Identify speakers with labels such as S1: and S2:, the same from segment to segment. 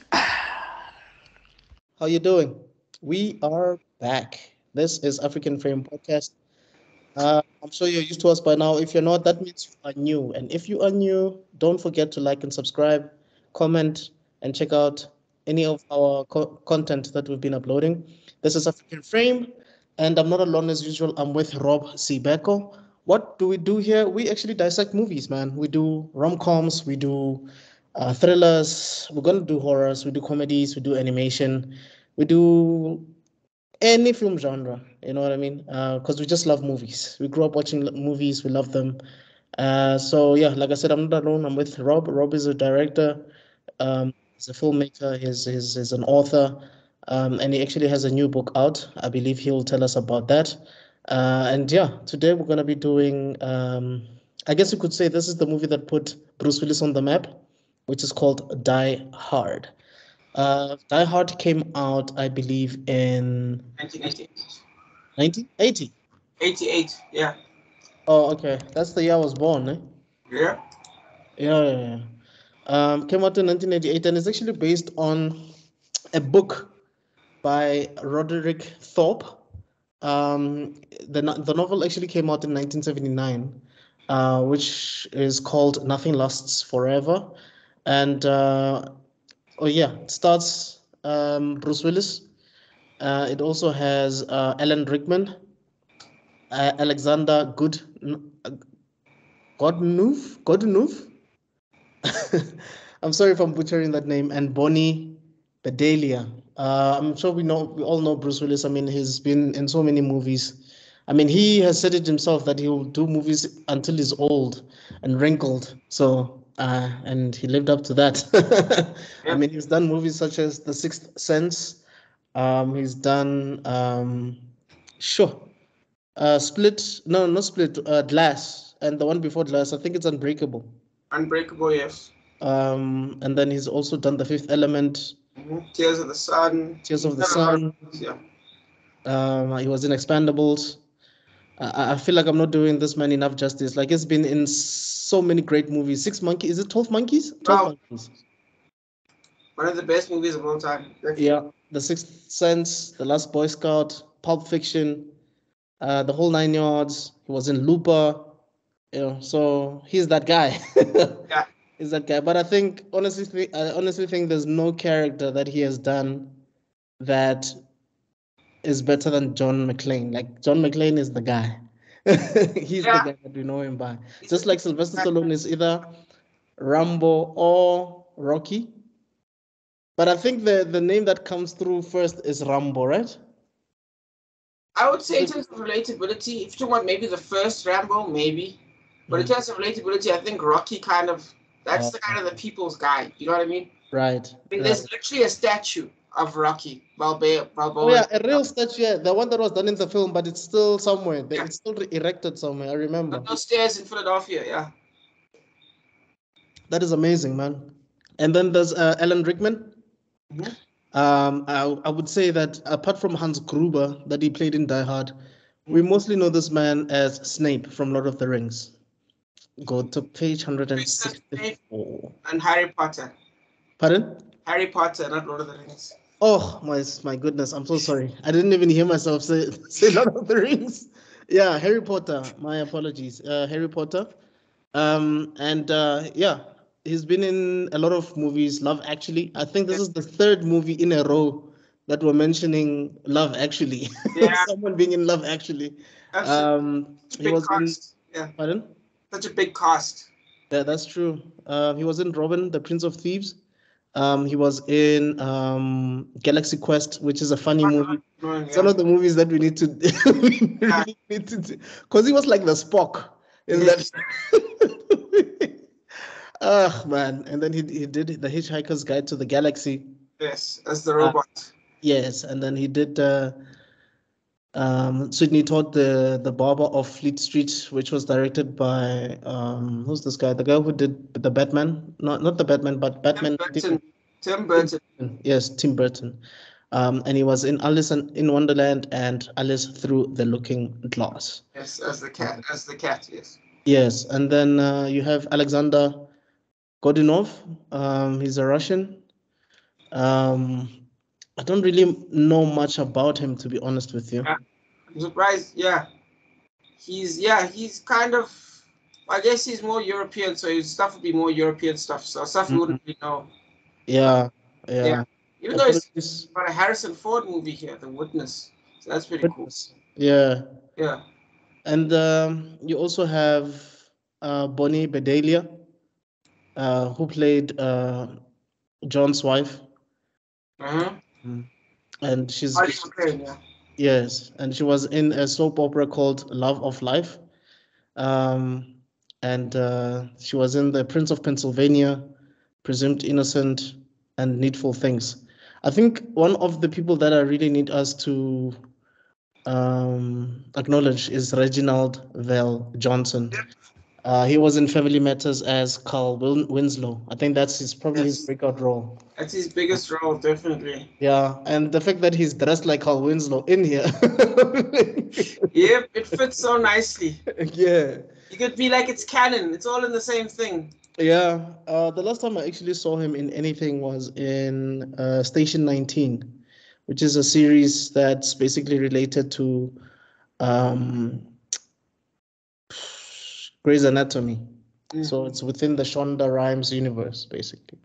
S1: How you doing? We are back. This is African Frame Podcast. Uh, I'm sure you're used to us by now. If you're not, that means you are new. And if you are new, don't forget to like and subscribe, comment, and check out any of our co- content that we've been uploading. This is African Frame, and I'm not alone as usual. I'm with Rob Sibeko. What do we do here? We actually dissect movies, man. We do rom coms, we do uh, thrillers, we're gonna do horrors, we do comedies, we do animation, we do any film genre. You know what I mean? Because we just love movies. We grew up watching movies. We love them. Uh, so yeah, like I said, I'm not alone. I'm with Rob. Rob is a director. Um, he's a filmmaker. He's, he's, he's an author. Um, and he actually has a new book out. I believe he'll tell us about that. Uh, and yeah, today we're going to be doing, um, I guess you could say this is the movie that put Bruce Willis on the map, which is called Die Hard. Uh, Die Hard came out, I believe, in
S2: 1988.
S1: 1980.
S2: 88, yeah.
S1: Oh, okay. That's the year I was born, eh?
S2: Yeah?
S1: Yeah, yeah, yeah. Um, came out in 1988 and it's actually based on a book by Roderick Thorpe. Um, the, the novel actually came out in 1979, uh, which is called Nothing Lasts Forever. And, uh, oh, yeah, it starts um, Bruce Willis. Uh, it also has uh, Alan Rickman, uh, Alexander Good, Godunov, Godunov. I'm sorry if I'm butchering that name. And Bonnie Bedelia. Uh, I'm sure we know, we all know Bruce Willis. I mean, he's been in so many movies. I mean, he has said it himself that he will do movies until he's old and wrinkled. So, uh, and he lived up to that. I mean, he's done movies such as The Sixth Sense. Um, he's done, um, sure, uh, Split. No, not Split. Uh, Glass, and the one before Glass. I think it's Unbreakable.
S2: Unbreakable, yes.
S1: Um, and then he's also done The Fifth Element,
S2: Mhm. Tears of the Sun.
S1: Tears of the
S2: He's done a lot
S1: Sun.
S2: Yeah.
S1: Um, he was in Expendables. I, I feel like I'm not doing this man enough justice. Like it's been in so many great movies. Six Monkeys. Is it Twelve Monkeys? Twelve
S2: Wow.
S1: Monkeys.
S2: One of the best movies of all time.
S1: Yeah. The Sixth Sense, The Last Boy Scout, Pulp Fiction, uh, the whole nine yards. He was in Looper. You know, so he's that guy.
S2: Yeah.
S1: He's that guy. But I think honestly, thi- I honestly think there's no character that he has done that is better than John McClane. Like John McClane is the guy. He's
S2: Yeah.
S1: the guy that we know him by. Just like Sylvester Stallone is either Rambo or Rocky. But I think the the name that comes through first is Rambo, right?
S2: I would say in terms of relatability, if you want maybe the first Rambo, maybe. But in hmm. terms of relatability, I think Rocky kind of that's the kind of the people's guy. You know what I mean?
S1: Right.
S2: I mean,
S1: right.
S2: there's literally a statue of Rocky Balboa. Balboa.
S1: Oh yeah, a real statue, yeah, the one that was done in the film, but it's still somewhere. They-
S2: Yeah.
S1: It's still erected somewhere. I remember.
S2: Those stairs in Philadelphia, yeah.
S1: That is amazing, man. And then there's uh, Alan Rickman.
S2: Mhm.
S1: Um, I, I would say that apart from Hans Gruber that he played in Die Hard, we mostly know this man as Snape from Lord of the Rings. Go to page 164.
S2: And Harry Potter.
S1: Pardon?
S2: Harry Potter, not Lord of the Rings.
S1: Oh my my goodness, I'm so sorry. I didn't even hear myself say say Lord of the Rings. Yeah, Harry Potter. My apologies. Uh, Harry Potter. Um, and uh, yeah, he's been in a lot of movies. Love Actually. I think this is the third movie in a row that we're mentioning Love Actually.
S2: Yeah.
S1: Someone being in Love Actually.
S2: That's
S1: Um, he was in.
S2: Yeah,
S1: Pardon?
S2: Such a big cast.
S1: Yeah, that's true. Uh, he was in Robin, the Prince of Thieves. Um, he was in um, Galaxy Quest, which is a funny movie.
S2: Annoying,
S1: It's one of the movies that we need to we
S2: Yeah.
S1: really need to do because he was like the Spock in that. Ah man, and then he he did the Hitchhiker's Guide to the Galaxy.
S2: Yes, as the robot.
S1: Yes, and then he did uh, um, Sweeney Todd, the the Barber of Fleet Street, which was directed by um, who's this guy? The guy who did the Batman, not not the Batman, but Batman.
S2: Tim Burton. Tim Burton.
S1: Yes, Tim Burton. Um, and he was in Alice in in Wonderland and Alice Through the Looking Glass.
S2: Yes, as the cat. As the cat. Yes.
S1: Yes, and then uh, you have Alexander Godunov. Um, he's a Russian. Um, I don't really know much about him, to be honest with you.
S2: Yeah. I'm surprised. Yeah, he's yeah he's kind of. I guess he's more European, so his stuff would be more European stuff. So stuff you wouldn't really know.
S1: Yeah, yeah.
S2: Yeah. Even though it's
S1: Apologies.
S2: got a Harrison Ford movie here, The Witness. So that's pretty cool.
S1: Yeah,
S2: Yeah.
S1: and um, you also have uh, Bonnie Bedelia, uh, who played uh, John's wife,
S2: Uh-huh.
S1: And she's
S2: McCray, yeah.
S1: Yes, and she was in a soap opera called Love of Life. Um, and uh, she was in The Prince of Pennsylvania, Presumed Innocent, and Needful Things. I think one of the people that I really need us to um, acknowledge is Reginald VelJohnson. Uh, he was in Family Matters as Carl Win- Winslow. I think that's his probably his breakout role.
S2: That's his biggest role, definitely.
S1: Yeah, and the fact that he's dressed like Carl Winslow in here.
S2: Yep, it fits so nicely.
S1: yeah.
S2: You could be like it's canon. It's all in the same thing.
S1: Yeah, uh, the last time I actually saw him in anything was in uh, Station 19, which is a series that's basically related to um, Grey's Anatomy. So it's within the Shonda Rhimes universe, basically.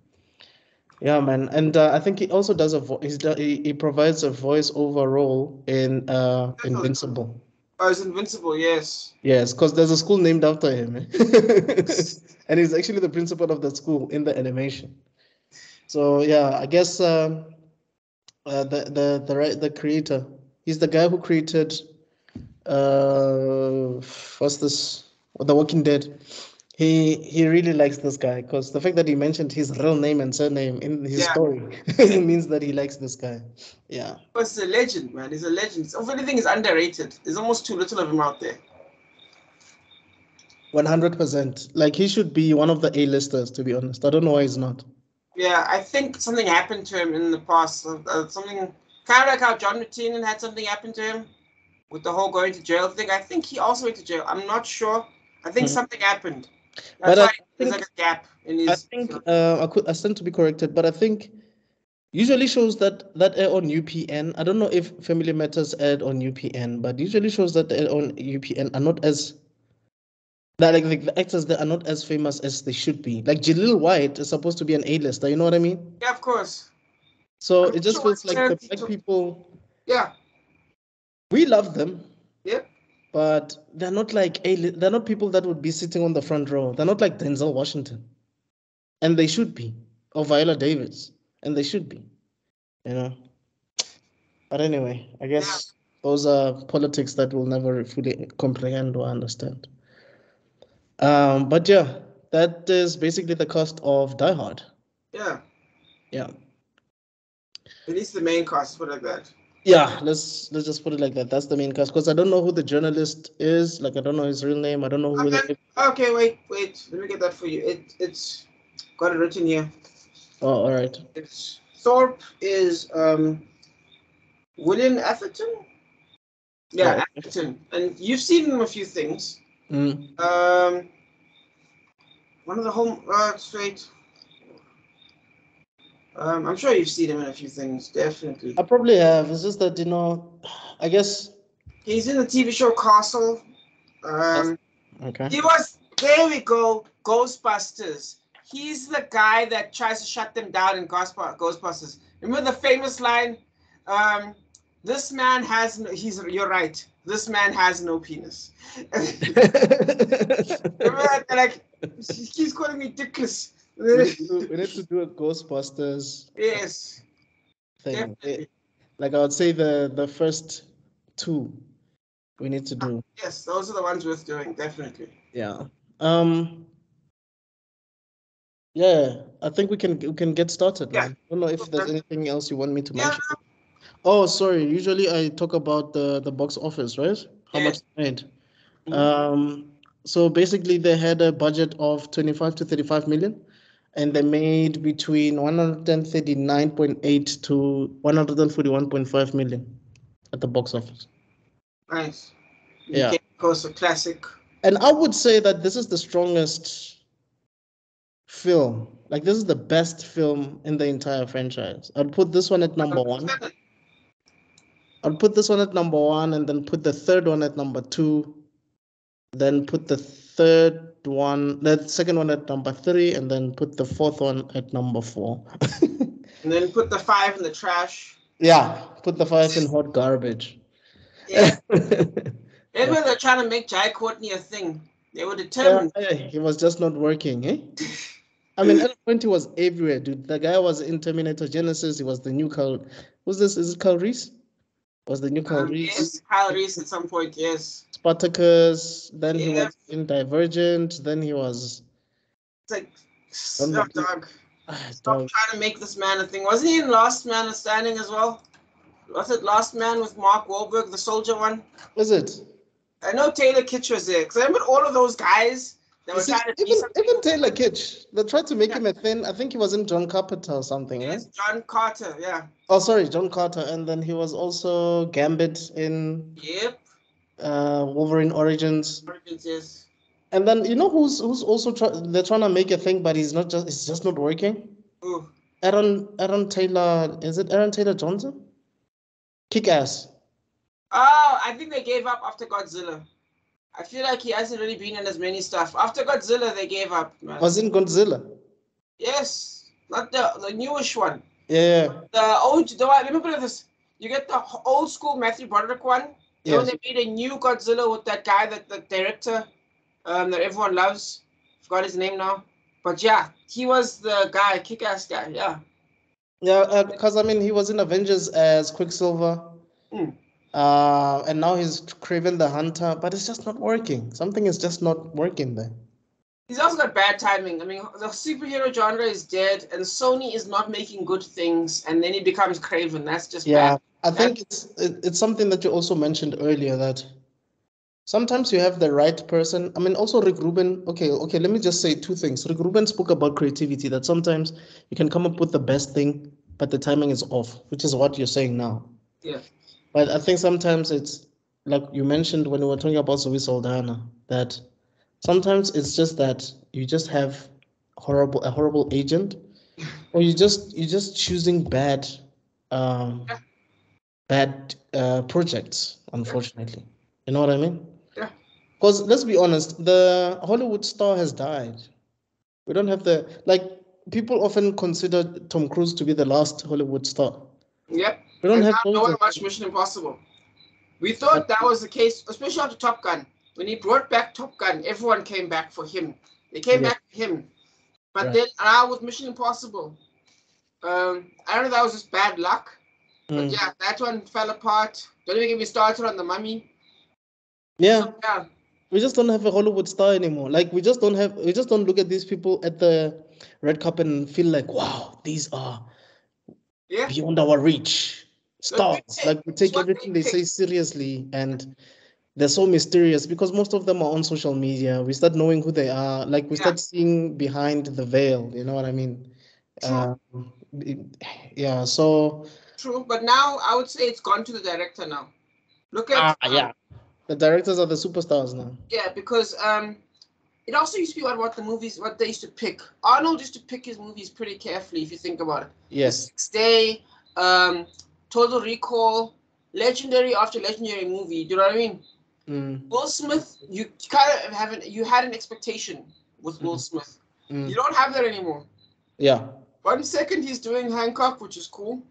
S1: Yeah, man, and uh, I think he also does a vo- do- he, he provides a voice-over role in uh, Invincible.
S2: Oh, it's Invincible, yes.
S1: Yes, because there's a school named after him, eh? and he's actually the principal of the school in the animation. So yeah, I guess um, uh, the the the right the creator, he's the guy who created uh, what's this? The Walking Dead. He he really likes this guy because the fact that he mentioned his real name and surname in his
S2: Yeah.
S1: story means that he likes this guy. Yeah.
S2: But he's a legend, man. He's a legend. If anything, is underrated. There's almost too little of him out there.
S1: One hundred percent. Like he should be one of the A-listers, to be honest. I don't know why he's not.
S2: Yeah, I think something happened to him in the past. Uh, uh, something kind of like how John McTiernan had something happen to him with the whole going to jail thing. I think he also went to jail. I'm not sure. I think
S1: Mhm.
S2: something happened.
S1: But
S2: That's
S1: I
S2: why there's
S1: think-
S2: like a gap in his.
S1: I think uh, I could I stand to be corrected, but I think usually shows that that air on UPN. I don't know if Family Matters aired on UPN, but usually shows that air on UPN are not as that like, like the actors that are not as famous as they should be. Like Jaleel White is supposed to be an A-lister. You know what I mean?
S2: yeah, of course.
S1: So
S2: I'm
S1: it just
S2: sure
S1: feels like the black people
S2: Yeah,
S1: we love them. But they're not like a they're not people that would be sitting on the front row. They're not like Denzel Washington. And they should be. Or Viola Davis. And they should be. You know. But anyway, I guess those are politics that we'll never fully comprehend or understand. Um, but yeah, that is basically the cost of Die Hard.
S2: yeah.
S1: Yeah.
S2: At least the main cost, put it like that.
S1: Yeah, let's let's just put it like that. That's the main cast because I don't know who the journalist is. Like I don't know his real name. I don't know who.
S2: Okay.
S1: The,
S2: Okay, wait, wait. Let me get that for you. It it's got it written here.
S1: oh, all right.
S2: It's Thorpe is um William Atherton. Yeah,
S1: Oh.
S2: Atherton, and you've seen him a few things.
S1: Mm.
S2: Um, one of the home uh, straight. Um, I'm sure you've seen him in a few things, definitely.
S1: I probably have. It's just that you know, I guess.
S2: He's in the TV show Castle. Um,
S1: Okay.
S2: he was there. We go, Ghostbusters. He's the guy that tries to shut them down in Ghostbusters. Remember the famous line? Um, this man has no. He's. You're right. This man has no penis. Remember that? They're like, he keeps calling me dickless.
S1: We, need to do, we need to do a Ghostbusters
S2: yes.
S1: thing. Like I would say the the first two, we need to do.
S2: Yes, those are the ones worth doing, definitely.
S1: Yeah. Um. Yeah, I think we can we can get started.
S2: Yeah.
S1: man. I don't know if there's anything else you want me to
S2: Yeah,
S1: mention. Oh, sorry. Usually I talk about the the box office, right? How
S2: Yeah.
S1: much it made.
S2: Mhm.
S1: Um. So basically, they had a budget of 25 to 35 million, and they made between 139.8 to 141.5 million at the box office.
S2: nice.
S1: Yeah.
S2: Coast a classic.
S1: And I would say that this is the strongest film. Like this is the best film in the entire franchise. I'd put this one at number one. I'd put this one at number one, and then put the third one at number two. Then put the third one, the second one at number three, and then put the fourth one at number four.
S2: And then put the five in the trash.
S1: yeah, put the five in hot garbage.
S2: Yeah. Maybe they're trying to make Jai Courtney a thing. They were determined.
S1: Yeah, he was just not working, eh? I mean, at point he was everywhere, dude. The guy was in Terminator Genisys. He was the new Carl. Who's this? Is it Carl Reese? Was the new Carl
S2: Um,
S1: Reese?
S2: yes, Kyle Reese at some point, yes.
S1: Spartacus. Then he was in Divergent. Then he was.
S2: It's like, oh, dog.
S1: Ah,
S2: Stop
S1: dog.
S2: trying to make this man a thing. Wasn't he in Last Man Standing as well? Was it Last Man with Mark Wahlberg, the soldier one?
S1: Is it?
S2: I know Taylor Kitsch was there. Because I remember all of those guys were
S1: see,
S2: trying to
S1: even, even Taylor Kitsch, they tried to make
S2: Yeah.
S1: him a thin. I think he was in John Carpenter or something, right?
S2: John Carter, yeah.
S1: Oh, sorry, John Carter, and then he was also Gambit in
S2: Yep.
S1: uh, Wolverine Origins.
S2: Origins, yes.
S1: And then you know who's who's also try, they're trying to make a thing, but he's not just it's just not working.
S2: Ooh.
S1: Aaron Aaron Taylor is it Aaron Taylor Johnson? Kick ass.
S2: Oh, I think they gave up after Godzilla. I feel like he hasn't really been in as many stuff. After Godzilla, they gave up, man.
S1: Was in Godzilla.
S2: Yes. Not the the newish one.
S1: Yeah,
S2: The old the one let me put it this. You get the old school Matthew Broderick one.
S1: Yes.
S2: they made a new Godzilla with that guy that the director um, that everyone loves. Forgot his name now. But yeah, he was the guy, kick ass guy, yeah.
S1: Yeah, because I mean he was in Avengers as Quicksilver.
S2: Mm.
S1: Uh, and now he's Kraven the Hunter, but it's just not working. Something is just not working there.
S2: He's also got bad timing. I mean, the superhero genre is dead, and Sony is not making good things, and then he becomes Kraven. That's just
S1: Yeah,
S2: bad.
S1: I think it's it, it's something that you also mentioned earlier that sometimes you have the right person. I mean, also Rick Rubin. Okay, okay. Let me just say two things. Rick Rubin spoke about creativity. That sometimes you can come up with the best thing, but the timing is off, which is what you're saying now.
S2: Yeah.
S1: But I think sometimes it's like you mentioned when we were talking about Zoe Saldana that sometimes it's just that you just have horrible a horrible agent, or you just you're just choosing bad um
S2: Yeah.
S1: bad uh projects, unfortunately. You know what I mean?
S2: Yeah.
S1: Because let's be honest, the Hollywood star has died. We don't have the like people often consider Tom Cruise to be the last Hollywood star.
S2: Yep.
S1: We don't have
S2: now no
S1: those
S2: one watched Mission Impossible. We thought that was the case, especially after Top Gun. When he brought back Top Gun, everyone came back for him. They came
S1: Yeah.
S2: back for him. But
S1: Right.
S2: then now with Mission Impossible, um, I don't know if that was just bad luck. But
S1: Mm.
S2: yeah, that one fell apart. Don't even get me started on the mummy.
S1: Yeah.
S2: So, yeah.
S1: we just don't have a Hollywood star anymore. Like we just don't have we just don't look at these people at the red carpet and feel like, wow, these are
S2: Yeah.
S1: beyond our reach. Stars. Like we take everything they say seriously and they're so mysterious because most of them are on social media. We start knowing who they are. Like we
S2: Yeah.
S1: start seeing behind the veil. You know what I mean?
S2: True.
S1: Um, it- yeah. So
S2: True. But now I would say it's gone to the director now. Look at um,
S1: yeah, the directors are the superstars now.
S2: Yeah, because um, it also used to be what, what the movies what they used to pick. Arnold used to pick his movies pretty carefully, if you think about it.
S1: Yes.
S2: Sixth Day, um, Total Recall, legendary after legendary movie. Do you know what I mean?
S1: Mm,
S2: Will Smith, you kind of have an, you had an expectation with Will Smith.
S1: mm,
S2: You don't have that anymore.
S1: yeah.
S2: One second he's doing Hancock, which is cool.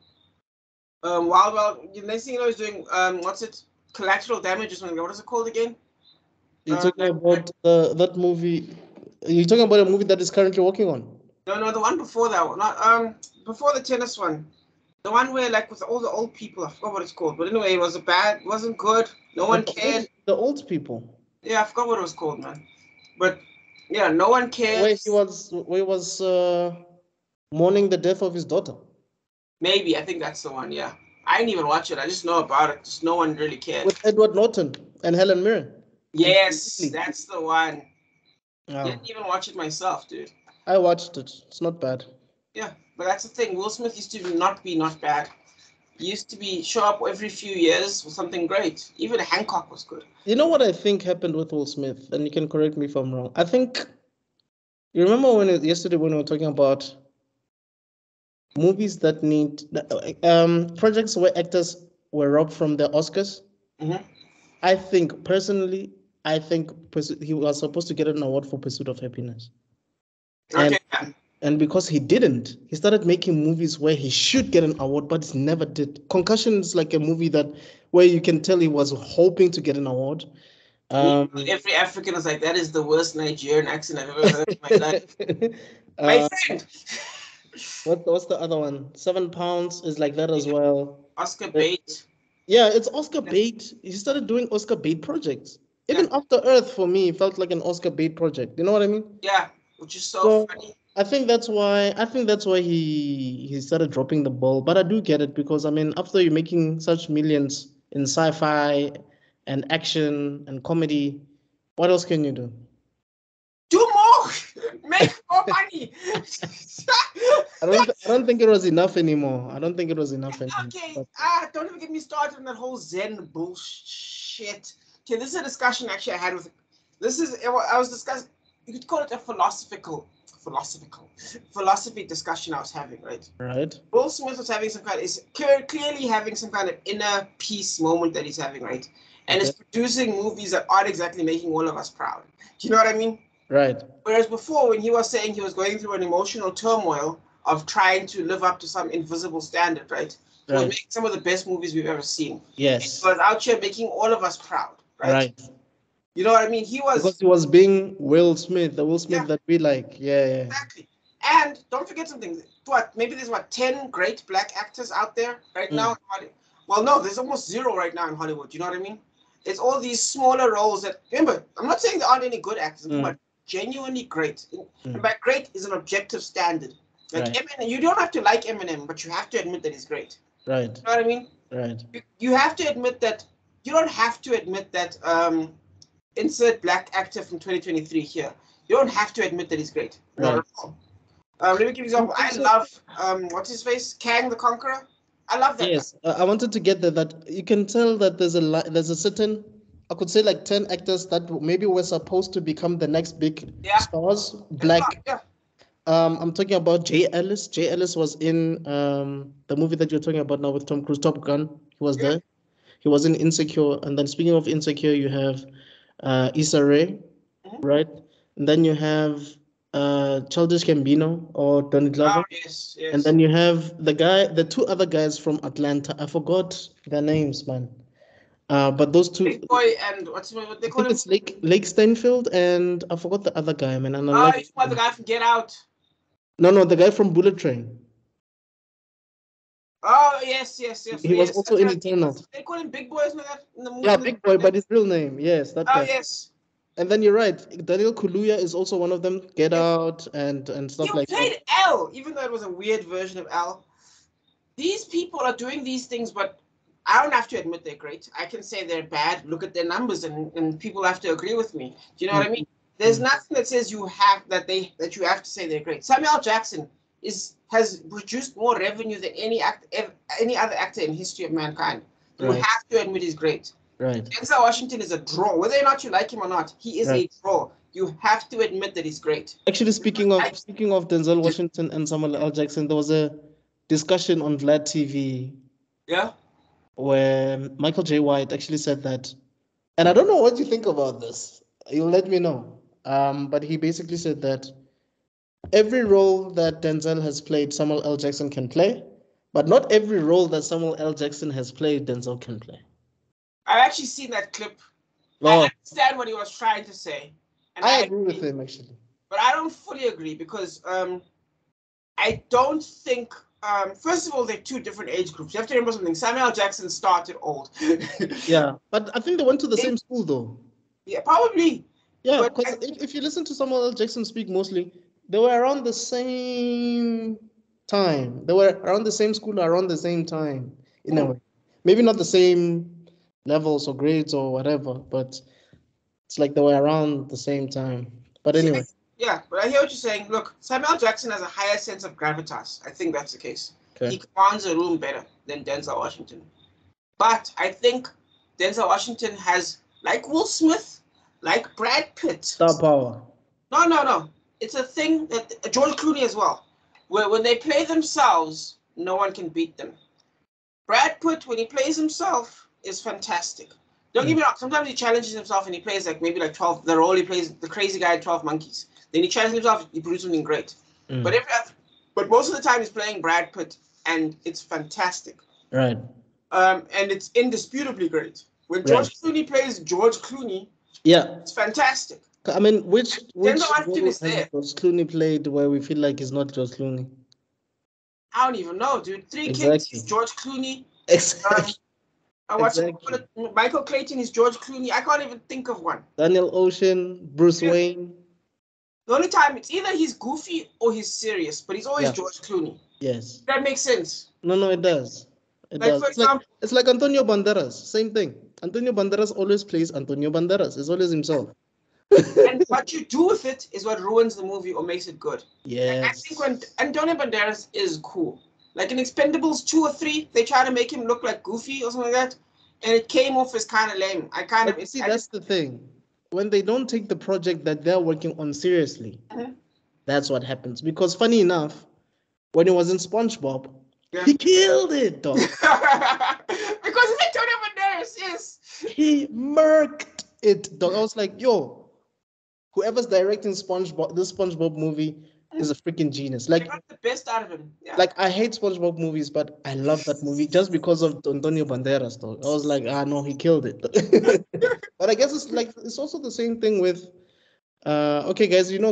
S2: Um, while well, the next thing you know he's doing um, what's it? Collateral damage or something. What is it called again?
S1: You're
S2: Uh,
S1: talking about the that movie. You're talking about a movie that is currently working on.
S2: No, no, the one before that one. Not um before the tennis one. The one where like with all the old people, I forgot what it's called. But anyway, it was a bad, wasn't good. No one
S1: The
S2: cared.
S1: old- The old people.
S2: Yeah, I forgot what it was called, man. But yeah, no one cared.
S1: Where he was, where he was uh, mourning the death of his daughter.
S2: Maybe I think that's the one. Yeah, I didn't even watch it. I just know about it. Just no one really cared.
S1: with Edward Norton and Helen Mirren.
S2: yes, that's the one.
S1: Yeah.
S2: Didn't even watch it myself, dude.
S1: I watched it. It's not bad.
S2: Yeah, but that's the thing. Will Smith used to not be not bad. He used to be show up every few years with something great. Even Hancock was good.
S1: You know what I think happened with Will Smith, and you can correct me if I'm wrong. I think You remember when yesterday when we were talking about movies that need um projects where actors were robbed from the Oscars?
S2: Mhm.
S1: I think personally, I think he was supposed to get an award for Pursuit of Happiness. And-
S2: Okay. yeah.
S1: And because he didn't, he started making movies where he should get an award, but he never did. Concussion is like a movie that where you can tell he was hoping to get an award. Um,
S2: Every African is like, that is the worst Nigerian accent I've ever heard in my life. My
S1: uh,
S2: friend,
S1: what, what's the other one? Seven pounds is like that as well.
S2: Oscar bait.
S1: Yeah, it's Oscar bait. He started doing Oscar bait projects. Even After Earth for me felt like an Oscar bait project. You know what I mean?
S2: Yeah, which is so
S1: So-
S2: funny.
S1: I think that's why I think that's why he he started dropping the ball. But I do get it because I mean, after you're making such millions in sci-fi and action and comedy, what else can you do?
S2: Do more! Make more money!
S1: I don't I don't think it was enough anymore. I don't think it was enough anymore.
S2: okay,
S1: But-
S2: ah, don't even get me started on that whole Zen bullshit. Okay, this is a discussion actually I had with. This is I was discussing. You could call it a philosophical, philosophical, philosophy discussion I was having, right?
S1: right?
S2: Will Smith was having some kind is clearly having some kind of inner peace moment that he's having, right? And is
S1: Okay.
S2: producing movies that aren't exactly making all of us proud. Do you know what I mean?
S1: Right.
S2: Whereas before, when he was saying he was going through an emotional turmoil of trying to live up to some invisible standard, right? He was
S1: Right.
S2: making some of the best movies we've ever seen.
S1: Yes.
S2: He was out here making all of us proud, right?
S1: Right.
S2: You know what I mean? He was
S1: Because he was being Will Smith, the Will Smith
S2: Yeah.
S1: that we like. Yeah, yeah.
S2: exactly. And don't forget something. What? Maybe there's what ten great black actors out there right
S1: Mm.
S2: now. in Hollywood. Well, no, there's almost zero right now in Hollywood. You know what I mean? It's all these smaller roles that. Remember, I'm not saying there aren't any good actors,
S1: Mm.
S2: but genuinely great.
S1: Mm.
S2: And by great is an objective standard. Like
S1: Right.
S2: Eminem, you don't have to like Eminem, but you have to admit that he's great.
S1: Right.
S2: You know what I mean?
S1: Right.
S2: You, you have to admit that. You don't have to admit that. Um, insert black actor from 2023 here. You don't have to admit that he's great. Not
S1: Right.
S2: Um, let me give you an example. I love um, what's his face, Kang the Conqueror. I love that.
S1: Yes, uh, I wanted to get there that you can tell that there's a li- there's a certain I could say like 10 actors that maybe were supposed to become the next big
S2: Yeah.
S1: stars. Black.
S2: Yeah.
S1: Um, I'm talking about Jay Ellis. Jay Ellis was in um the movie that you're talking about now with Tom Cruise, Top Gun. He was
S2: Yeah.
S1: there. He was in Insecure. And then speaking of Insecure, you have uh Issa Rae,
S2: Mhm.
S1: right? And then you have uh Childish Gambino or Donald Glover.
S2: Oh, yes, yes.
S1: And then you have the guy, the two other guys from Atlanta. I forgot their names, man. Uh, but those two,
S2: Big Boy and what's what they
S1: I
S2: call
S1: think
S2: him?
S1: it's Lake Lake Stanfield, and I forgot the other guy, man. And
S2: Oh,
S1: like,
S2: the guy from Get Out.
S1: no, no, the guy from Bullet Train.
S2: Oh, yes, yes, yes.
S1: He was also in
S2: right.
S1: Eternal.
S2: They call him Big Boy, isn't that in the movie?
S1: Yeah, Big Boy, but his real name, yes, that
S2: Oh,
S1: guy.
S2: yes.
S1: And then you're right, Daniel Kaluuya is also one of them. Get Out and and stuff
S2: You
S1: like that.
S2: played L, even though it was a weird version of L. These people are doing these things, but I don't have to admit they're great. I can say they're bad. Look at their numbers, and, and people have to agree with me. Do you know what I mean? There's
S1: Mm.
S2: nothing that says you have that they that you have to say they're great. Samuel Jackson is has produced more revenue than any act any other actor in history of mankind. You
S1: Right.
S2: have to admit he's great.
S1: Right.
S2: Denzel Washington is a draw. Whether or not you like him or not, he is
S1: Right.
S2: a draw. You have to admit that he's great.
S1: Actually, speaking of
S2: I-
S1: speaking of Denzel Washington and Samuel L. Jackson, there was a discussion on Vlad TV
S2: Yeah.
S1: where Michael Jai White actually said that, and I don't know what you think about this. You'll let me know. Um, but he basically said that every role that Denzel has played, Samuel L. Jackson can play, but not every role that Samuel L. Jackson has played, Denzel can play.
S2: I've actually seen that clip. I
S1: Oh,
S2: understand what he was trying to say. And
S1: I agree with him actually.
S2: But I don't fully agree because um, I don't think. Um, first of all, they're two different age groups. You have to remember something. Samuel L. Jackson started old.
S1: Yeah, but I think they went to the same school though.
S2: Yeah, probably.
S1: Yeah, because if, if you listen to Samuel L. Jackson speak mostly, they were around the same time. They were around the same school, around the same time, in a
S2: Mm.
S1: way. Maybe not the same levels or grades or whatever, but it's like they were around the same time. But anyway,
S2: Yeah, but I hear what you're saying. Look, Samuel Jackson has a higher sense of gravitas. I think that's the case. He
S1: okay.
S2: commands a room better than Denzel Washington. But I think Denzel Washington has, like Will Smith, like Brad Pitt.
S1: Star power.
S2: No, no, no. It's a thing that George Clooney as well, where when they play themselves, no one can beat them. Brad Pitt, when he plays himself, is fantastic. Don't get me wrong. Sometimes he challenges himself and he plays like maybe like twelve. The role he plays, the crazy guy Twelve Monkeys. Then he challenges himself. He produces something great.
S1: Mm.
S2: But every other, but most of the time he's playing Brad Pitt, and it's fantastic.
S1: Right.
S2: Um, and it's indisputably great. When George Clooney plays George Clooney,
S1: Yeah.
S2: it's fantastic.
S1: I mean, which which role
S2: is
S1: has
S2: there.
S1: George Clooney played where we feel like he's not George Clooney?
S2: I don't even know, dude. Three kids, is George Clooney.
S1: Exactly.
S2: Um, I watched
S1: Exactly.
S2: Michael Clayton is George Clooney. I can't even think of one.
S1: Daniel Ocean, Bruce
S2: Yeah.
S1: Wayne.
S2: The only time it's either he's goofy or he's serious, but he's always
S1: Yeah.
S2: George Clooney.
S1: Yes.
S2: That makes sense.
S1: No, no, it does. It
S2: Like
S1: does.
S2: for
S1: It's like, it's like Antonio Banderas. Same thing. Antonio Banderas always plays Antonio Banderas. It's always himself.
S2: And what you do with it is what ruins the movie or makes it good. Yeah.
S1: I
S2: think when Antonio Banderas is cool. Like in Expendables 2 or 3, they try to make him look like Goofy or something like that. And it came off as kind of lame. I kind
S1: But
S2: of
S1: see,
S2: I
S1: that's the thing. When they don't take the project that they're working on seriously,
S2: Mhm.
S1: that's what happens. Because funny enough, when he was in SpongeBob,
S2: Yeah.
S1: he killed it, dog.
S2: because it's Antonio Banderas, yes.
S1: he murked it, dog. I was like, yo, whoever's directing SpongeBob, this SpongeBob movie is a freaking genius. Like,
S2: the best out of him. Yeah.
S1: like I hate SpongeBob movies, but I love that movie just because of Antonio Banderas. Though I was like, ah, no, he killed it. but I guess it's like it's also the same thing with. Uh, okay, guys, you know,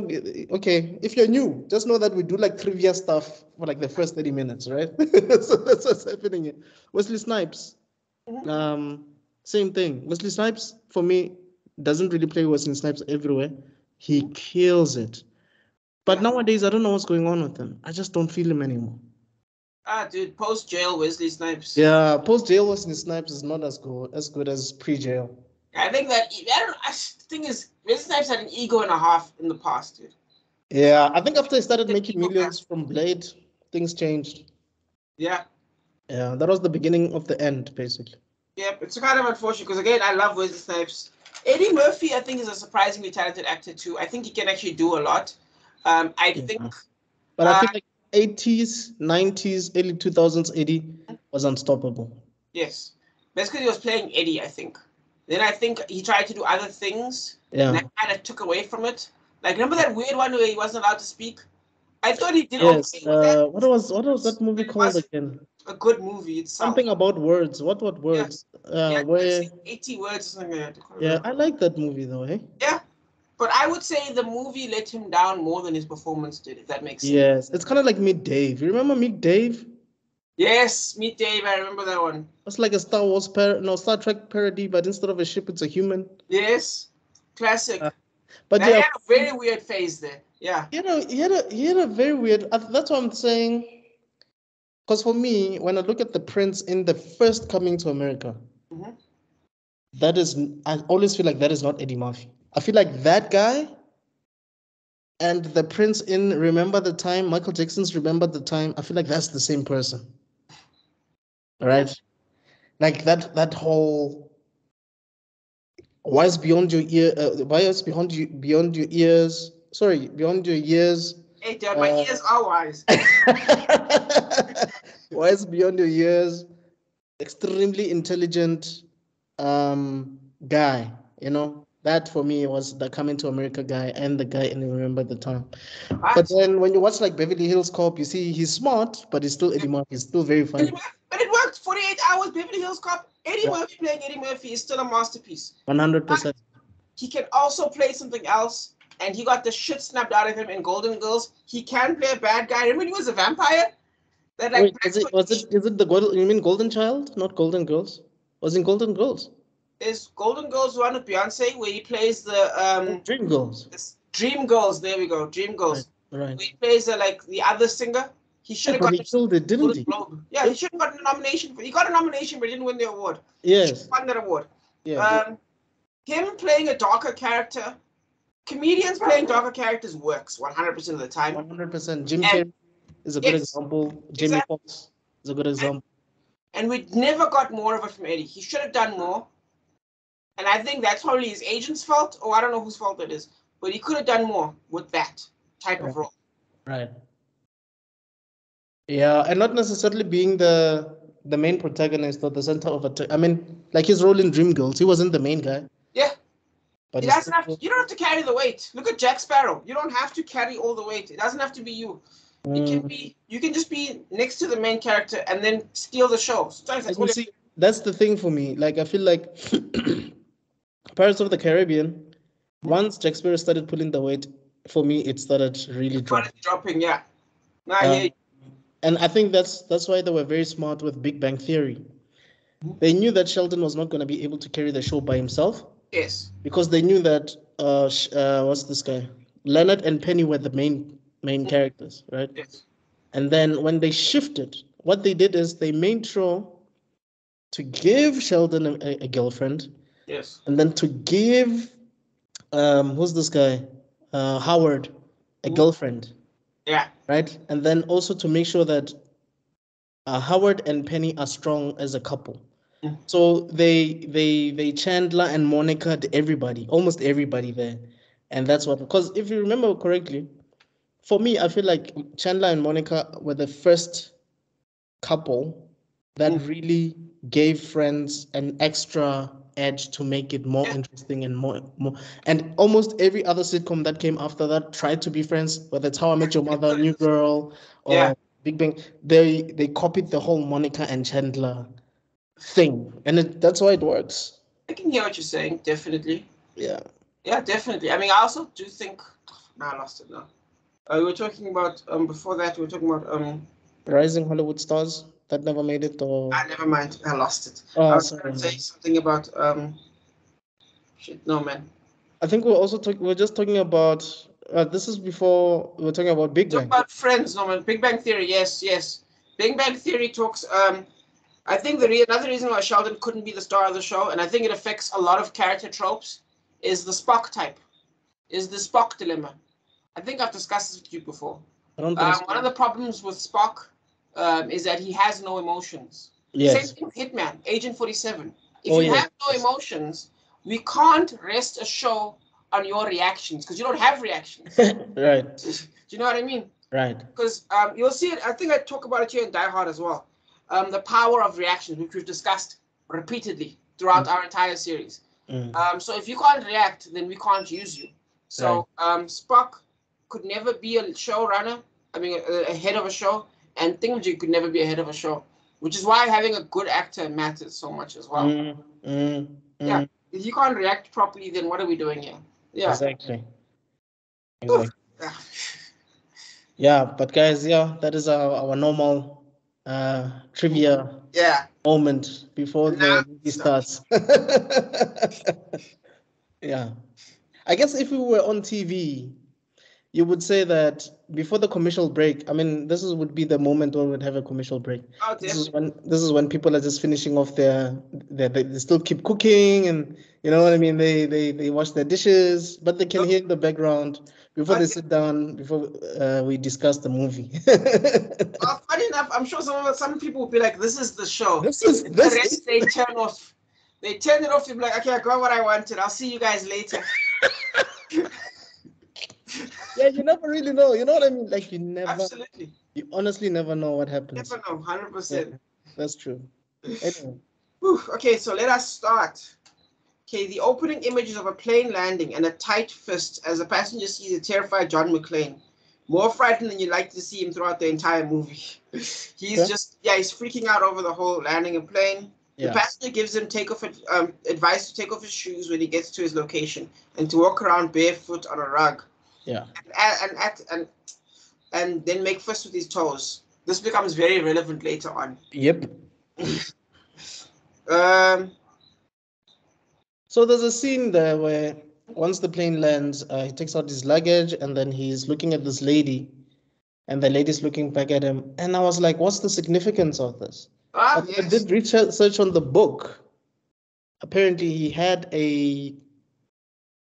S1: okay, if you're new, just know that we do like trivia stuff for like the first 30 minutes, right? so that's what's happening here. Wesley Snipes,
S2: Mhm.
S1: um, same thing. Wesley Snipes, for me, doesn't really play Wesley Snipes everywhere. He kills it. But nowadays, I don't know what's going on with him. I just don't feel him anymore.
S2: ah, dude, post jail Wesley Snipes.
S1: Yeah, post jail Wesley Snipes is not as good as good as pre jail.
S2: I think that I don't. I, the thing is, Wesley Snipes had an ego and a half in the past, dude.
S1: Yeah, I think after he started making millions from Blade, things changed.
S2: Yeah.
S1: Yeah, that was the beginning of the end, basically.
S2: Yep, it's kind of unfortunate because again, I love Wesley Snipes. Eddie Murphy, I think, is a surprisingly talented actor too. I think he can actually do a lot. Um, I
S1: Yeah.
S2: think
S1: But I
S2: Uh,
S1: like 80s, 90s, early 2000s, Eddie was unstoppable.
S2: yes, that's because he was playing Eddie. I think. Then I think he tried to do other things, and
S1: Yeah.
S2: that kind of took away from it. Like remember that weird one where he wasn't allowed to speak? I thought he did
S1: Yes.
S2: okay.
S1: Uh, what was what was that movie called again?
S2: A good movie itself.
S1: Something about words. What what words? Uh,
S2: yeah,
S1: where?
S2: like 80 words or something like that. I can't
S1: Yeah. I like that movie though. Eh? Yeah.
S2: But I would say the movie let him down more than his performance did, if that makes sense.
S1: Yes, it's kind of like Meet Dave. You remember Meet Dave?
S2: Yes, Meet Dave, I remember that one.
S1: It's like a Star Wars par no Star Trek parody, but instead of a ship, it's a human.
S2: Yes, classic.
S1: Uh, But
S2: They
S1: yeah,
S2: had a very weird phase there. Yeah.
S1: you know, he had a he had a very weird. uh, That's what I'm saying. Because for me, when I look at the Prince in the first coming to America,
S2: Mhm.
S1: that is I always feel like that is not Eddie Murphy. I feel like that guy and the Prince in Remember the Time, Michael Jackson's Remember the Time. I feel like that's the same person. Right? Like that that whole wise beyond your ear uh, wise beyond you beyond your ears sorry beyond your years
S2: Hey, dude, my
S1: Uh,
S2: ears are wise.
S1: wise beyond your years extremely intelligent um guy you know that for me was the coming to america guy and the guy in remember the time
S2: Right?
S1: but then when you watch like beverly hills cop you see he's smart but he's still eddie murphy he's still very funny
S2: but it worked. 48 hours, Beverly Hills Cop. Eddie
S1: Yeah.
S2: Murphy playing Eddie Murphy is still a masterpiece.
S1: 100%
S2: He can also play something else, and he got the shit snapped out of him in Golden Girls. He can play a bad guy. Remember when he was a vampire? That like
S1: Wait, is it was it is it the golden you mean golden child not golden girls was in golden girls
S2: There's Golden Girls one with Beyonce where he plays the um
S1: dream girls
S2: Dream Girls. There we go, Dream Girls.
S1: right
S2: Where he plays the, like the other singer. He should have
S1: but he
S2: got
S1: killed it didn't he
S2: Globe. Yeah, he should have got a nomination. For, he got a nomination, but he didn't win the award.
S1: yes
S2: Won that award.
S1: yeah
S2: Um, him playing a darker character, comedians playing darker characters works 100% of the time.
S1: 100% Jim
S2: And-
S1: Carrey is a good example Jamie
S2: Exactly.
S1: Foxx is a good example
S2: And we never got more of it from Eddie. He should have done more. And I think that's probably his agent's fault, or I don't know whose fault it is, but he could have done more with that. type
S1: Right.
S2: of role.
S1: Right. Yeah, and not necessarily being the the main protagonist or the center of a. I mean, like his role in Dreamgirls, he wasn't the main guy.
S2: Yeah.
S1: But
S2: It doesn't have to, you don't have to carry the weight. Look at Jack Sparrow. You don't have to carry all the weight. It doesn't have to be you. It can
S1: Mm.
S2: be you can just be next to the main character and then steal the show. Sometimes that's
S1: see, that's the thing for me. Like I feel like Pirates of the Caribbean, once Jack Sparrow started pulling the weight, for me it started really dropping.
S2: dropping, yeah. Now I
S1: Um,
S2: you.
S1: And I think that's that's why they were very smart with Big Bang Theory. They knew that Sheldon was not going to be able to carry the show by himself
S2: Yes.
S1: because they knew that uh, uh what's this guy? Leonard and Penny were the main main characters, right?
S2: Yes.
S1: And then when they shifted, what they did is they made sure to give Sheldon a, a- girlfriend,
S2: Yes.
S1: and then to give um who's this guy? Uh Howard a girlfriend,
S2: Yeah.
S1: right? And then also to make sure that uh, Howard and Penny are strong as a couple. So they they they Chandler and Monica to everybody, almost everybody there. And that's what because if you remember correctly, for me, I feel like Chandler and Monica were the first couple that
S2: Mm.
S1: really gave Friends an extra edge to make it more interesting and more more and almost every other sitcom that came after that tried to be friends whether it's how i met your mother new girl or
S2: Yeah.
S1: big bang they they copied the whole monica and chandler thing and it, that's why it works
S2: I can hear what you're saying, definitely.
S1: yeah
S2: Yeah, definitely. I mean, I also do think. Now I lost it now. Uh, we were talking about um before that. We were talking about um.
S1: rising hollywood stars that never made it or
S2: Ah, never mind. I lost it. I
S1: oh,
S2: was
S1: sorry.
S2: going to say something about um. Shit, no man.
S1: i think we're also talking we're just talking about uh, this is before we're talking about big
S2: Talk
S1: bang
S2: about Friends, no man. Big Bang Theory, yes, yes. Big Bang Theory talks. Um, I think the re- another reason why Sheldon couldn't be the star of the show, and I think it affects a lot of character tropes, is the Spock type, is the Spock dilemma. I think I've discussed this with you before.
S1: i don't think
S2: Um,
S1: so.
S2: one of the problems with Spock um, is that he has no emotions.
S1: yes
S2: Same thing with Hitman, Agent 47. If
S1: Oh,
S2: you
S1: yes.
S2: have no emotions, we can't rest a show on your reactions because you don't have reactions.
S1: right
S2: Do you know what I mean?
S1: right
S2: Because um, you'll see it. I think I talk about it here in Die Hard as well. Um, the power of reactions, which we've discussed repeatedly throughout our entire series.
S1: Mm.
S2: Um, so if you can't react, then we can't use you. So um, Spock could never be a showrunner. I mean, a, a head of a show, and Thingamajig could never be a head of a show, which is why having a good actor matters so much as well.
S1: Mm, mm,
S2: Yeah.
S1: mm,
S2: If you can't react properly, then what are we doing here? Yeah.
S1: exactly exactly
S2: Yeah.
S1: Yeah, but guys, yeah, that is our, our normal uh, trivia
S2: Yeah.
S1: moment before the movie starts. yeah. I guess if we were on TV, you would say that before the commercial break, I mean, this is, would be the moment where we'd have a commercial break.
S2: Oh,
S1: This is when this is when people are just finishing off their, their they, they still keep cooking and you know what I mean. They they they wash their dishes, but they can hear in the background before they sit down before uh, we discuss the movie.
S2: Well, funny enough, I'm sure some some people will be like, "This is the show."
S1: this is
S2: The
S1: this
S2: rest
S1: is
S2: they turn off. They turn it off. They'll be like, "Okay, I got what I wanted. I'll see you guys later."
S1: yeah. You never really know. You know what I mean? Like you never,
S2: Absolutely.
S1: you honestly never know what happens.
S2: Never know. Hundred
S1: Yeah,
S2: percent.
S1: that's true. Anyway,
S2: Okay, so let us start. Okay, the opening images of a plane landing and a tight fist as the passenger sees a terrified John McClane. More frightened than you'd like to see him throughout the entire movie. he's
S1: Yeah.
S2: just, yeah, he's freaking out over the whole landing a plane. The passenger gives him take off um, advice to take off his shoes when he gets to his location and to walk around barefoot on a rug.
S1: Yeah.
S2: And and and and, and then make fists with his toes. This becomes very relevant later on.
S1: Yep.
S2: Um,
S1: So there's a scene there where once the plane lands, uh, he takes out his luggage and then he's looking at this lady, and the lady's looking back at him. And I was like, what's the significance of this?
S2: ah,
S1: I- I did research on the book. Apparently, he had a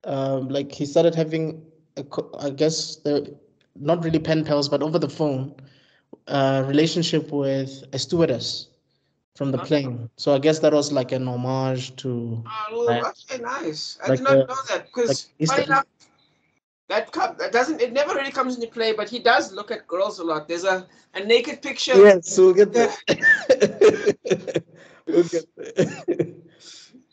S1: um, like he started having a, I guess the not really pen pals, but over the phone, uh, relationship with a stewardess from the
S2: Okay.
S1: plane. So I guess that was like an homage to
S2: Oh,
S1: Right.
S2: okay, nice. I
S1: Like
S2: did not
S1: the-
S2: know that because
S1: like
S2: enough, that come, that doesn't it never really comes into play, but he does look at girls a lot. There's a, a naked picture.
S1: Yes, we'll get there. we'll get there.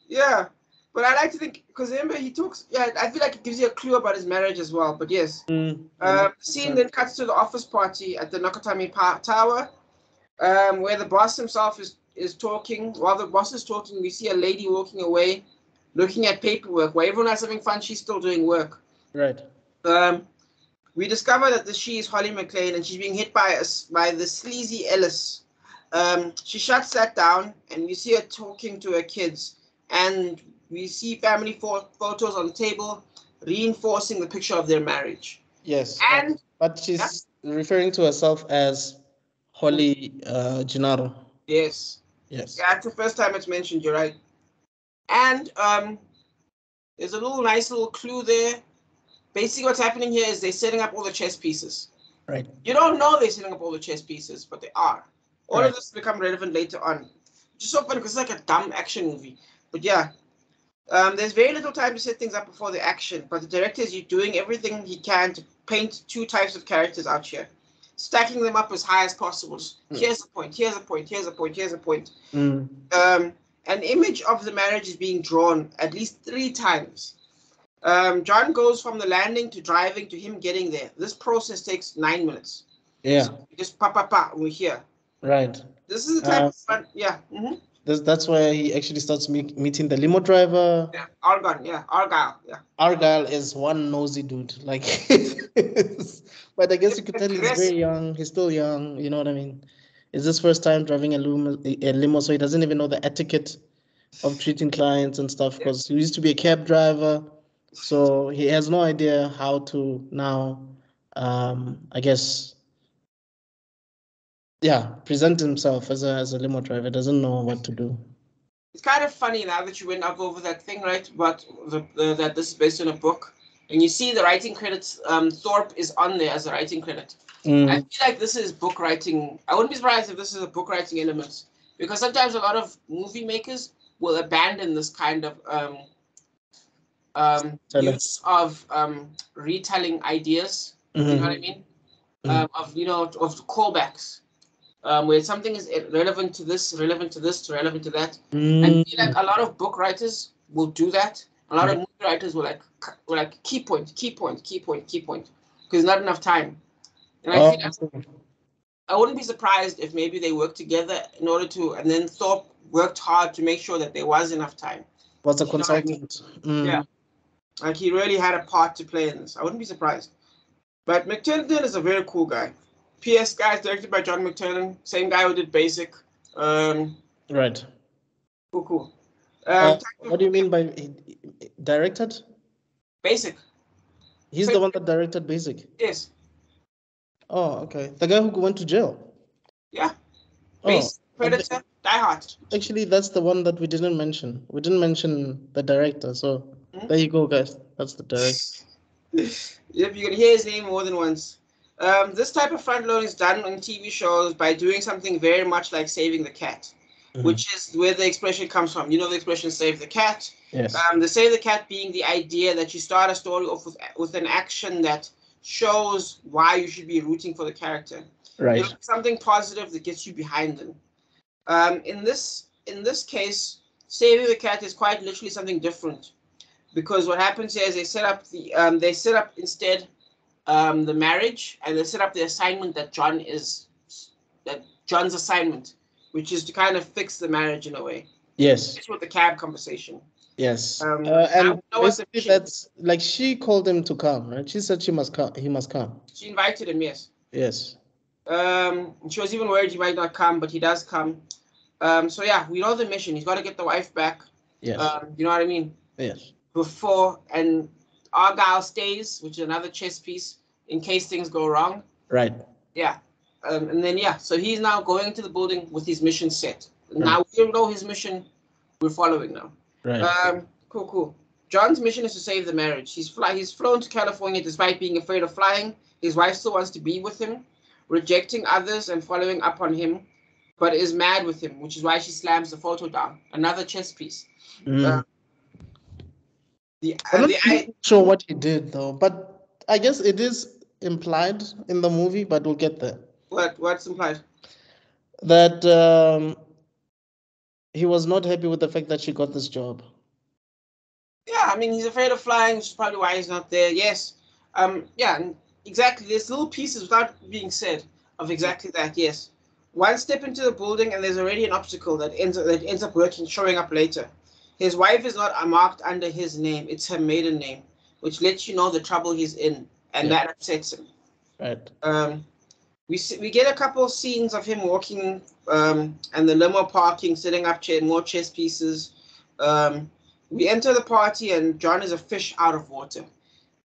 S2: Yeah. But I like to think because remember he talks yeah, I feel like it gives you a clue about his marriage as well. But yes.
S1: Mm,
S2: Uh, the scene then cuts to the office party at the Nakatomi pa- Tower, um, where the boss himself is, is talking. While the boss is talking, we see a lady walking away, looking at paperwork. While everyone else having fun, she's still doing work.
S1: right.
S2: Um, we discover that the she is Holly McClane and she's being hit by us by the sleazy Ellis. Um, she shuts that down and we see her talking to her kids. And we see family pho- photos on the table reinforcing the picture of their marriage.
S1: Yes.
S2: And
S1: but she's referring to herself as Holly uh, Gennaro.
S2: yes,
S1: Yes.
S2: yeah, that's the first time it's mentioned, you're right. And um, there's a little nice little clue there. Basically, what's happening here is they're setting up all the chess pieces.
S1: Right.
S2: You don't know they're setting up all the chess pieces, but they are. All
S1: Right.
S2: of this will become relevant later on. Just so funny because it's like a dumb action movie. But yeah, um, there's very little time to set things up before the action, but the director is doing everything he can to paint two types of characters out here, stacking them up as high as possible.
S1: Hmm.
S2: Here's a point, here's a point, here's a point, here's a point.
S1: Mm,
S2: Um, an image of the marriage is being drawn at least three times. Um, John goes from the landing to driving to him getting there. This process takes nine minutes.
S1: yeah.
S2: Just pa pa pa, we're here.
S1: Right.
S2: This is the type
S1: Uh,
S2: of fun, yeah. hmm
S1: That's, that's why he actually starts meet, meeting the limo driver.
S2: Yeah, Argon, yeah, Argyle, yeah.
S1: Argyle is one nosy dude. Like, but I guess you could tell he's very young. He's still young. You know what I mean? It's his first time driving a limo, a limo, so he doesn't even know the etiquette of treating clients and stuff. Because he used to be a cab driver, so he has no idea how to now, um, I guess, yeah, present himself as a as a limo driver. Doesn't know what to do.
S2: It's kind of funny now that you went up over that thing, right? But the, the, that this is based on a book, and you see the writing credits. Um, Thorp is on there as a writing credit. I
S1: Mm,
S2: feel like this is book writing. I wouldn't be surprised if this is a book writing element, because sometimes a lot of movie makers will abandon this kind of um, um, use of um, retelling ideas. You know
S1: mhm,
S2: what I mean?
S1: Mhm.
S2: Um, of you know of callbacks, um, where something is relevant to this, relevant to this, relevant to that.
S1: Mm,
S2: feel like a lot of book writers will do that. A lot of movie writers will like will like key point, key point, key point, key point, because not enough time. And I
S1: Oh,
S2: feel like I wouldn't be surprised if maybe they worked together in order to, and then Thorp worked hard to make sure that there was enough time.
S1: was a
S2: You know I mean?
S1: consultant. Mm,
S2: Yeah. Like he really had a part to play in this. I wouldn't be surprised. But McTiernan is a very cool guy. PS guys directed by John McTiernan, same guy who did Basic. Um,
S1: Right.
S2: cool, cool.
S1: Uh,
S2: Um,
S1: what do you mean by directed?
S2: Basic?
S1: He's the one that directed Basic.
S2: Yes.
S1: Oh, okay. The guy who went to jail.
S2: Yeah.
S1: Oh,
S2: Basic, Predator, Die Hard.
S1: actually, that's the one that we didn't mention. We didn't mention the director. So
S2: Hmm?
S1: there you go, guys. That's the director.
S2: Yep, you can hear his name more than once. Um, this type of front loading is done on TV shows by doing something very much like saving the cat,
S1: Mhm.
S2: which is where the expression comes from. You know the expression "save the cat."
S1: Yes.
S2: Um, the save the cat being the idea that you start a story off with with an action that shows why you should be rooting for the character. You
S1: Right.
S2: know, something positive that gets you behind them. Um, in this in this case, saving the cat is quite literally something different, because what happens here is they set up the um, they set up instead um, the marriage and they set up the assignment that John is that John's assignment, which is to kind of fix the marriage in a way.
S1: Yes.
S2: It's with the cab conversation.
S1: Yes.
S2: Um,
S1: uh, and
S2: don't know what
S1: basically, that's like she called him to come, right? She said she must come. He must come.
S2: She invited him, yes.
S1: Yes.
S2: Um, she was even worried he might not come, but he does come. Um, so yeah, we know the mission. He's got to get the wife back.
S1: Yes.
S2: Um, you know what I mean?
S1: yes.
S2: Before and Argyle stays, which is another chess piece in case things go wrong.
S1: Right.
S2: Yeah. Um, and then yeah, so he's now going to the building with his mission set. Now we know his mission. We're following now.
S1: Right.
S2: Um, cool, cool. John's mission is to save the marriage. He's fly. He's flown to California despite being afraid of flying. His wife still wants to be with him, rejecting others and following up on him, but is mad with him, which is why she slams the photo down. Another chess piece.
S1: Mm.
S2: uh, The,
S1: I'm
S2: uh,
S1: not
S2: I,
S1: sure what he did though, but I guess it is implied in the movie, but we'll get there.
S2: What what's implied?
S1: That um, he was not happy with the fact that she got this job.
S2: Yeah, I mean he's afraid of flying, which is probably why he's not there. Yes. Um yeah, exactly. There's little pieces without being said of exactly that, yes. One step into the building and there's already an obstacle that ends up, that ends up working showing up later. His wife is not marked under his name, it's her maiden name, which lets you know the trouble he's in, and
S1: Yeah.
S2: that upsets him.
S1: Right.
S2: Um, we we get a couple of scenes of him walking um, and the limo parking, setting up chair, more chess pieces. Um, we enter the party and John is a fish out of water.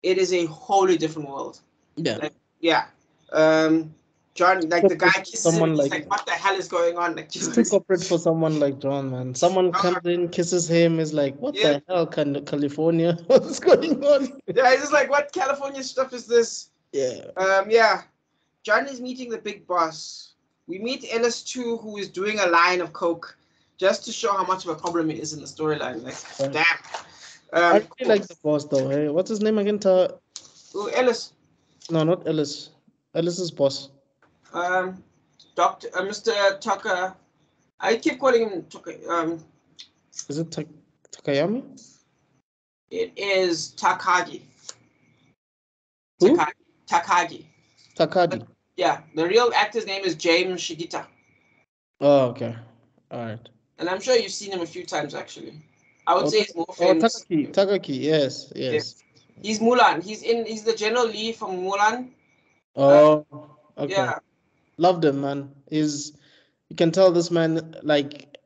S2: It is a wholly different world.
S1: Yeah.
S2: Yeah. Um, John, like the guy kisses
S1: Someone
S2: him, he's
S1: like-
S2: like, what the hell is going on? Like,
S1: It's too corporate for someone like John, man. Someone
S2: Uh-huh.
S1: comes in, kisses him, is like, "What
S2: Yeah.
S1: the hell, Can- California? What's going on?"
S2: yeah, he's just like, what California stuff is this?
S1: Yeah.
S2: Um, yeah, John is meeting the big boss. We meet Ellis too, who is doing a line of coke, just to show how much of a problem it is in the storyline. Like,
S1: Right.
S2: damn.
S1: I
S2: Um,
S1: really like the boss though. Hey, what's his name again? Ta-
S2: ooh, Ellis,
S1: no, not Ellis. Ellis's boss.
S2: Um, Doctor, uh, Mr. Tucker. I keep calling him Tucker. Um,
S1: Is it Ta- Takayami?
S2: it is Takagi.
S1: Who?
S2: Takagi. Takagi.
S1: Takagi.
S2: Yeah, the real actor's name is James Shigeta,
S1: Oh, okay. All right.
S2: and I'm sure you've seen him a few times actually. I would
S1: Oh,
S2: say he's more
S1: Oh,
S2: famous.
S1: Takaki. Takaki. Yes. Yes.
S2: He's Mulan. He's in. He's the General Li from Mulan.
S1: Oh. Okay.
S2: Yeah,
S1: Loved him, man. Is you can tell this man like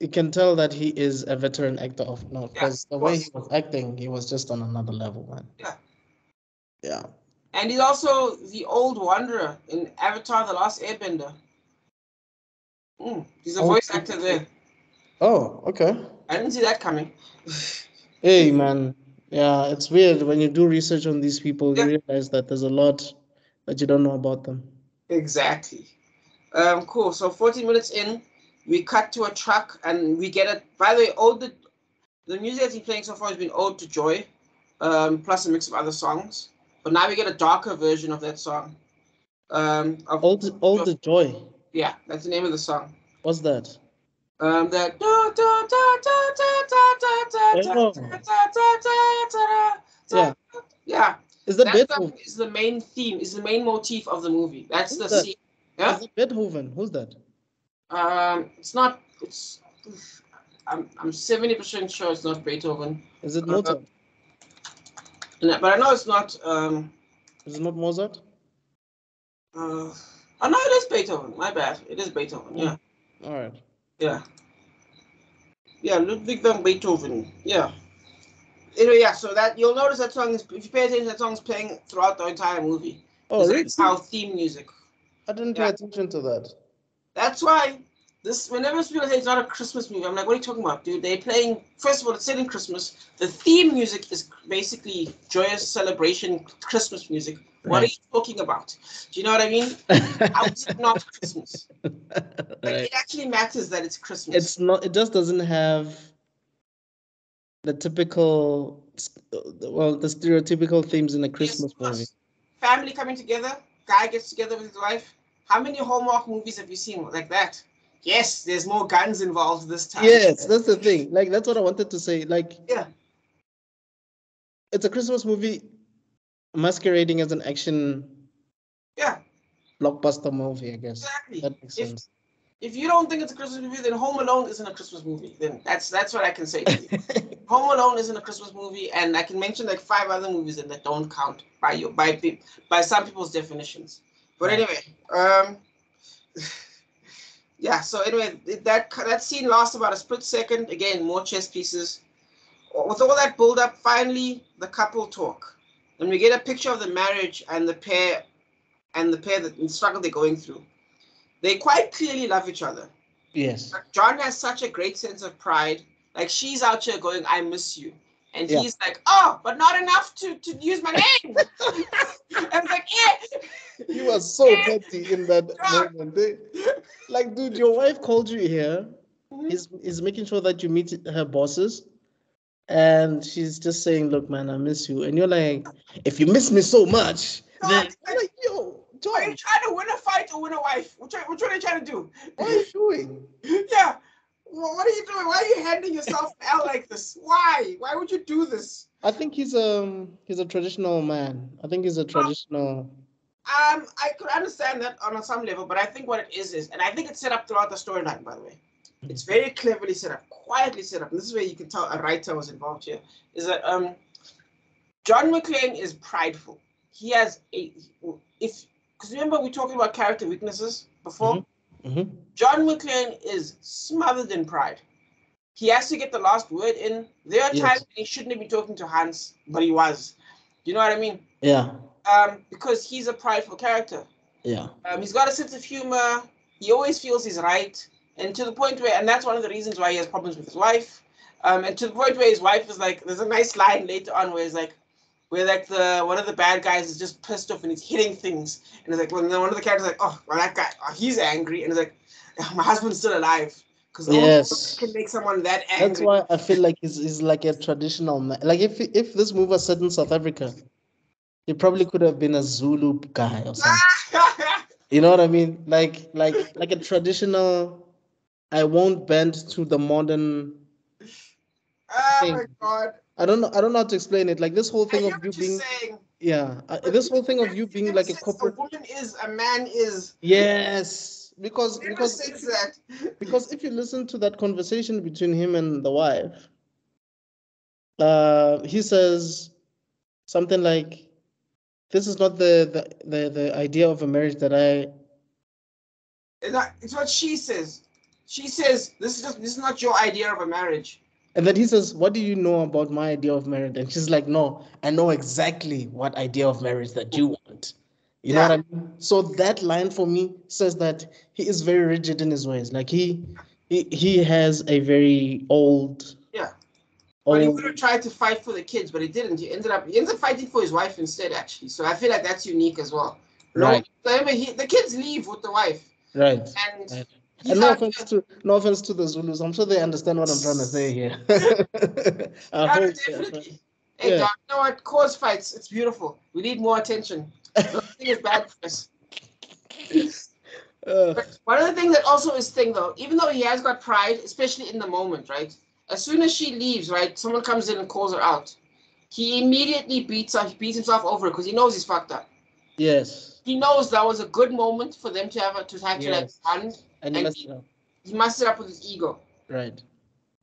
S1: you can tell that he is a veteran actor of no,
S2: Yeah,
S1: because the way he was acting, he was just on another level, man.
S2: Yeah.
S1: Yeah.
S2: and he's also the old wanderer in Avatar: The Last Airbender. Mm, he's a
S1: Oh,
S2: voice actor there.
S1: Oh, okay.
S2: I didn't see that coming.
S1: Hey, man. Yeah, it's weird when you do research on these people, you realize that there's a lot that you don't know about them.
S2: Exactly. Um, cool. So 14 minutes in, we cut to a truck and we get it. By the way, all the the music that he's playing so far has been "Ode to Joy," um, plus a mix of other songs. But now we get a darker version of that song. Um, of
S1: "Ode Ode to Joy."
S2: Yeah, that's the name of the song.
S1: What's that?
S2: Um, that.
S1: Yeah.
S2: Yeah.
S1: Is that Beethoven?
S2: is the main theme, is the main motif of the movie. That's the
S1: that?
S2: scene. Yeah.
S1: Is it Beethoven? Who's that?
S2: Um, it's not. It's. I'm. I'm seventy percent sure it's not Beethoven.
S1: Is it
S2: Uh,
S1: Mozart?
S2: No, But I know it's not. Um.
S1: Is it not Mozart?
S2: Uh, I know it is Beethoven. My bad. It is Beethoven. Yeah.
S1: All right.
S2: Yeah. Yeah, Ludwig van Beethoven. Yeah. Anyway, yeah. So that you'll notice that song is. If you pay attention, that song's playing throughout the entire movie.
S1: Oh, really?
S2: It's our theme music.
S1: I didn't pay attention to that.
S2: That's why this whenever people say it's not a Christmas movie, I'm like, what are you talking about, dude? They're playing first of all, it's set in Christmas. The theme music is basically joyous celebration Christmas music. What are you talking about? Do you know what I mean? How is it not Christmas? Like
S1: right.
S2: it actually matters that it's Christmas.
S1: It's not. It just doesn't have the typical, well, the stereotypical themes in a Christmas
S2: course.
S1: movie.
S2: Family coming together, guy gets together with his wife. How many Hallmark movies have you seen like that? Yes, there's more guns involved this time.
S1: Yes, that's the thing. Like that's what I wanted to say. Like,
S2: Yeah.
S1: it's a Christmas movie masquerading as an action
S2: Yeah,
S1: blockbuster movie. I guess
S2: exactly.
S1: that makes
S2: If-
S1: sense.
S2: If you don't think it's a Christmas movie, then Home Alone isn't a Christmas movie. Then that's that's what I can say to you. Home Alone isn't a Christmas movie, and I can mention like five other movies that, that don't count by you by by some people's definitions. But anyway, um, yeah. So anyway, that that scene lasts about a split second. Again, more chess pieces. With all that build up, finally the couple talk, and we get a picture of the marriage and the pair, and the pair that the struggle they're going through. They quite clearly love each other.
S1: yes.
S2: John has such a great sense of pride. Like she's out here going, "I miss you," and
S1: Yeah.
S2: he's like, "Oh, but not enough to to use my name." and it's like, "Yeah."
S1: He was so eh. petty in that moment. They- like, dude, your wife called you here.
S2: Mhm.
S1: He's he's making sure that you meet her bosses, and she's just saying, "Look, man, I miss you," and you're like, "If you miss me so much, then like, yo,
S2: Are you trying to win a fight or win a wife? Which, one- which one are you trying to do?
S1: what are you doing?"
S2: yeah. Well, what are you doing? Why are you handing yourself out like this? Why? Why would you do this?
S1: I think he's um he's a traditional man. I think he's a traditional.
S2: Um, I could understand that on some level, but I think what it is is, and I think it's set up throughout the storyline. By the way, it's very cleverly set up, quietly set up. And this is where you can tell a writer was involved here. Is that um, John McClane is prideful. He has a if because remember we talking about character weaknesses before.
S1: Mhm.
S2: John McClane is smothered in pride. He has to get the last word in. There are
S1: Yes.
S2: times when he shouldn't have been talking to Hans, but he was. You know what I mean?
S1: Yeah,
S2: Um, because he's a prideful character.
S1: yeah,
S2: Um, he's got a sense of humor. He always feels he's right, and to the point where, and that's one of the reasons why he has problems with his wife. Um, and to the point where his wife is like, there's a nice line later on where he's like, where like the one of the bad guys is just pissed off and he's hitting things, and it's like when one of the characters is like, oh, well that guy, oh, he's angry, and it's like, "Oh, my husband's still alive, because
S1: Yes.
S2: can make someone that angry.
S1: that's why I feel like he's, he's like a traditional man. Like if if this movie was set in South Africa, he probably could have been a Zulu guy or something. You know what I mean? Like like like a traditional. I won't bend to the modern.
S2: oh my god!
S1: I don't know. I don't know how to explain it. Like this whole thing of you being
S2: saying.
S1: yeah. uh, this whole thing of you being like a corporate.
S2: A woman is a man is.
S1: Yes, because because
S2: that.
S1: because if you listen to that conversation between him and the wife, uh, he says something like, "This is not the the the, the idea of a marriage that I."
S2: It's, not, it's what she says. She says this is just this is not your idea of a marriage.
S1: And then he says, "What do you know about my idea of marriage?" And she's like, "No, I know exactly what idea of marriage that you want." You know what I mean? So that line for me says that he is very rigid in his ways. Like he he, he has a very old
S2: Yeah. But he would have tried to fight for the kids, but he didn't. He ended up he ends up fighting for his wife instead, actually. So I feel like that's unique as well. No,
S1: Right.
S2: Remember, he, the kids leave with the wife,
S1: right.
S2: and
S1: Right.
S2: He
S1: And no
S2: found-
S1: offense to no offense to the Zulus. I'm sure they understand what I'm trying to say here. I
S2: Yeah,
S1: hope they
S2: definitely. Hey,
S1: Yeah.
S2: dog, you know what? Cause fights. It's beautiful. We need more attention. Nothing is bad for us.
S1: Uh,
S2: one of the things that also is thing though, even though he has got pride, especially in the moment, right? As soon as she leaves, right, someone comes in and calls her out. He immediately beats her, he beats himself over because he knows he's fucked up.
S1: yes.
S2: He knows that was a good moment for them to have a, to have to like
S1: Yes.
S2: bond.
S1: And he
S2: And
S1: messed
S2: he-
S1: it up.
S2: He messed it up with his ego,
S1: Right.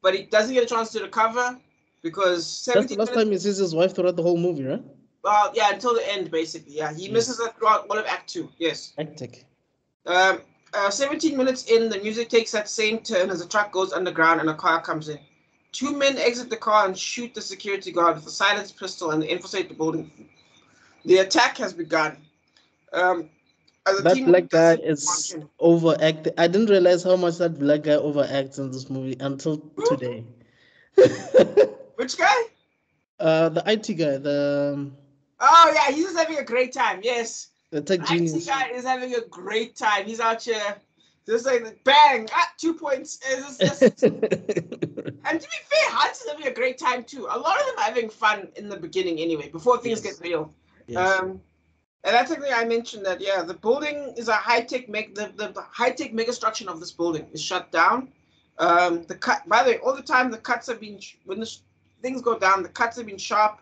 S2: but he doesn't get a chance to recover because
S1: That's the last
S2: minutes.
S1: time he sees his wife throughout the whole movie, right?
S2: Well, yeah, until the end, basically. Yeah, he
S1: Yes.
S2: misses that throughout all of Act Two. Yes.
S1: Hectic.
S2: Um, uh, 17 minutes in, the music takes that same turn as the truck goes underground and a car comes in. Two men exit the car and shoot the security guard with a silenced pistol and they infiltrate the building. The attack has begun. Um,
S1: That black guy is overacting. I didn't realize how much that black guy overacts in this movie until today.
S2: Which guy?
S1: uh, the IT guy, the um,
S2: Oh, yeah, he's just having a great time. Yes.
S1: the tech
S2: The
S1: genius.
S2: IT guy is having a great time. He's out here just like bang, ah, two points. It's just- just- And to be fair, Hans is having a great time too. A lot of them are having fun in the beginning anyway, before things
S1: Yes.
S2: get real.
S1: Yes.
S2: Um, and that's something I mentioned that yeah, the building is a high tech meg the, the, the high tech mega structure of this building is shut down. Um, the cut by the way, all the time the cuts have been when the things go down, the cuts have been sharp,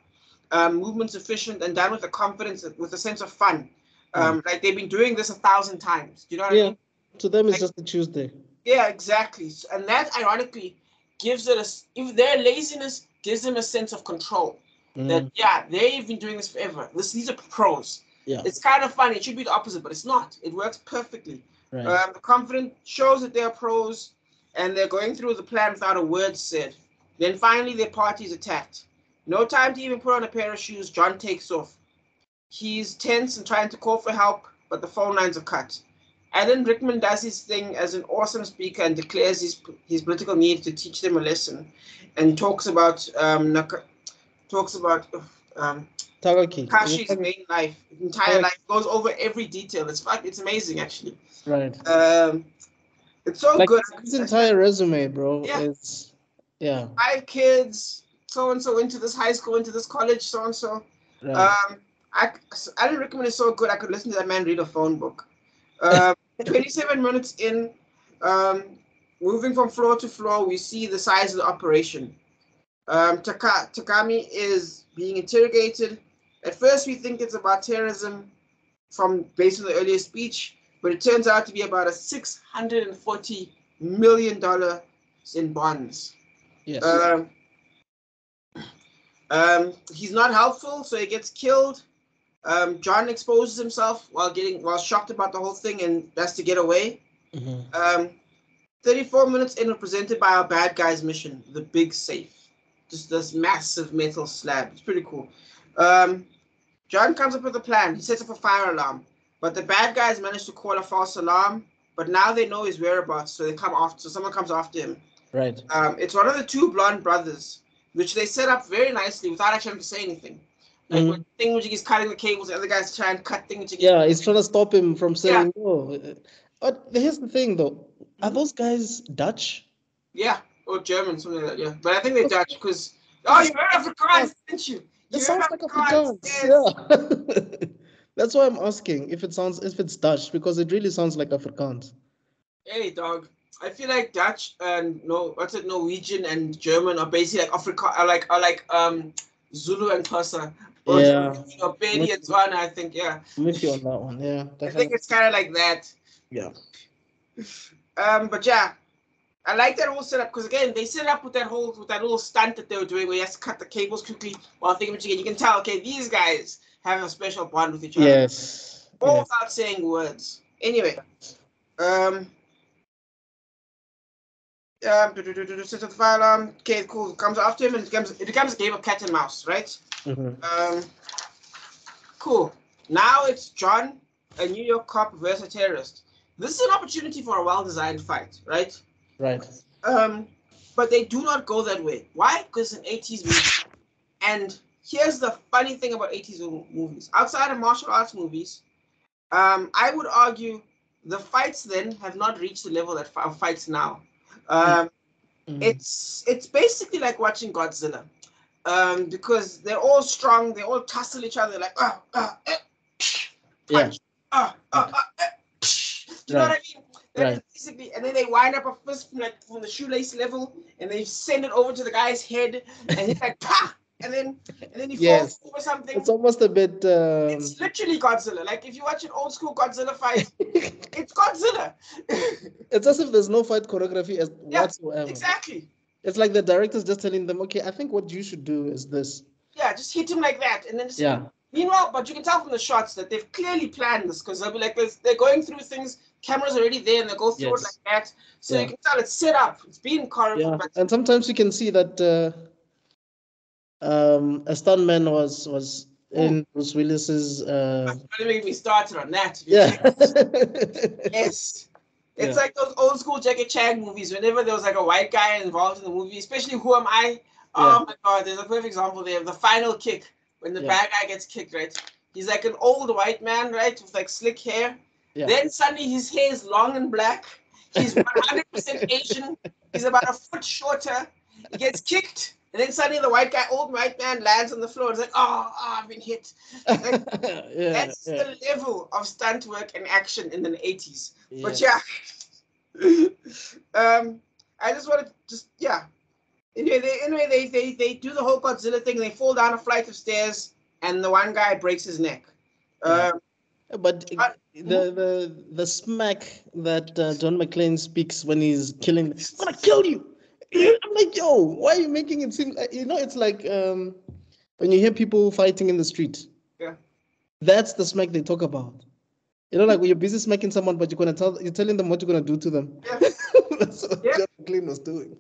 S2: um, movements efficient, and done with a confidence with a sense of fun. Um, like they've been doing this a thousand times. Do you know what I
S1: yeah.
S2: mean?
S1: To them, it's
S2: like-
S1: just a Tuesday.
S2: Yeah, exactly. And that ironically gives it a if their laziness gives them a sense of control. That
S1: Mm,
S2: yeah, they've been doing this forever. This these are pros.
S1: Yeah.
S2: It's kind of funny. It should be the opposite, but it's not. It works perfectly.
S1: Right.
S2: Um, the confidence shows that they're pros, and they're going through the plan without a word said. Then finally, their party is attacked. No time to even put on a pair of shoes. John takes off. He's tense and trying to call for help, but the phone lines are cut. Alan Rickman does his thing as an awesome speaker and declares his his political need to teach them a lesson, and talks about um, talks about um,
S1: Tagaki.
S2: Kashi's main life, entire
S1: Right.
S2: life, goes over every detail. It's fuck, it's amazing actually.
S1: Right.
S2: Um, it's so
S1: Like
S2: good.
S1: his entire resume, bro,
S2: Yeah.
S1: is yeah.
S2: Five kids, so and so into this high school, into this college, so and so.
S1: Right.
S2: Um, I, I didn't recommend it so good. I could listen to that man read a phone book. Um, 27 minutes in, um, moving from floor to floor, we see the size of the operation. Um, Taka, Takami is being interrogated. At first, we think it's about terrorism from based on the earlier speech, but it turns out to be about a 640 million dollar in bonds.
S1: yes.
S2: Um, um, he's not helpful, so he gets killed. Um, John exposes himself while getting while shocked about the whole thing and has to get away.
S1: Mhm.
S2: Um, 34 minutes in, we're presented by our bad guy's mission, the big safe. Just this massive metal slab. It's pretty cool. Um, John comes up with a plan. He sets up a fire alarm, but the bad guys manage to call a false alarm. But now they know his whereabouts, so they come after. So someone comes after him.
S1: Right.
S2: Um, it's one of the two blonde brothers, which they set up very nicely without actually having to say anything. Like
S1: Mhm.
S2: when Thingamajiggy's cutting the cables, the other guy's trying to cut Thingamajiggy.
S1: Yeah, he's trying to stop him from saying no. But here's the thing, though. Are those guys Dutch?
S2: Yeah, or German, something like that. Yeah, but I think they're Dutch because oh, you heard Afrikaans, didn't you?
S1: It sounds like
S2: Afrikaans,
S1: Afrikaans. Yeah. That's why I'm asking if it sounds if it's Dutch because it really sounds like Afrikaans.
S2: Hey, dog. I feel like Dutch and no, what's it, Norwegian and German are basically like Africa, are like are like um Zulu and Xhosa. Or
S1: Yeah.
S2: Or Pedi and Tswana, I think. Yeah,
S1: I'm with you on that one. Yeah,
S2: I think it's kind of like that.
S1: Yeah.
S2: Um, but yeah, I like that whole setup because again, they set up with that whole with that little stunt that they were doing where you have to cut the cables quickly while thinking again. You can tell, okay, these guys have a special bond with each other.
S1: Yes.
S2: All
S1: yes.
S2: without saying words. Anyway, um, um, do- do- do- do- do, set up the fire alarm. Okay, cool. Comes after him, and it becomes it becomes a game of cat and mouse, right?
S1: Mhm.
S2: Um, cool. Now it's John, a New York cop versus a terrorist. This is an opportunity for a well-designed fight, right?
S1: Right.
S2: Um, but they do not go that way. Why? Because it's an 80s movie. And here's the funny thing about 80s movies. Outside of martial arts movies, um, I would argue the fights then have not reached the level that of fights now. Um,
S1: Mhm.
S2: it's it's basically like watching Godzilla, um, because they're all strong, they all tussle each other like ah ah eh,
S1: Yeah.
S2: punch, ah ah ah. eh. Do you know what I mean? Is
S1: Right.
S2: basically, and then they wind up a fist from like from the shoelace level, and they send it over to the guy's head, and he's like pa, and then and then he
S1: Yes.
S2: falls over something.
S1: It's almost a bit. Um,
S2: It's literally Godzilla. Like if you watch an old school Godzilla fight, it's Godzilla.
S1: it's as if there's no fight choreography as
S2: Yeah,
S1: whatsoever.
S2: exactly.
S1: It's like the director's just telling them, okay, I think what you should do is this.
S2: Yeah, just hit him like that, and then just
S1: Yeah.
S2: Meanwhile, but you can tell from the shots that they've clearly planned this because they'll be like, they're going through things, cameras already there, and they go through
S1: Yes.
S2: it like that. So
S1: Yeah.
S2: you can tell it's set up, it's being choreographed.
S1: Yeah.
S2: But
S1: And sometimes you can see that uh, um, a stuntman was was in Bruce Willis's. Uh,
S2: don't make me started on that.
S1: yeah.
S2: Yes. It's
S1: Yeah.
S2: like those old school Jackie Chan movies. Whenever there was like a white guy involved in the movie, especially Who Am I? Oh
S1: Yeah.
S2: my God, there's a perfect example there. Of the final kick, when the
S1: Yeah.
S2: bad guy gets kicked, right? He's like an old white man, right, with like slick hair.
S1: Yeah.
S2: Then suddenly his hair is long and black. He's 100% Asian. He's about a foot shorter. He gets kicked. And then suddenly the white guy, old white man, lands on the floor. It's like, oh, oh I've been hit.
S1: yeah.
S2: That's
S1: yeah.
S2: the level of stunt work and action in the 80s. But
S1: yeah.
S2: yeah. um, I just want to just yeah. Anyway, they anyway they, they they do the whole Godzilla thing. They fall down a flight of stairs, and the one guy breaks his neck.
S1: Yeah.
S2: Um,
S1: But
S2: Uh,
S1: the the the smack that uh, John McClane speaks when he's killing, I'm gonna kill you. I'm like, yo, why are you making it seem? Like, you know, it's like um, when you hear people fighting in the street.
S2: Yeah.
S1: That's the smack they talk about. You know, like when you're busy smacking someone, but you're gonna tell you're telling them what you're gonna do to them.
S2: Yeah.
S1: That's what
S2: Yeah.
S1: John McClane was doing.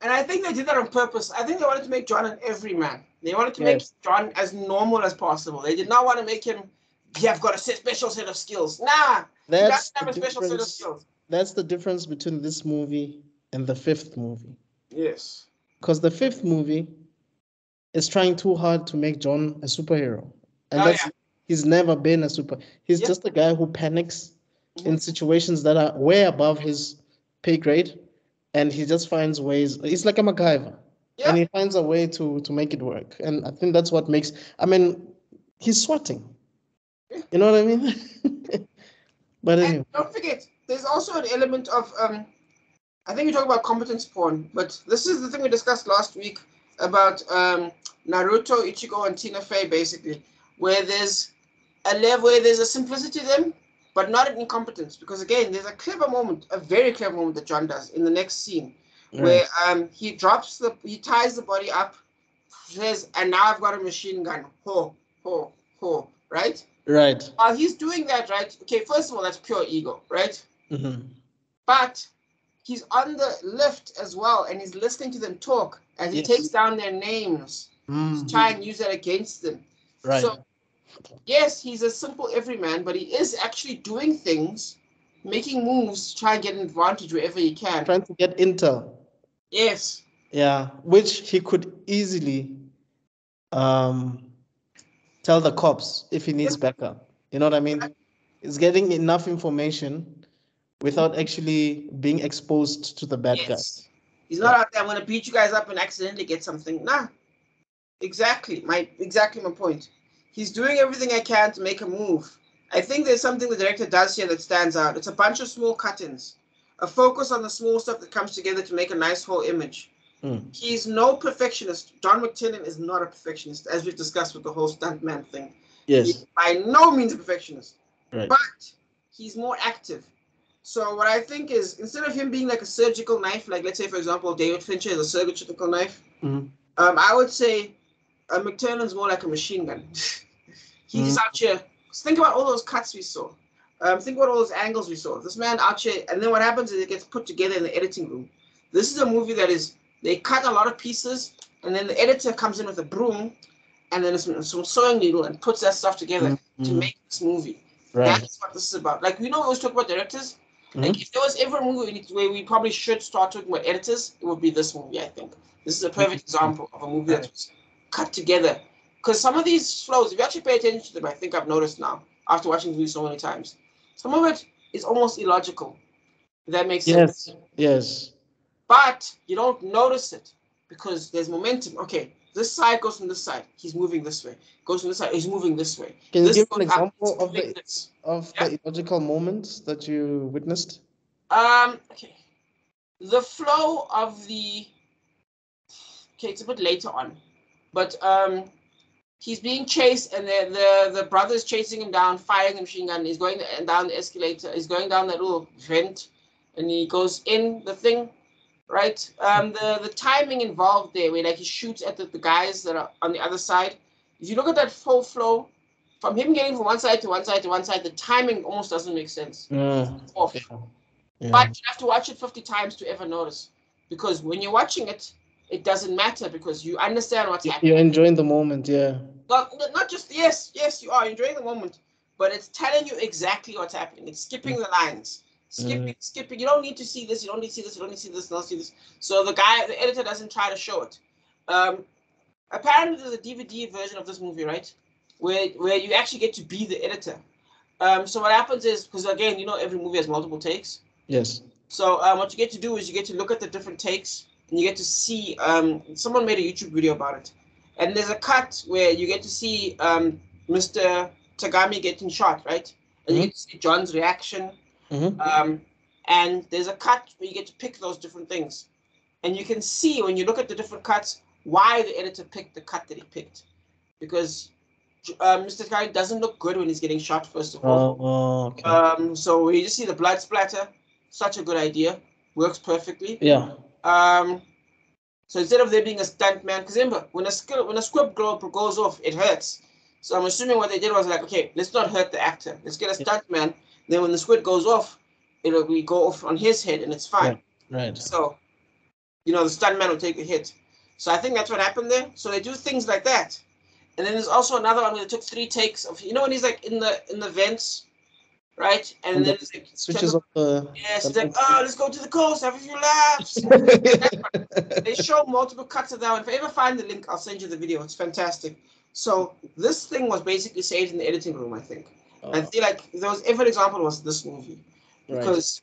S2: and I think they did that on purpose. I think they wanted to make John an everyman. They wanted to
S1: Yes.
S2: make John as normal as possible. They did not want to make him. You have got a special set of skills. Nah,
S1: That's
S2: doesn't have
S1: the
S2: a special set of
S1: difference.
S2: skills.
S1: That's the difference between this movie and the fifth movie.
S2: Yes.
S1: because the fifth movie is trying too hard to make John a superhero, and
S2: Oh,
S1: that's
S2: yeah.
S1: he's never been a super. He's
S2: Yeah.
S1: just a guy who panics in
S2: Mhm.
S1: situations that are way above his pay grade, and he just finds ways. He's like a MacGyver.
S2: Yeah.
S1: and he finds a way to to make it work. And I think that's what makes. I mean, he's sweating. You know what I mean? but anyway,
S2: And don't forget, there's also an element of um, I think you talk about competence porn, but this is the thing we discussed last week about um, Naruto, Ichigo, and Tina Fey, basically, where there's a level where there's a simplicity to them, but not an incompetence. Because again, there's a clever moment, a very clever moment that John does in the next scene, where um, he drops the, he ties the body up, says, and now I've got a machine gun. Ho, ho, ho, right?
S1: Right.
S2: While he's doing that, right? Okay, first of all, that's pure ego, right?
S1: Mhm.
S2: but he's on the lift as well and he's listening to them talk as he
S1: Yes.
S2: takes down their names to
S1: Mhm.
S2: try and use that against them.
S1: Right.
S2: So, yes, he's a simple everyman, but he is actually doing things, making moves to try and get an advantage wherever he can.
S1: Trying to get intel.
S2: Yes,
S1: Yeah, which he could easily um tell the cops if he needs backup. You know what I mean? He's getting enough information without actually being exposed to the bad guys.
S2: He's not out there, I'm going to beat you guys up and accidentally get something. Nah, exactly. My exactly my point. He's doing everything I can to make a move. I think there's something the director does here that stands out. It's a bunch of small cut-ins, a focus on the small stuff that comes together to make a nice whole image.
S1: Mm.
S2: He's no perfectionist. John McTiernan is not a perfectionist, as we've discussed with the whole stuntman thing.
S1: Yes.
S2: He's by no means a perfectionist,
S1: Right.
S2: but he's more active. So what I think is instead of him being like a surgical knife, like let's say for example David Fincher is a surgical knife,
S1: Mhm.
S2: um, I would say uh, McTiernan's more like a machine gun. he's
S1: Mhm.
S2: out here. Think about all those cuts we saw. Um, think about all those angles we saw. This man out here, and then what happens is it gets put together in the editing room. This is a movie that is they cut a lot of pieces, and then the editor comes in with a broom, and then some, some sewing needle and puts that stuff together to
S1: Mhm.
S2: make this movie.
S1: Right.
S2: That's what this is about. Like we know we always talk about directors.
S1: Mhm.
S2: Like if there was ever a movie we where we probably should start talking about editors, it would be this movie. I think this is a perfect example of a movie that was cut together. Because some of these flows, if you actually pay attention to them, I think I've noticed now after watching the movie so many times, some of it is almost illogical. That makes sense.
S1: Yes.
S2: But you don't notice it because there's momentum. Okay, this side goes from this side. He's moving this way. Goes from this side. He's moving this way.
S1: Can you
S2: This
S1: give an
S2: goes up,
S1: example of the
S2: this.
S1: of
S2: Yeah.
S1: the illogical moments that you witnessed?
S2: Um, okay. The flow of the okay, it's a bit later on, but um, he's being chased, and the the the brother's chasing him down, firing the machine gun. He's going down the escalator. He's going down that little vent, and he goes in the thing, right? Um, the the timing involved there, where like he shoots at the, the guys that are on the other side. If you look at that full flow, from him getting from one side to one side to one side, the timing almost doesn't make sense.
S1: Mm.
S2: Off.
S1: Yeah.
S2: But you have to watch it 50 times to ever notice. Because when you're watching it, it doesn't matter because you understand what's happening.
S1: You're enjoying the moment, yeah.
S2: Not, not just, yes, yes, you are enjoying the moment, but it's telling you exactly what's happening. It's skipping the lines. Skipping, skipping. You don't need to see this, you don't need to see this, you don't need to see this, you don't see this. So the guy, the editor doesn't try to show it. Um, apparently there's a DVD version of this movie, right? Where where you actually get to be the editor. Um, so what happens is, because again, you know, every movie has multiple takes.
S1: Yes.
S2: So um, what you get to do is you get to look at the different takes and you get to see. Um, someone made a YouTube video about it, and there's a cut where you get to see um, Mr. Tagami getting shot, right? And you
S1: Mhm.
S2: get to see John's reaction.
S1: Mhm.
S2: Um, and there's a cut where you get to pick those different things, and you can see when you look at the different cuts why the editor picked the cut that he picked, because uh, Mr. Tagami doesn't look good when he's getting shot. First of all.
S1: Oh, oh, okay.
S2: Um, so you just see the blood splatter. Such a good idea. Works perfectly.
S1: yeah.
S2: Um, so instead of there being a stunt man, because remember, when a skill, when a script go, goes off, it hurts. So I'm assuming what they did was like, okay, let's not hurt the actor. Let's get a stunt man. Then when the squib goes off, it'll be go off on his head and it's fine.
S1: Right.
S2: So, you know, the stunt man will take a hit. So I think that's what happened there. So they do things like that. And then there's also another one where they took three takes of you know when he's like in the in the vents, right? And,
S1: And
S2: then
S1: the
S2: like
S1: Switches up the.
S2: Yes,
S1: the
S2: like, oh, let's go to the coast, have a few laughs. they show multiple cuts of that one. If I ever find the link, I'll send you the video. It's fantastic. So this thing was basically saved in the editing room, I think. I
S1: Oh,
S2: feel like there was ever an example was this movie.
S1: right.
S2: Because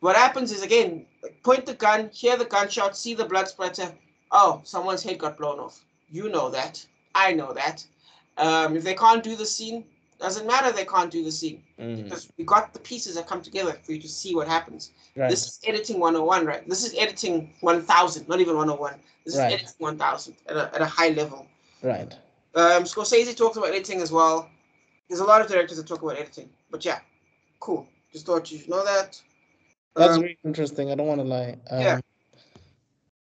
S2: what happens is again, point the gun, hear the gunshot, see the blood splatter, oh, someone's head got blown off. You know that. I know that. Um, if they can't do the scene, doesn't matter. They can't do the scene
S1: Mm,
S2: because we got the pieces that come together for you to see what happens.
S1: right.
S2: This is editing 101, right? This is editing 1000, not even 101. This is editing 1000 at a, at a high level.
S1: right.
S2: Um, Scorsese talks about editing as well. There's a lot of directors that talk about editing, but yeah, cool. Just thought you should know that.
S1: That's
S2: Um,
S1: very interesting. I don't want to lie. Um,
S2: Yeah.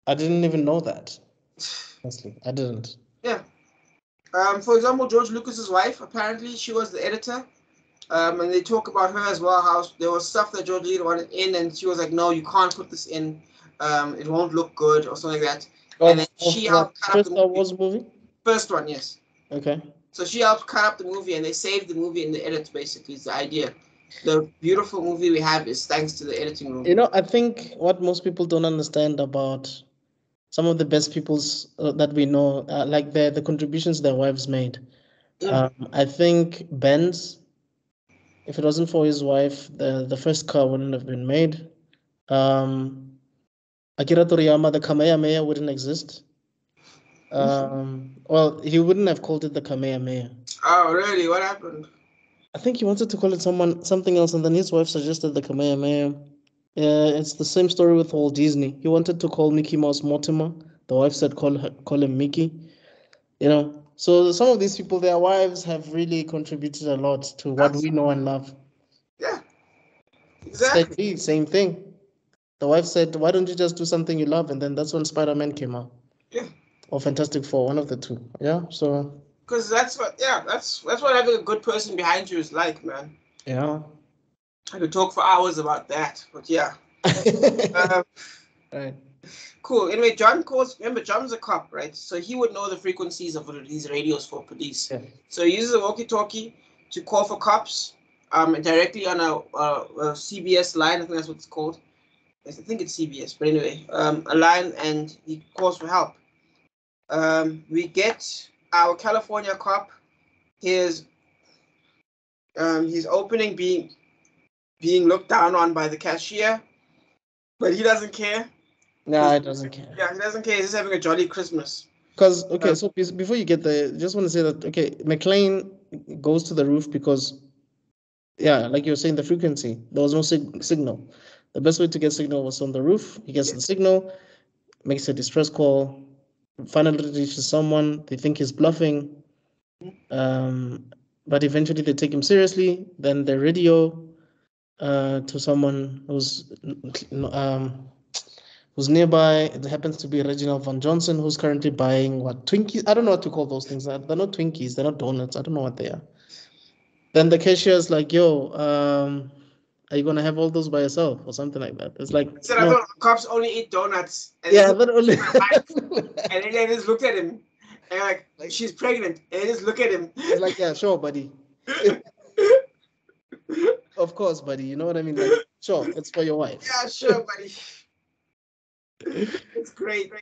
S1: I didn't even know that. Honestly, I didn't. Yeah.
S2: Um, for example, George Lucas's wife, apparently she was the editor. Um, and they talk about her as well, how there was stuff that George Lucas wanted in, and she was like, no, you can't put this in. Um, it won't look good, or something like that. And then
S1: Of-
S2: she
S1: of
S2: helped cut up
S1: first
S2: the
S1: Star
S2: movie.
S1: Wars movie.
S2: First one, yes.
S1: Okay.
S2: So she helped cut up the movie, and they saved the movie in the edit, basically, is the idea. The beautiful movie we have is thanks to the editing room.
S1: You know, I think what most people don't understand about some of the best people's uh, that we know, uh, like the the contributions their wives made.
S2: Mm.
S1: Um, I think Benz, if it wasn't for his wife, the the first car wouldn't have been made. Um, Akira Toriyama, the Kamehameha wouldn't exist. Um, well, he wouldn't have called it the Kamehameha.
S2: Oh, really? What happened?
S1: I think he wanted to call it someone something else, and then his wife suggested the Kamehameha. Yeah, it's the same story with Walt Disney. He wanted to call Mickey Mouse Mortimer. The wife said call her, call him Mickey. You know, so some of these people, their wives have really contributed a lot to what we know and love.
S2: Yeah. Exactly.
S1: Same thing. The wife said, "Why don't you just do something you love?" And then that's when Spider Man came out. Or Fantastic Four, one of the two. Yeah. So
S2: Because that's what, yeah, that's that's what having a good person behind you is like, man.
S1: yeah.
S2: I could talk for hours about that, but yeah. Um,
S1: right.
S2: cool. Anyway, John calls. Remember, John's a cop, right? So he would know the frequencies of these radios for police.
S1: Yeah.
S2: So he uses a walkie-talkie to call for cops, um, directly on a, a, a CBS line. I think that's what it's called. I think it's CBS, but anyway, um, a line, and he calls for help. Um, we get our California cop. His um, his opening being being looked down on by the cashier, but he doesn't care.
S1: No, he doesn't care.
S2: Yeah, he doesn't care. He's just having a jolly Christmas.
S1: Because okay,
S2: Um,
S1: so before you get there, just want to say that okay, McClane goes to the roof because, yeah, like you were saying, the frequency there was no sig- signal. The best way to get signal was on the roof. He gets the signal, makes a distress call, finally reaches someone. They think he's bluffing, um, but eventually they take him seriously. Then they radio uh, to someone who's um, who's nearby. It happens to be Reginald VelJohnson, who's currently buying what Twinkies. I don't know what to call those things. They're they're not Twinkies. They're not donuts. I don't know what they are. Then the cashier is like, "Yo, um, are you gonna have all those by yourself or something like that?" It's like,
S2: He said, I
S1: no.
S2: thought cops only eat donuts. And
S1: yeah,
S2: then-
S1: not only.
S2: and then they just looked at him and like, like she's pregnant. And they just look at him.
S1: it's like, yeah, sure, buddy. Of course, buddy. You know what I mean? Like, sure, it's for your wife.
S2: yeah, sure, buddy. It's great.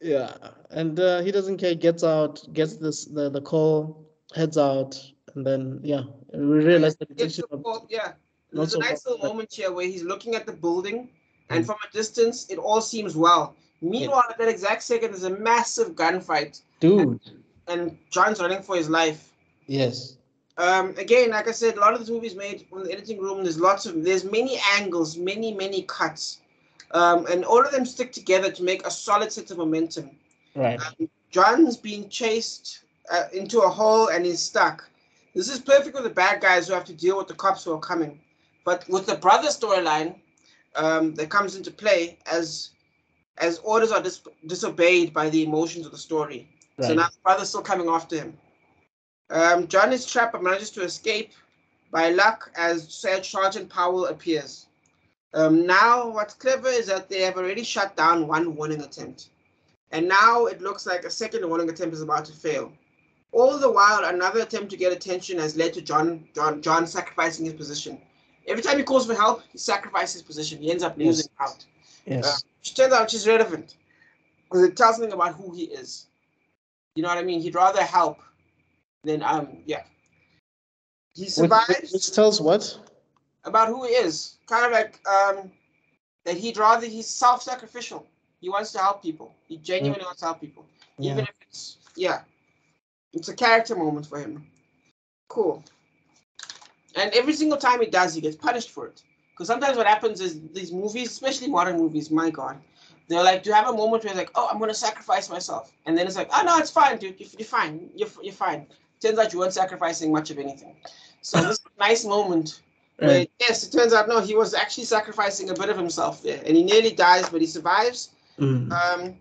S1: Yeah, and uh, he doesn't care. Gets out, gets this the the call, heads out, and then yeah, we realize that it's
S2: It's
S1: actually
S2: the
S1: not-
S2: yeah. There's a nice little moment here where he's looking at the building, and
S1: Mm.
S2: from a distance, it all seems well. Meanwhile, at that exact second, there's a massive gunfight,
S1: dude.
S2: and John's running for his life.
S1: Yes,
S2: Um, again, like I said, a lot of this movie is made from the editing room. There's lots of, there's many angles, many, many cuts, um, and all of them stick together to make a solid set of momentum.
S1: right.
S2: John's being chased uh, into a hole and he's stuck. This is perfect for the bad guys who have to deal with the cops who are coming. But with the brother storyline um, that comes into play as as orders are dis- disobeyed by the emotions of the story. So now the brother's still coming after him. Um, John is trapped but manages to escape by luck as Sir Sergeant Powell appears. Um, now, what's clever is that they have already shut down one warning attempt. And now it looks like a second warning attempt is about to fail. All the while, another attempt to get attention has led to John, John, John sacrificing his position. Every time he calls for help, he sacrifices his position. He ends up
S1: Yes.
S2: losing out.
S1: Yes.
S2: Which turns out which is relevant because it tells something about who he is. You know what I mean? He'd rather help than um yeah. He survives
S1: which tells what?
S2: about who he is. Kind of like um that he'd rather he's self-sacrificial. He wants to help people. He genuinely wants to help people, even
S1: Yeah.
S2: if it's yeah, it's a character moment for him. Cool. And every single time he does, he gets punished for it. Because sometimes what happens is these movies, especially modern movies, my God, they're like, to have a moment where it's like, oh, I'm going to sacrifice myself. And then it's like, oh, no, it's fine, dude. You're, fine. You're, you're fine. Turns out you weren't sacrificing much of anything. So this nice moment where,
S1: Right.
S2: yes, it turns out, no, he was actually sacrificing a bit of himself there. And he nearly dies, but he survives.
S1: Mm.
S2: Um,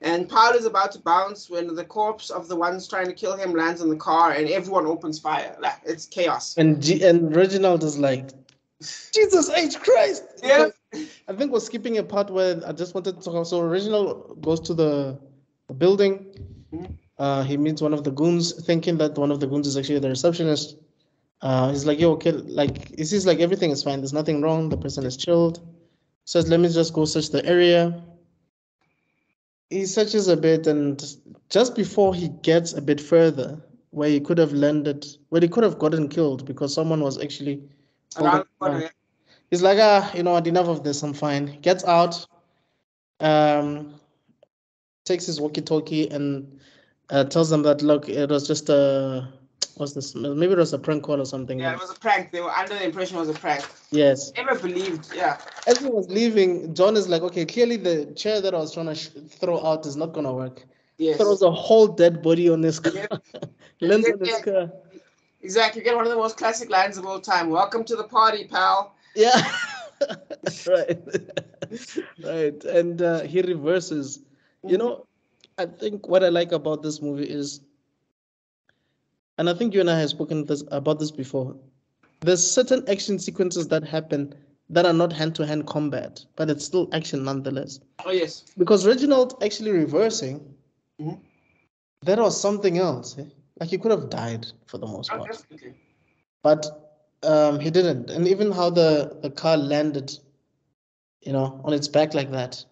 S2: and Paul is about to bounce when the corpse of the ones trying to kill him lands in the car and everyone opens fire. Like, It's chaos.
S1: And G- and Reginald is like, Jesus H Christ.
S2: Yeah.
S1: I think we're skipping a part where I just wanted to talk. So Reginald goes to the, the building.
S2: Mhm.
S1: Uh, he meets one of the goons, thinking that one of the goons is actually the receptionist. Uh, he's like, "Yo, okay." Like he sees like everything is fine. There's nothing wrong. The person is chilled. Says, "Let me just go search the area." He searches a bit, and just before he gets a bit further, where he could have landed, where he could have gotten killed because someone was actually. He's like, ah, you know what, enough of this, I'm fine. Gets out, um, takes his walkie-talkie and uh, tells them that, look, it was just a, what's this? Maybe it was a prank call or something.
S2: Yeah, it was a prank. They were under the impression it was a prank.
S1: Yes.
S2: Never believed. Yeah.
S1: As he was leaving, John is like, okay, clearly the chair that I was trying to sh- throw out is not gonna work.
S2: Yes.
S1: Throws a whole dead body on his car,
S2: Yeah.
S1: lands on his
S2: Yeah.
S1: car.
S2: Exactly. You get one of the most classic lines of all time. Welcome to the party, pal.
S1: Yeah. right. right. And uh, he reverses. You know, I think what I like about this movie is, and I think you and I have spoken this about this before. There's certain action sequences that happen that are not hand-to-hand combat, but it's still action nonetheless.
S2: Oh yes.
S1: Because Reginald actually reversing,
S2: Mhm.
S1: that was something else. eh? Like he could have died for the most
S2: Oh,
S1: part
S2: definitely.
S1: but um, he didn't. And even how the, the car landed, you know, on its back like that,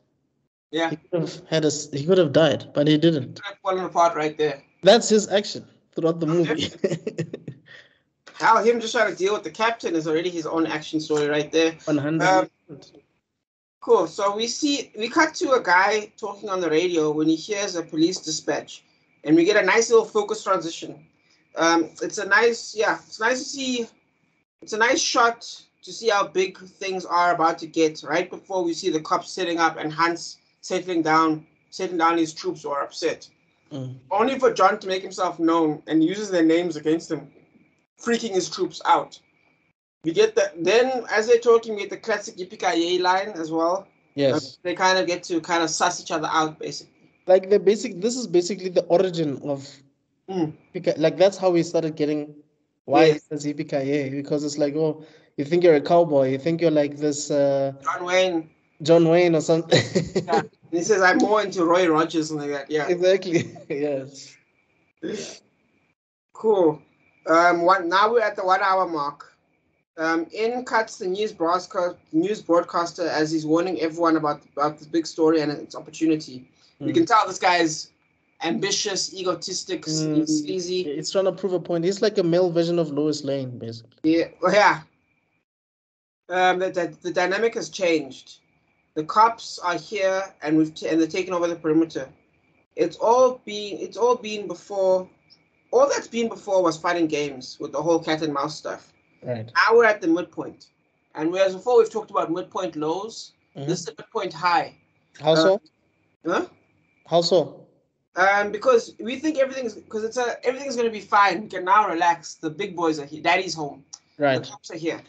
S2: Yeah.
S1: he could have had a, he could have died, but he didn't.
S2: Falling apart right there.
S1: That's his action throughout the movie.
S2: How him just trying to deal with the captain is already his own action story right there.
S1: One hundred.
S2: Um, Cool. So we see we cut to a guy talking on the radio when he hears a police dispatch, and we get a nice little focus transition. Um, it's a nice, yeah, it's nice to see. It's a nice shot to see how big things are about to get right before we see the cops setting up and Hans settling down, settling down his troops who are upset.
S1: Mm.
S2: Only for John to make himself known and uses their names against him, freaking his troops out. We get that. Then, as they're talking, we get the classic yippee line as well.
S1: Yes,
S2: They kind of get to kind of suss each other out, basically.
S1: like the basic. This is basically the origin of.
S2: Mm.
S1: Like that's how we started getting. Why
S2: Yes.
S1: it says yippee because it's like oh you think you're a cowboy you think you're like this uh,
S2: John Wayne.
S1: John Wayne or something.
S2: Yeah. He says, I'm more into Roy Rogers and like that. Yeah.
S1: exactly. yes.
S2: Cool. Um, one, now we're at the one hour mark. Um, in cuts the news broadcaster, news broadcaster as he's warning everyone about, about this big story and its opportunity. You
S1: Mm.
S2: can tell this guy is ambitious, egotistic,
S1: Mm.
S2: sleazy.
S1: He's trying to prove a point. He's like a male version of Lois Lane, basically.
S2: Yeah, yeah. Um, the, the, the dynamic has changed. The cops are here, and we've t- and they're taking over the perimeter. It's all been it's all been before. All that's been before was fun and games with the whole cat and mouse stuff.
S1: Right.
S2: Now we're at the midpoint, and whereas before we've talked about midpoint lows,
S1: Mhm.
S2: this is a midpoint high.
S1: How so?
S2: Huh?
S1: How so?
S2: Um, because we think everything's because it's a everything's gonna be fine. We can now relax. The big boys are here. Daddy's home.
S1: Right.
S2: The cops are here.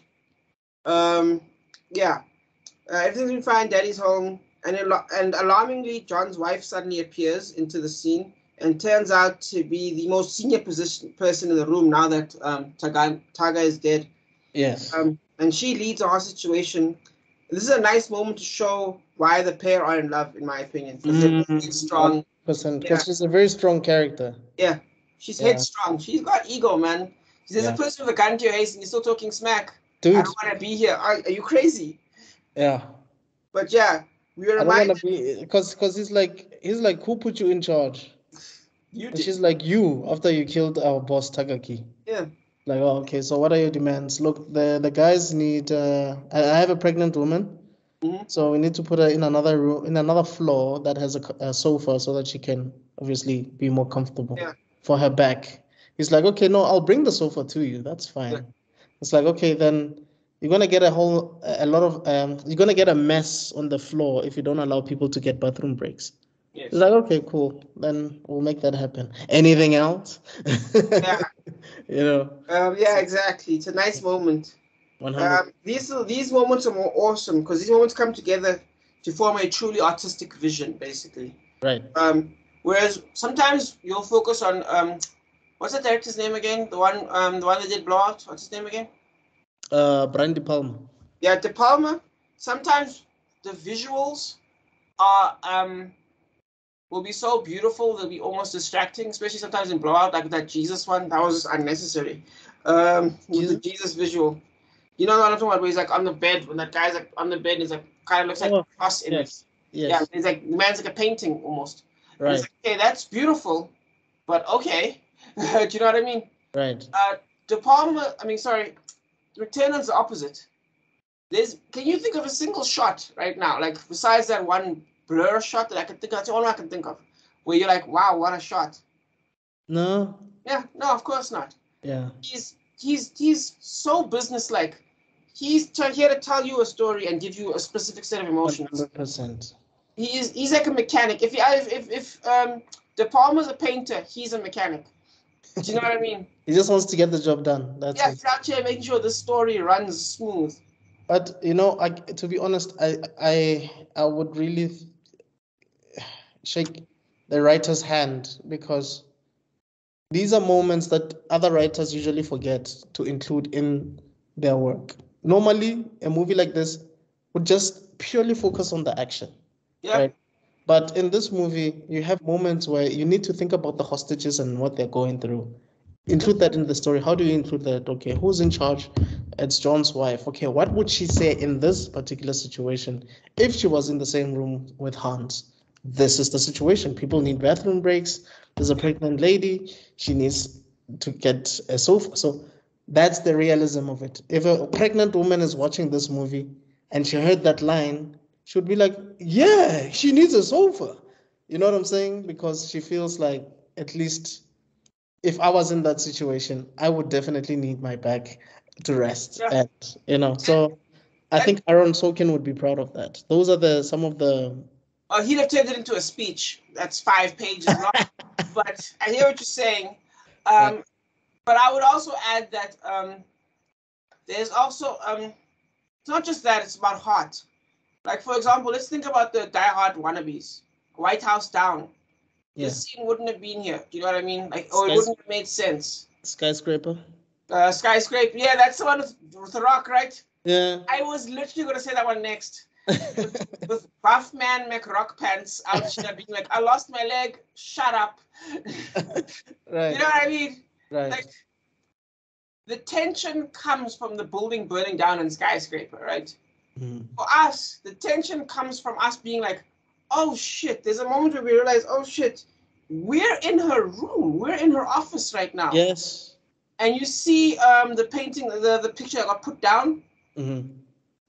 S2: Um, yeah, uh, everything's been fine. Daddy's home, and al- and alarmingly, John's wife suddenly appears into the scene and turns out to be the most senior position person in the room now that um, Taga, Taga is dead.
S1: Yes.
S2: Um, and she leads our situation. This is a nice moment to show why the pair are in love, in my opinion. 'cause they're
S1: Mm.
S2: strong.
S1: Percent.
S2: Yeah.
S1: Because she's a very strong character. Yeah.
S2: She's
S1: Yeah.
S2: headstrong. She's got ego, man. There's
S1: Yeah.
S2: a person with a gun to your face and you're still talking smack.
S1: Dude.
S2: I don't want to be here. Are, are you crazy?
S1: Yeah.
S2: But yeah, we were
S1: I don't want
S2: reminded.
S1: because because he's like he's like who put you in charge?
S2: You
S1: And
S2: did.
S1: she's like you after you killed our boss Takagi.
S2: Yeah.
S1: Like oh okay so what are your demands? Look the the guys need uh I I have a pregnant woman.
S2: Mhm.
S1: So we need to put her in another room, in another floor that has a sofa so that she can obviously be more comfortable
S2: Yeah.
S1: for her back. He's like, okay, no, I'll bring the sofa to you. That's fine.
S2: Yeah.
S1: It's like, okay, then you're gonna get a whole, a lot of, um, you're gonna get a mess on the floor if you don't allow people to get bathroom breaks.
S2: Yes.
S1: It's like, okay, cool. Then we'll make that happen. Anything else?
S2: Yeah.
S1: You know,
S2: Um, yeah, exactly. It's a nice moment.
S1: 100.
S2: Um, these these moments are more awesome because these moments come together to form a truly artistic vision, basically.
S1: Right.
S2: Um, whereas sometimes you'll focus on um, what's the director's name again? The one um, the one that did Blowout. What's his name again?
S1: Uh, Brian De Palma.
S2: Yeah, De Palma. Sometimes the visuals are um will be so beautiful they'll be almost distracting, especially sometimes in Blowout, like that Jesus one. That was unnecessary. Um, with the Jesus visual. You know what I'm talking about? Where he's like on the bed when that guy's like on the bed and he's like kind of looks like
S1: Oh,
S2: a cross image.
S1: Yes. Yes.
S2: Yeah, he's like the man's like a painting almost.
S1: Right.
S2: Like, okay, that's beautiful, but okay. Do you know what I mean?
S1: Right.
S2: Uh, De Palma, I mean, sorry, The opposite. There's, can you think of a single shot right now, like besides that one blur shot that I can think of? That's all I can think of, where you're like, wow, what a shot.
S1: No.
S2: Yeah, no, of course not.
S1: Yeah.
S2: He's he's he's so businesslike. He's t- here to tell you a story and give you a specific set of emotions.
S1: Hundred percent.
S2: He's he's like a mechanic. If he, if if, if um De Palma's a painter, he's a mechanic. Do you know what I mean?
S1: He just wants to get the job done. That's
S2: Yeah,
S1: it.
S2: making sure the story runs smooth.
S1: But you know, I to be honest, I I I would really shake the writer's hand because these are moments that other writers usually forget to include in their work. Normally, a movie like this would just purely focus on the action.
S2: Yeah.
S1: Right. But in this movie, you have moments where you need to think about the hostages and what they're going through. Include that in the story. How do you include that? Okay, who's in charge? It's John's wife. Okay, what would she say in this particular situation if she was in the same room with Hans? This is the situation. People need bathroom breaks. There's a pregnant lady. She needs to get a sofa. So that's the realism of it. If a pregnant woman is watching this movie and she heard that line, she would be like, yeah, she needs a sofa. You know what I'm saying? Because she feels like at least if I was in that situation, I would definitely need my back to rest.
S2: Yeah.
S1: And you know, so I think Aaron Sorkin would be proud of that. Those are the some of the
S2: Oh, he'd have turned it into a speech that's five pages long. but I hear what you're saying. Um, but I would also add that um, there's also um, it's not just that; it's about heart. Like for example, let's think about the Die Hard wannabes. White House down.
S1: yeah,
S2: This scene wouldn't have been here. Do you know what I mean? Like, oh, it wouldn't have made sense.
S1: skyscraper.
S2: Uh, skyscraper. Yeah, that's the one with, with the rock, right?
S1: Yeah.
S2: I was literally gonna say that one next. with buff man McRock pants out here being like, I lost my leg. Shut up.
S1: right.
S2: You know what I mean?
S1: right.
S2: Like the tension comes from the building burning down in skyscraper, right?
S1: Mhm.
S2: For us, the tension comes from us being like, oh shit. There's a moment where we realize, oh shit, we're in her room. We're in her office right now.
S1: Yes.
S2: And you see um the painting, the, the picture that got put down.
S1: hmm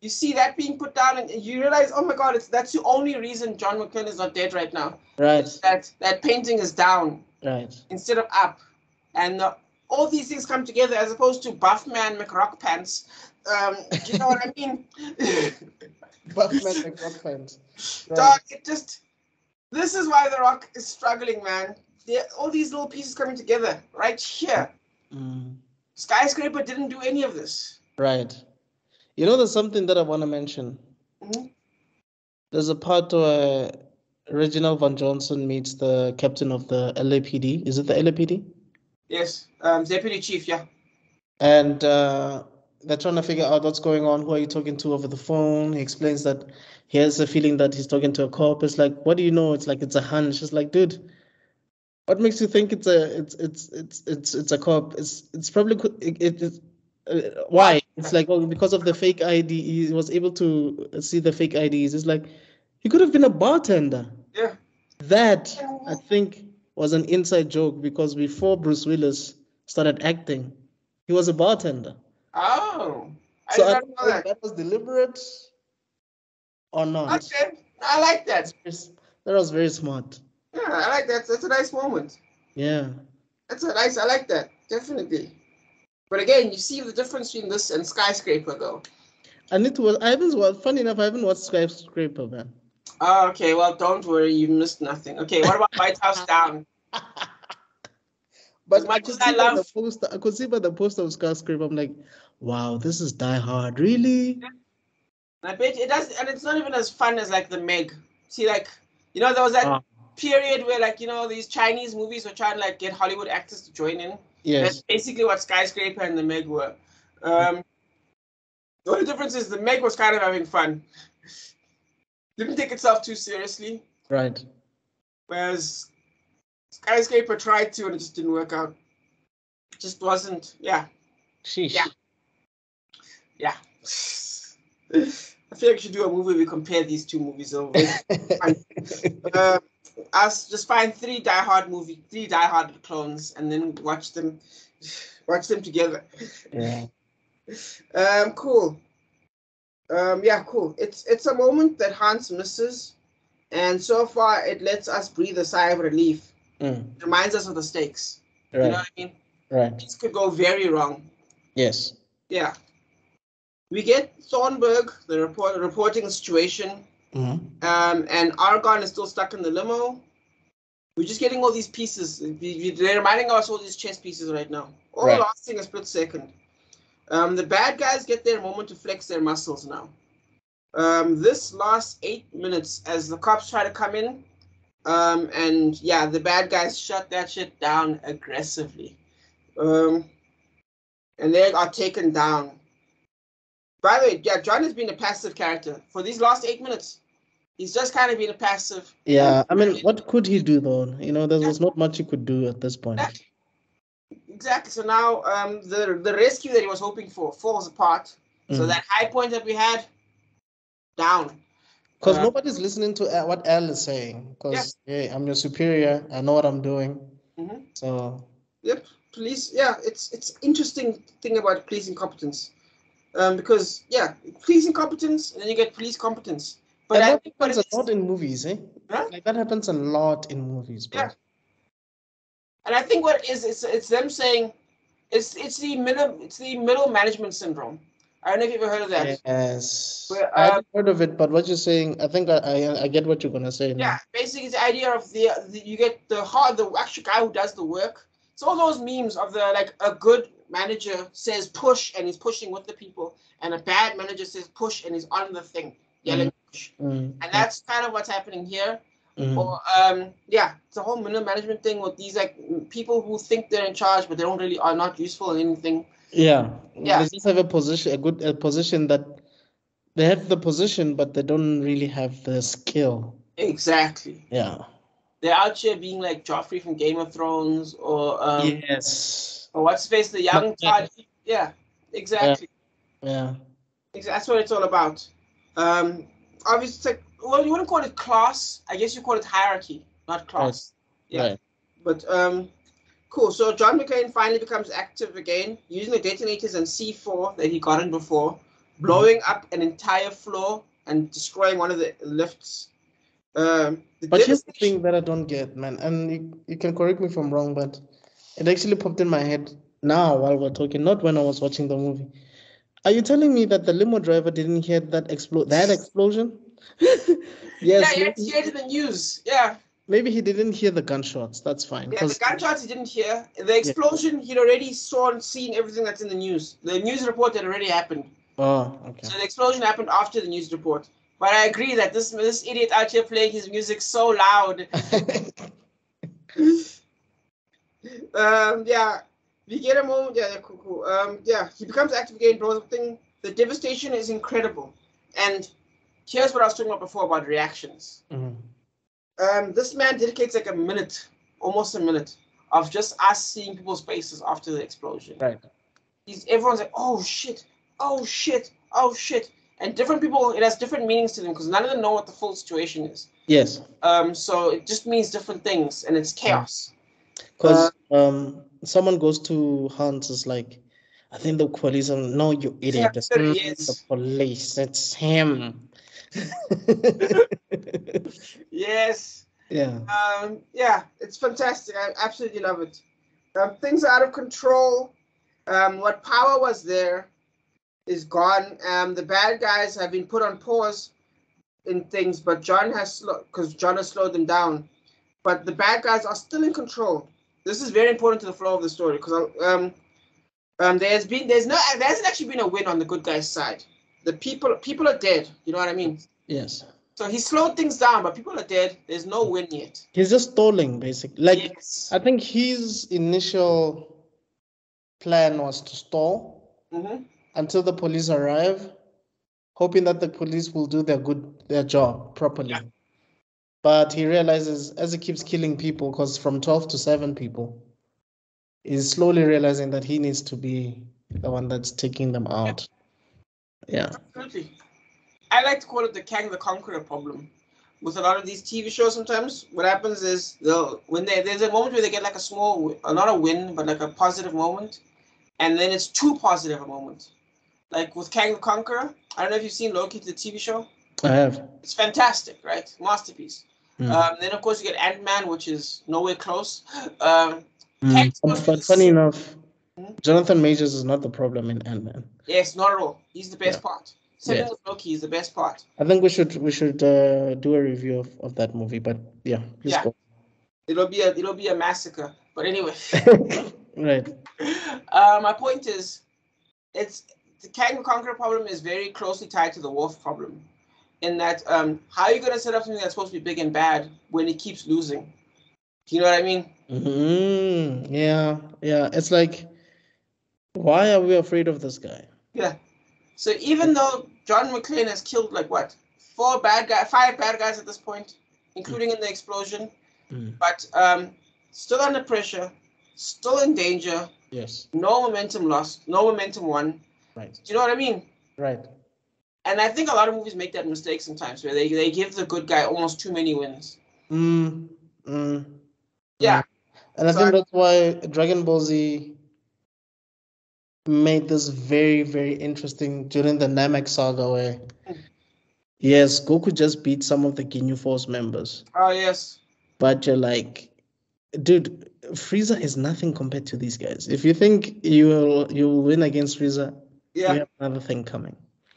S2: You see that being put down, and you realize, oh my god, it's that's the only reason John McClane is not dead right now.
S1: Right.
S2: That that painting is down
S1: Right.
S2: instead of up, and uh, all these things come together as opposed to Buff Man McRock pants. Um, do you know what I mean?
S1: buff man rock fans. Right.
S2: Dog, it just. This is why The Rock is struggling, man. There, all these little pieces coming together right here.
S1: Mm.
S2: Skyscraper didn't do any of this.
S1: Right. You know, there's something that I want to mention.
S2: Mhm.
S1: There's a part where Reginald VelJohnson meets the captain of the LAPD. Is it the LAPD?
S2: Yes, um, Deputy Chief, yeah.
S1: And uh, they're trying to figure out what's going on. Who are you talking to over the phone? He explains that he has a feeling that he's talking to a cop. It's like, what do you know? It's like it's a hunch. It's like, dude, what makes you think it's a it's it's it's it's it's a cop? It's it's probably it, it, it's uh, why? It's like oh because of the fake ID. He was able to see the fake IDs. It's like he could have been a bartender.
S2: Yeah.
S1: That I think was an inside joke because before Bruce Willis started acting, he was a bartender.
S2: Oh, I
S1: So I
S2: know that.
S1: that was deliberate or not.
S2: Okay, I like that.
S1: That was very smart.
S2: Yeah, I like that. That's a nice moment.
S1: Yeah.
S2: That's a nice. I like that. Definitely. But again, you see the difference between this and skyscraper, though.
S1: And it was I haven't. Well, funny enough, I haven't watched Skyscraper, man.
S2: Oh, okay. Well, don't worry. You missed nothing. Okay. What about White House Down?
S1: But
S2: much
S1: I could
S2: as
S1: see
S2: I
S1: by the poster. I could see by the poster of Skyscraper. I'm like, wow, this is Die Hard. Really?
S2: I bet it does, and it's not even as fun as like the Meg. See, like you know, there was that
S1: Ah.
S2: period where like you know these Chinese movies were trying to like get Hollywood actors to join in.
S1: Yes.
S2: That's basically what Skyscraper and the Meg were. Um, the only difference is the Meg was kind of having fun. Didn't take itself too seriously,
S1: Right.
S2: whereas Skyscraper tried to and it just didn't work out. It just wasn't. Yeah,
S1: Sheesh.
S2: Yeah. yeah. I feel like we should do a movie where we compare these two movies over. uh, us just find three Die Hard movie, three Die Hard clones, and then watch them, watch them together.
S1: yeah.
S2: Um, cool. Um, yeah, cool. It's it's a moment that Hans misses, and so far it lets us breathe a sigh of relief.
S1: Mm.
S2: It reminds us of the stakes. You know what I mean?
S1: Right.
S2: Things could go very wrong.
S1: Yes.
S2: Yeah. We get Thornburg, the report, reporting the situation,
S1: hmm
S2: um, and Argyle is still stuck in the limo. We're just getting all these pieces. They're reminding us all these chess pieces right now, all
S1: Right.
S2: lasting a split second. Um, the bad guys get their moment to flex their muscles now. Um, this last eight minutes, as the cops try to come in, um, and yeah, the bad guys shut that shit down aggressively, um, and they are taken down. By the way, yeah, John has been a passive character for these last eight minutes. He's just kind of been a passive.
S1: Yeah. I mean, what could he do though? You know, there was not much he could do at this point.
S2: Exactly. So now um, the the rescue that he was hoping for falls apart. So
S1: Mhm.
S2: that high point that we had, down.
S1: Because
S2: Uh,
S1: nobody's listening to what Al is saying. Because hey, I'm your superior. I know what I'm doing.
S2: Mhm.
S1: So
S2: Yep. Police. Yeah, it's it's interesting thing about police incompetence, um, because yeah, police incompetence, and then you get police competence. But
S1: and
S2: I
S1: that
S2: think
S1: happens a lot in movies, eh?
S2: Huh?
S1: Like that happens a lot in movies, bro.
S2: Yeah. And I think what it is, it's it's them saying, it's it's the middle it's the middle management syndrome. I don't know if you've ever heard of that.
S1: Yes.
S2: But,
S1: I
S2: um,
S1: haven't heard of it, but what you're saying, I think I, I, I get what you're gonna say. now.
S2: Yeah, basically it's the idea of the, the you get the hard the actual guy who does the work. It's all those memes of the like a good manager says push and he's pushing with the people, and a bad manager says push and he's on the thing yelling push.
S1: Mm,
S2: And that's kind of what's happening here.
S1: Mm,
S2: Or um yeah, it's a whole middle management thing with these like people who think they're in charge but they don't really are not useful in anything.
S1: yeah.
S2: Yeah.
S1: They just have a position, a good a position that they have the position, but they don't really have the skill.
S2: Exactly.
S1: Yeah.
S2: They're out here being like Joffrey from Game of Thrones or um
S1: yes.
S2: or what's his face, the young
S1: Yeah.
S2: Todd. Yeah, exactly.
S1: Yeah.
S2: Ex- That's what it's all about. Um, obviously, it's like well, you wouldn't call it class. I guess you call it hierarchy, not class. Yeah.
S1: Right.
S2: But um, cool. So John McClane finally becomes active again, using the detonators and C4 that he got in before, blowing up an entire floor and destroying one of the lifts. Um, the
S1: But here's the thing that I don't get, man, and you, you can correct me if I'm wrong, but it actually popped in my head now while we're talking, not when I was watching the movie. Are you telling me that the limo driver didn't hear that explo that explosion? yes,
S2: yeah, yeah, it's in the news. Yeah,
S1: maybe he didn't hear the gunshots. That's fine.
S2: yeah. The gunshots he didn't hear. The explosion he'd already saw and seen everything that's in the news. The news report had already happened.
S1: Oh, okay.
S2: So the explosion happened after the news report. But I agree that this this idiot out here playing his music so loud. Um, yeah, we get a moment. Yeah, yeah, cool, cool. Um, yeah, he becomes active again, blows up thing. The devastation is incredible. And here's what I was talking about before about reactions.
S1: Mhm.
S2: Um, this man dedicates like a minute, almost a minute, of just us seeing people's faces after the explosion.
S1: Right.
S2: He's, everyone's like, oh shit, oh shit, oh shit. And different people, it has different meanings to them because none of them know what the full situation is.
S1: Yes,
S2: Um, so it just means different things and it's chaos.
S1: because um, someone goes to Hans is like, I think the police are no, you idiot. It's not
S2: is.
S1: the police. It's him.
S2: Yes.
S1: yeah.
S2: Um, yeah, it's fantastic. I absolutely love it. Um, things are out of control. Um, what power was there is gone. Um, the bad guys have been put on pause in things, but John has because John has slowed them down. But the bad guys are still in control. This is very important to the flow of the story because um, um, there's been there's no there hasn't actually been a win on the good guys' side. The people people are dead. You know what I mean?
S1: Yes.
S2: So he slowed things down, but people are dead. There's no win yet.
S1: He's just stalling, basically. Like,
S2: yes.
S1: I think his initial plan was to stall
S2: hmm
S1: until the police arrive, hoping that the police will do their good their job properly.
S2: Yeah.
S1: But he realizes as he keeps killing people, because from 12 to 7 people, he's slowly realizing that he needs to be the one that's taking them out. Yeah.
S2: Absolutely. I like to call it the Kang the Conqueror problem. With a lot of these TV shows, sometimes what happens is they'll when they there's a moment where they get like a small, uh, not a win, but like a positive moment, and then it's too positive a moment. Like with Kang the Conqueror, I don't know if you've seen Loki, the TV show.
S1: I have.
S2: It's fantastic, right? Masterpiece.
S1: Mm.
S2: Um, then of course you get Ant Man, which is nowhere close. Um,
S1: Mm. But, funny enough. Jonathan Majors is not the problem in Ant Man.
S2: yes, not at all. He's the best
S1: Yeah.
S2: part.
S1: Yeah.
S2: thing Loki is the best part.
S1: I think we should we should uh, do a review of, of that movie. But yeah, please
S2: Yeah.
S1: go.
S2: It'll be a it'll be a massacre. But anyway.
S1: right.
S2: uh, my point is, it's the Kang Conqueror problem is very closely tied to the Wolf problem, in that um, how are you going to set up something that's supposed to be big and bad when he keeps losing? Do you know what I mean?
S1: hmm Yeah, yeah. It's like, why are we afraid of this guy?
S2: Yeah. So even though John McClane has killed like what four bad guy, five bad guys at this point, including in the explosion,
S1: Mm.
S2: but um, still under pressure, still in danger,
S1: Yes.
S2: no momentum lost, no momentum won.
S1: Right.
S2: Do you know what I mean?
S1: Right.
S2: And I think a lot of movies make that mistake sometimes, where they, they give the good guy almost too many wins.
S1: Mm, mm,
S2: Yeah.
S1: And I
S2: So
S1: think
S2: I-
S1: that's why Dragon Ball Z made this very, very interesting during the Namek saga where yes, Goku just beat some of the Ginyu Force members.
S2: Oh yes.
S1: But you're like, dude, Frieza is nothing compared to these guys. If you think you will you will win against Frieza,
S2: Yeah.
S1: you have another thing coming.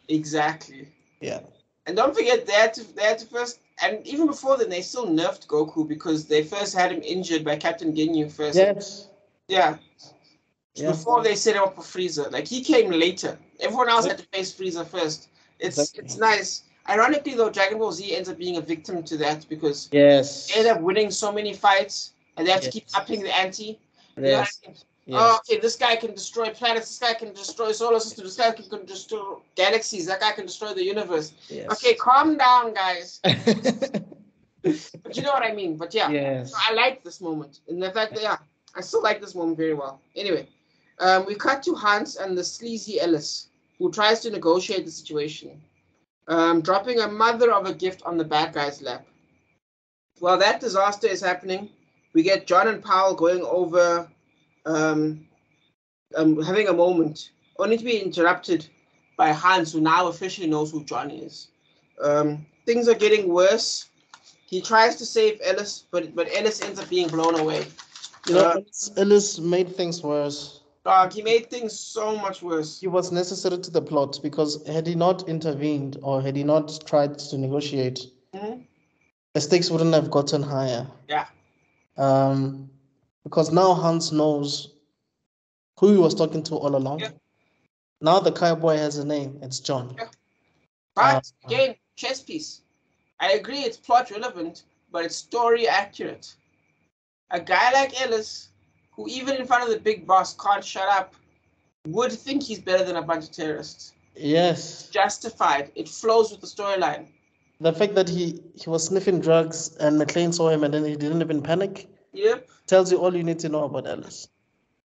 S2: Exactly.
S1: Yeah.
S2: And don't forget they had to they had to first and even before then they still nerfed Goku because they first had him injured by Captain Ginyu first.
S1: Yes.
S2: Yeah.
S1: Yeah.
S2: Before they set him up for Frieza. Like he came later. Everyone else had to face Frieza first. It's
S1: Exactly.
S2: it's nice. Ironically though, Dragon Ball Z ends up being a victim to that because
S1: Yes.
S2: they end up winning so many fights and they have to keep upping the ante. You know
S1: Yes. Yes.
S2: Oh, okay, this guy can destroy planets. This guy can destroy solar systems. This guy can, can destroy galaxies. That guy can destroy the universe.
S1: Yes.
S2: Okay, calm down, guys. But you know what I mean. But yeah,
S1: yes.
S2: so I like this moment. And the fact that, yeah, I still like this moment very well. Anyway, um, we cut to Hans and the sleazy Ellis, who tries to negotiate the situation, um, dropping a mother of a gift on the bad guy's lap. While that disaster is happening, we get John and Powell going over, um, um, having a moment, only to be interrupted by Hans, who now officially knows who John is. Um, things are getting worse. He tries to save Ellis, but but Ellis ends up being blown away.
S1: You know,
S2: Uh,
S1: Ellis, Ellis made things worse.
S2: Dog, he made things so much worse.
S1: He was necessary to the plot because had he not intervened or had he not tried to negotiate,
S2: Mhm.
S1: the stakes wouldn't have gotten higher.
S2: Yeah.
S1: Um, because now Hans knows who he was talking to all along.
S2: Yeah.
S1: Now the cowboy has a name. It's John.
S2: Yeah. But
S1: Uh,
S2: again, chess piece. I agree it's plot relevant, but it's story accurate. A guy like Ellis, who even in front of the big boss can't shut up, would think he's better than a bunch of terrorists.
S1: Yes.
S2: Justified. It flows with the storyline.
S1: The fact that he, he was sniffing drugs and McClane saw him and then he didn't even panic
S2: Yep,
S1: tells you all you need to know about Ellis.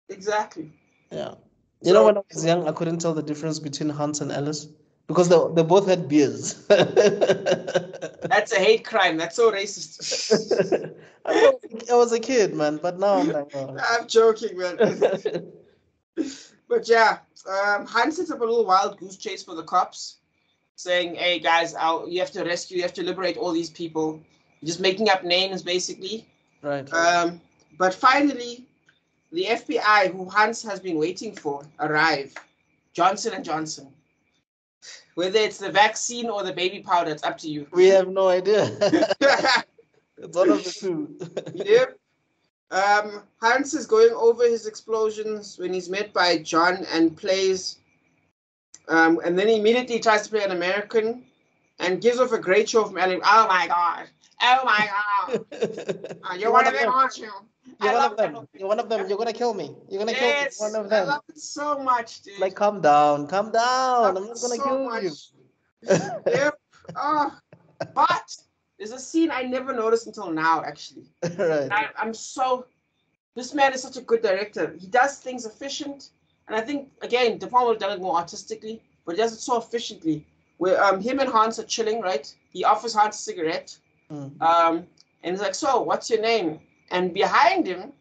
S2: exactly.
S1: Yeah. You know, when I was young, I couldn't tell the difference between Hans and Ellis because they, they both had beers.
S2: That's a hate crime. That's so racist.
S1: I was, I was a kid, man, but now I'm like, oh.
S2: I'm joking, man. But yeah, um, Hans sets up a little wild goose chase for the cops. saying, "Hey guys, I'll, you have to rescue, you have to liberate all these people." Just making up names, basically.
S1: Right.
S2: Um, but finally, the FBI, who Hans has been waiting for, arrive. Johnson and Johnson. Whether it's the vaccine or the baby powder, it's up to you.
S1: we have no idea. it's one of the two.
S2: yep. Um, Hans is going over his explosions when he's met by John and plays. Um, and then he immediately tries to play an American and gives off a great show of Ellen. Oh my God. Oh my God. Uh, you're one of them, aren't you? I
S1: You're one of them. You're one of them. You're gonna kill me. You're gonna
S2: Yes,
S1: kill me. One of them.
S2: I love it so much, dude.
S1: Like, calm down, calm down. I'm not gonna kill
S2: much.
S1: you.
S2: yep. Oh, but there's a scene I never noticed until now, actually.
S1: right.
S2: I, I'm so. This man is such a good director. He does things efficient, and I think again, De Palma would have done it more artistically, but he does it so efficiently. Where um, him and Hans are chilling, right? He offers Hans a cigarette,
S1: Mm.
S2: um, and he's like, "So, what's your name?" And behind him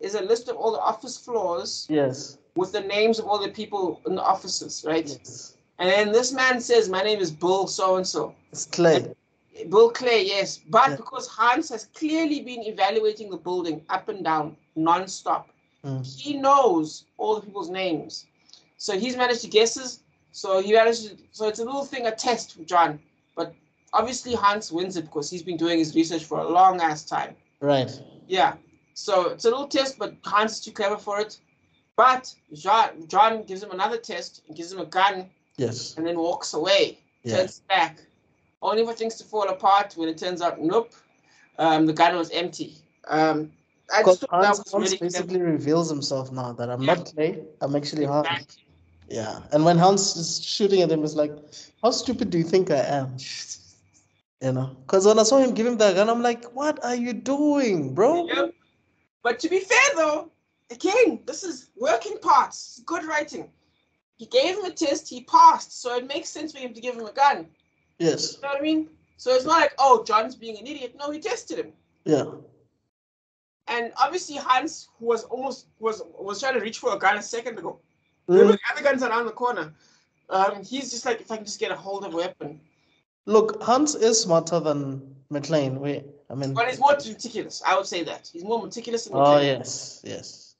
S2: is a list of all the office floors
S1: Yes.
S2: with the names of all the people in the offices, right?
S1: Yes.
S2: And then this man says, "My name is Bill so and so."
S1: It's Clay.
S2: Bill Clay, yes, but
S1: Yeah.
S2: because Hans has clearly been evaluating the building up and down non-stop,
S1: Mm.
S2: he knows all the people's names. So he's managed to guess guesses. So he managed to, so it's a little thing, a test for John. But obviously Hans wins it because he's been doing his research for a long ass time.
S1: Right.
S2: Yeah. So it's a little test, but Hans is too clever for it. But John, John gives him another test and gives him a gun
S1: Yes.
S2: and then walks away
S1: Yeah.
S2: turns back, only for things to fall apart when it turns out, nope, um, the gun was empty. Um, I
S1: Because
S2: just thought that
S1: Hans,
S2: was
S1: Hans
S2: really clever.
S1: basically reveals himself now that I'm
S2: Yeah.
S1: not Clay. I'm actually Hans.
S2: Exactly.
S1: Yeah. And when Hans is shooting at him, it's like, how stupid do you think I am? You know? Because when I saw him give him that gun, I'm like, what are you doing, bro?
S2: Yep. But to be fair, though, again, this is working parts, good writing. He gave him a test, he passed, so it makes sense for him to give him a gun.
S1: Yes.
S2: You know what I mean? So it's not like, oh, John's being an idiot. No, he tested him.
S1: Yeah.
S2: And obviously Hans, who was almost was was trying to reach for a gun a second ago, Remember
S1: Mm.
S2: the other gun's around the corner. Um, he's just like, if I can just get a hold of a weapon.
S1: Look, Hans is smarter than McClane. We, I mean,
S2: But he's more meticulous. I would say that. He's more meticulous than
S1: McClane.
S2: oh
S1: yes, yes.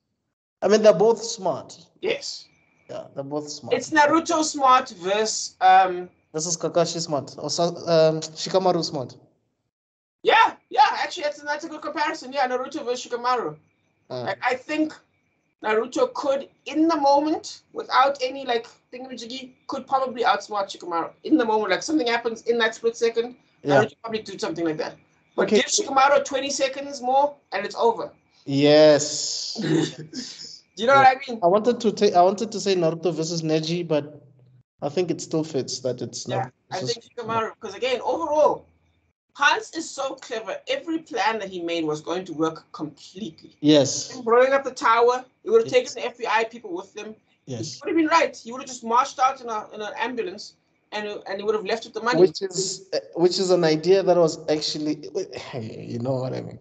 S1: I mean, they're both smart.
S2: Yes.
S1: Yeah, they're both smart.
S2: It's Naruto smart versus um
S1: This is Kakashi smart or um, Shikamaru smart.
S2: yeah, yeah, actually that's that's a good comparison. Yeah, Naruto versus Shikamaru.
S1: Uh,
S2: Like I think Naruto could in the moment, without any like thingamajiggy, could probably outsmart Shikamaru. In the moment, like something happens in that split second,
S1: yeah.
S2: Naruto probably do something like that. But
S1: Okay.
S2: give Shikamaru 20 seconds more and it's over.
S1: Yes.
S2: Do you know what I mean?
S1: I wanted to take. I wanted to say Naruto versus Neji, but I think it still fits that it's
S2: Yeah,
S1: not.
S2: I think Shikamaru, because again, overall, Hans is so clever. Every plan that he made was going to work completely.
S1: Yes.
S2: Him blowing up the tower, he would have
S1: Yes.
S2: taken the FBI people with him. He
S1: Yes.
S2: would have been right. He would have just marched out in, a, in an ambulance and, and he would have left with the money.
S1: Which is uh, which is an idea that was actually, you know what I mean.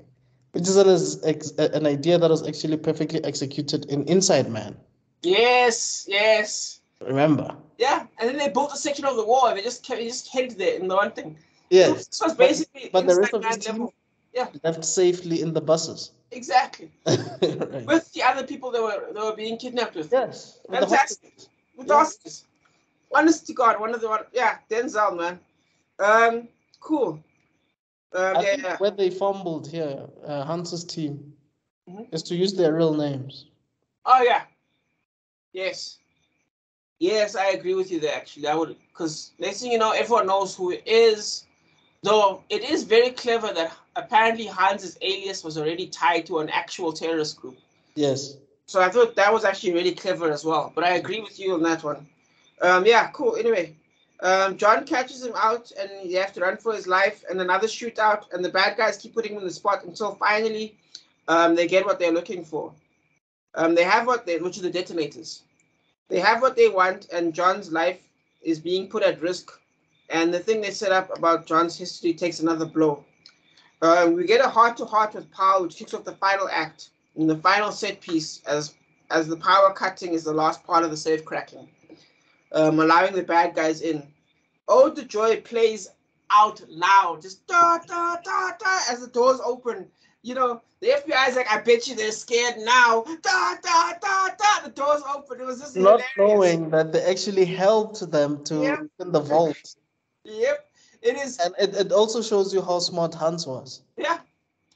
S1: Which is an, ex- an idea that was actually perfectly executed in Inside Man.
S2: Yes, yes.
S1: Remember?
S2: Yeah, and then they built a section of the wall and they just kept, they just hid there in the one thing.
S1: Yes.
S2: This was basically
S1: But the rest of his team
S2: level.
S1: left safely in the buses.
S2: Exactly.
S1: Right.
S2: With the other people that were that were being kidnapped with.
S1: Yes. with the
S2: Fantastic. With
S1: Yeah.
S2: hostages. Honest to God, one of the one yeah, Denzel man. Um, cool. Um,
S1: I
S2: yeah,
S1: think
S2: yeah.
S1: where they fumbled here, uh, Hans's team,
S2: Mhm.
S1: is to use their real names.
S2: Oh yeah. Yes. Yes, I agree with you there actually. I would because next thing you know, everyone knows who it is. Though it is very clever that apparently Hans's alias was already tied to an actual terrorist group.
S1: Yes.
S2: So I thought that was actually really clever as well. But I agree with you on that one. Um, yeah, cool. Anyway, um, John catches him out, and he have to run for his life. And another shootout, and the bad guys keep putting him in the spot until finally, um, they get what they're looking for. Um, they have what they, which are the detonators. They have what they want, and John's life is being put at risk. And the thing they set up about John's history takes another blow. Um, we get a heart-to-heart with Paul, which kicks off the final act in the final set piece as as the power cutting is the last part of the safe cracking, um, allowing the bad guys in. Ode to Joy plays out loud, just da da da da as the doors open. You know, the FBI is like, I bet you they're scared now. Da da da da. The doors open. It was just
S1: Not
S2: hilarious.
S1: knowing that they actually helped them to
S2: Yeah.
S1: open the vault.
S2: Yep, it is.
S1: And it, it also shows you how smart Hans was.
S2: Yeah.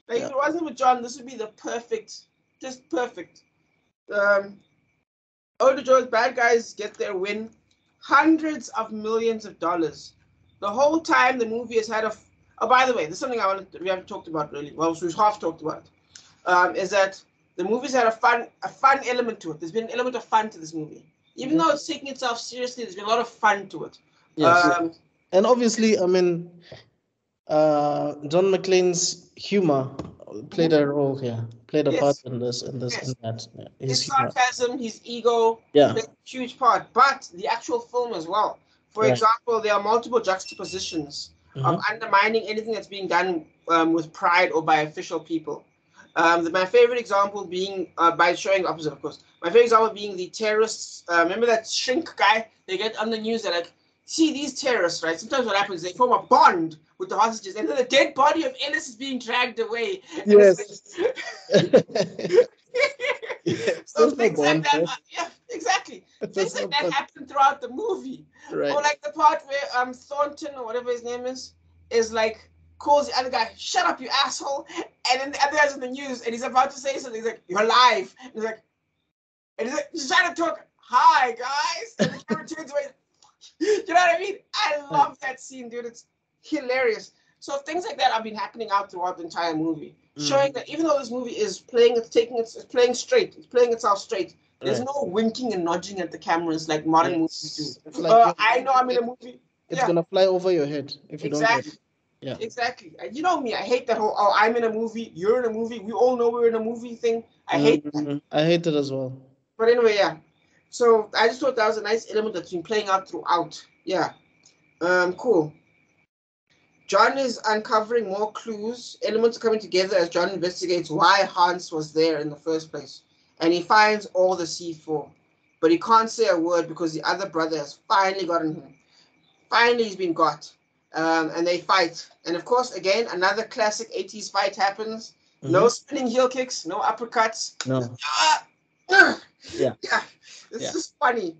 S2: Like
S1: Yeah.
S2: if it wasn't with John, this would be the perfect, just perfect. Um, Ode to Joy's bad guys get their win, hundreds of millions of dollars. The whole time the movie has had a. f- Oh, by the way, there's something I wanted. we haven't talked about really. Well, we've half talked about. Um, is that the movie's had a fun, a fun element to it. There's been an element of fun to this movie, even
S1: Mhm.
S2: though it's taking itself seriously. There's been a lot of fun to it.
S1: Yes.
S2: Um,
S1: and obviously, I mean, uh, John McClane's humor played a role here, played a
S2: Yes.
S1: part in this, in this,
S2: Yes.
S1: in that. yeah,
S2: his
S1: His humor.
S2: sarcasm, his ego,
S1: Yeah.
S2: a huge part, but the actual film as well. For
S1: Right.
S2: example, there are multiple juxtapositions
S1: Mhm.
S2: of undermining anything that's being done um, with pride or by official people. Um, the, my favorite example being uh, by showing opposite, of course. My favorite example being the terrorists. Uh, remember that shrink guy? They get on the news. They're like, "See these terrorists, right? Sometimes what happens? They form a bond with the hostages, and then the dead body of Ellis is being dragged away."
S1: Yes.
S2: so things like that.
S1: there.
S2: Yeah, exactly. Things like that happen throughout the movie.
S1: Right.
S2: Or like the part where um Thornton or whatever his name is is like calls the other guy, "Shut up, you asshole!" And then the other guy's in the news and he's about to say something. He's like, "You're alive." And he's like, and he's like, he's trying to talk. Hi guys. And the camera turns away. You know what I mean? I love that scene, dude. It's hilarious. So things like that have been happening out throughout the entire movie,
S1: Mm.
S2: showing that even though this movie is playing, it's taking, it's, it's playing straight, it's playing itself straight. There's
S1: Right.
S2: no winking and nudging at the cameras like modern movies do.
S1: it's like
S2: uh, I know I'm in a movie.
S1: It's
S2: yeah.
S1: gonna fly over your head if you don't
S2: Exactly.
S1: Yeah.
S2: Exactly. You know me. I hate that whole "oh, I'm in a movie, you're in a movie, we all know we're in a movie" thing. I hate that.
S1: Mhm. I hate it as well.
S2: But anyway, yeah. So I just thought that was a nice element that's been playing out throughout. Yeah. Um. Cool. John is uncovering more clues. Elements are coming together as John investigates why Hans was there in the first place, and he finds all the C4, but he can't say a word because the other brother has finally gotten him. Finally, he's been got. Um, and they fight. And of course, again, another classic 80s fight happens. No spinning heel kicks, no uppercuts.
S1: No.
S2: Ah!
S1: Yeah.
S2: Yeah. It's
S1: Yeah.
S2: just funny.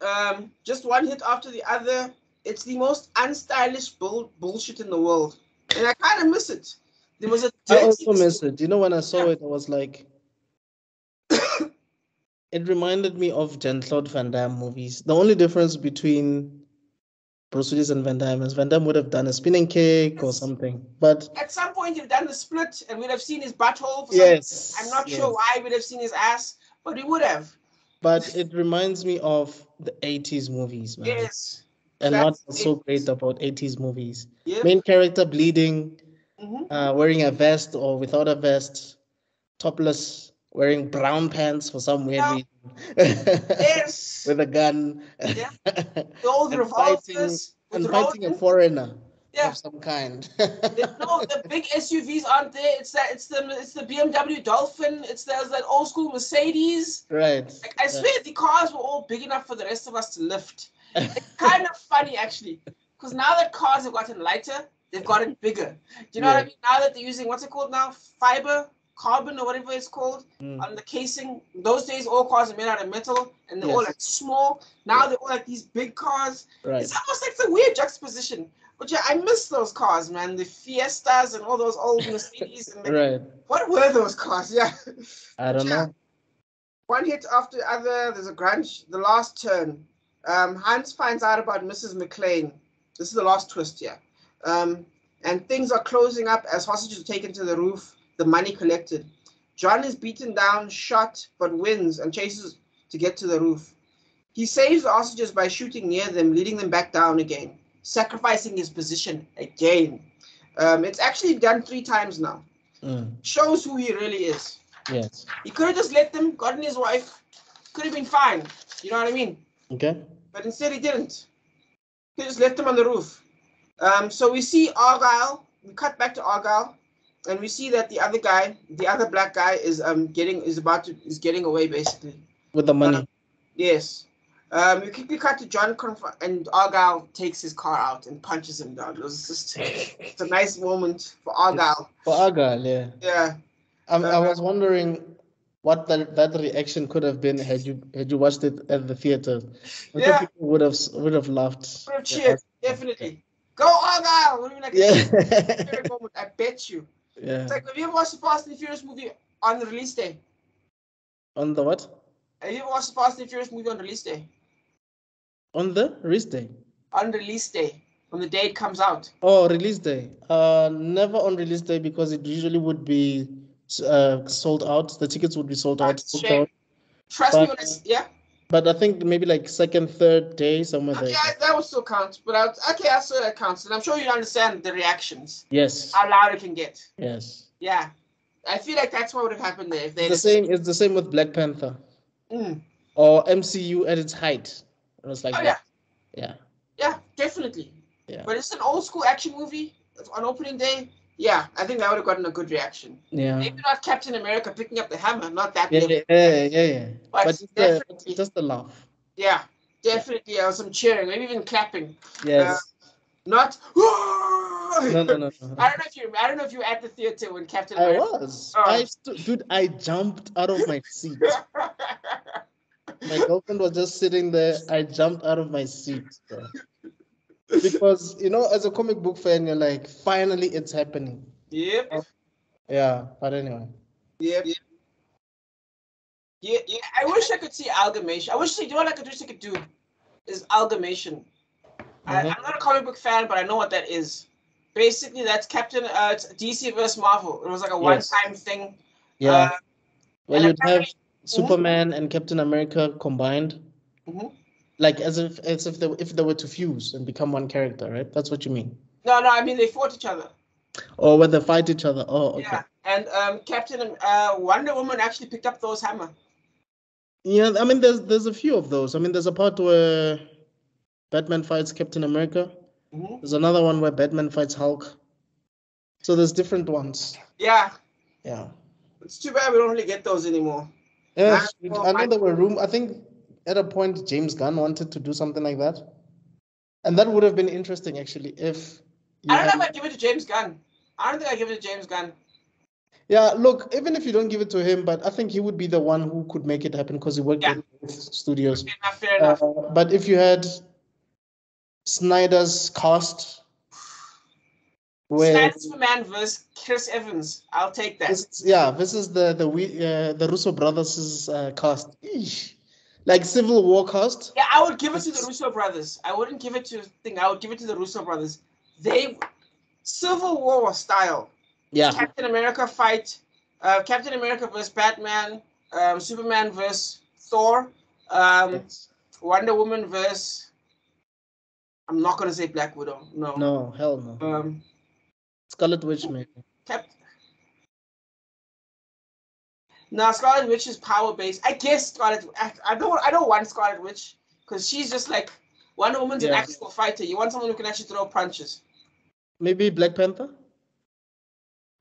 S2: Um, just one hit after the other. It's the most unstylish bull- bullshit in the world. And I kind of miss it. There was a
S1: I also miss it. You know, when I saw
S2: Yeah.
S1: it, I was like, it reminded me of Jean Claude Van Damme movies. The only difference between Bruce Willis and Van Damme is Van Damme would have done a spinning kick or something. But
S2: At some point, you've done the split, and we'd have seen his butthole. For
S1: yes,
S2: some, I'm not
S1: yes.
S2: sure why we'd have seen his ass, but we would have.
S1: But it reminds me of the 80s movies, man.
S2: Yes.
S1: and
S2: that's
S1: what so great about 80s movies.
S2: Yeah.
S1: Main character bleeding,
S2: hmm
S1: uh, wearing a vest or without a vest, topless, wearing brown pants for some weird
S2: Yeah.
S1: reason.
S2: Yes.
S1: With a gun.
S2: Yeah. The old
S1: and
S2: revolvers.
S1: fighting, and fighting a foreigner
S2: Yeah.
S1: of some kind.
S2: The- no, the big SUVs aren't there. It's that. It's the. It's the BMW Dolphin. It's the, that old school Mercedes.
S1: right.
S2: Like, I swear the cars were all big enough for the rest of us to lift. It's kind of funny actually, because now that cars have gotten lighter, they've gotten bigger. Do you know what I mean? Now that they're using what's it called now, fiber, carbon, or whatever it's called
S1: Mm.
S2: on the casing. Those days, all cars are made out of metal, and they're all like small. Now they're all like these big cars.
S1: Right.
S2: It's almost like it's a weird juxtaposition. But yeah, I miss those cars, man. The Fiestas and all those old Mercedes. And the,
S1: Right.
S2: what were those cars? Yeah.
S1: I don't
S2: Yeah.
S1: know.
S2: One hit after the other. There's a grunge. The last turn. Um, Hans finds out about Mrs. McClane. This is the last twist here. Um, and things are closing up as hostages are taken to the roof, the money collected. John is beaten down, shot, but wins and chases to get to the roof. He saves the hostages by shooting near them, leading them back down again, sacrificing his position again. Um, it's actually done three times now.
S1: Mm.
S2: Shows who he really is.
S1: Yes.
S2: He could have just let them, gotten his wife, could have been fine. You know what I mean?
S1: Okay.
S2: But instead he didn't. He just left them on the roof. Um, so we see Argyle. We cut back to Argyle, and we see that the other guy, the other black guy, is um getting is about to is getting away basically.
S1: With the money.
S2: Yes. Um, you quickly cut to John conf- and Argyle takes his car out and punches him down. It was just it's a nice moment for Argyle.
S1: For Argyle, yeah.
S2: Yeah.
S1: I, I
S2: Uh,
S1: was wondering what that, that reaction could have been had you had you watched it at the theater. I
S2: Yeah.
S1: think people would have would have laughed.
S2: Would have cheered, definitely. Go Argyle! Would have been like
S1: Yeah.
S2: favorite moment, I bet you.
S1: yeah.
S2: It's like, have you ever watched the Fast and the Furious movie on the release day?
S1: On the what?
S2: Have you ever watched the Fast and the Furious movie on release day?
S1: On the release day.
S2: On release day, on the day it comes out.
S1: Oh, release day. Uh, never on release day because it usually would be uh, sold out. The tickets would be sold out.
S2: That's a
S1: booked
S2: shame.
S1: out.
S2: Trust me
S1: But-
S2: when I yeah.
S1: But I think maybe like second, third day somewhere
S2: Okay,
S1: there.
S2: I, that would still count. But I, okay, I still that counts. And I'm sure you understand the reactions,
S1: Yes.
S2: how loud it can get.
S1: Yes.
S2: Yeah. I feel like that's what would have happened there if they
S1: The same. It's the same with Black Panther
S2: Mm.
S1: or MCU at its height. It was like
S2: Oh,
S1: that. Yeah.
S2: Yeah, definitely.
S1: Yeah.
S2: But it's an old school action movie on opening day. Yeah, I think that would have gotten a good reaction.
S1: Yeah.
S2: Maybe not Captain America picking up the hammer, not that
S1: Yeah,
S2: big.
S1: yeah, yeah, yeah, yeah.
S2: But
S1: But just
S2: definitely-
S1: the, just the laugh.
S2: Yeah, definitely. Was some cheering, maybe even clapping.
S1: Yes.
S2: Uh, not.
S1: no, no, no, no.
S2: I don't know if you. I don't know if you were at the theater when Captain
S1: I
S2: America.
S1: was.
S2: Oh.
S1: I stood, dude. I jumped out of my seat. My girlfriend was just sitting there. I jumped out of my seat, bro. Because you know, as a comic book fan, you're like, finally, it's happening.
S2: yep.
S1: Yeah. But anyway.
S2: Yep. Yeah, yeah. I wish I could see amalgamation. I wish you know what I could wish I could do is amalgamation. I,
S1: Mhm.
S2: I'm not a comic book fan, but I know what that is. Basically, that's Captain. Uh, it's DC versus Marvel. It was like a one-time thing.
S1: Yeah.
S2: Uh,
S1: Well, you'd have
S2: apparently-
S1: Superman and Captain America combined,
S2: Mhm.
S1: like as if as if they if they were to fuse and become one character, right? That's what you mean.
S2: No, no. I mean, they fought each other.
S1: Or when they fight each other. Oh, okay.
S2: Yeah. And um, Captain uh, Wonder Woman actually picked up those hammer.
S1: Yeah, I mean, there's there's a few of those. I mean, there's a part where Batman fights Captain America.
S2: Mhm.
S1: There's another one where Batman fights Hulk. So there's different ones.
S2: Yeah.
S1: Yeah.
S2: It's too bad we don't really get those anymore.
S1: Yes, I know there were room. I think at a point James Gunn wanted to do something like that, and that would have been interesting actually if.
S2: I don't know if I give it to James Gunn. I don't think I give it to James Gunn.
S1: Yeah, look, even if you don't give it to him, but I think he would be the one who could make it happen because he worked
S2: Yeah.
S1: both studios.
S2: Fair enough. Fair enough.
S1: Uh, but if you had Snyder's cast, where
S2: Snyder Superman versus Chris Evans. I'll take that.
S1: this, yeah, this is the the we uh, the Russo brothers' uh, cast, Eesh. like Civil War cast.
S2: Yeah, I would give it to the Russo brothers. I wouldn't give it to thing. I would give it to the Russo brothers. They Civil War style.
S1: Yeah,
S2: Captain America fight. Uh, Captain America versus Batman. Um, Superman versus Thor. Um,
S1: Yes.
S2: Wonder Woman versus. I'm not gonna say Black Widow. No.
S1: no, hell no.
S2: Um,
S1: Scarlet Witch, maybe.
S2: Cap- now Scarlet Witch is power based. I guess Scarlet. I, I don't. I don't want Scarlet Witch because she's just like Wonder Woman's an actual fighter. You want someone who can actually throw punches.
S1: Maybe Black Panther.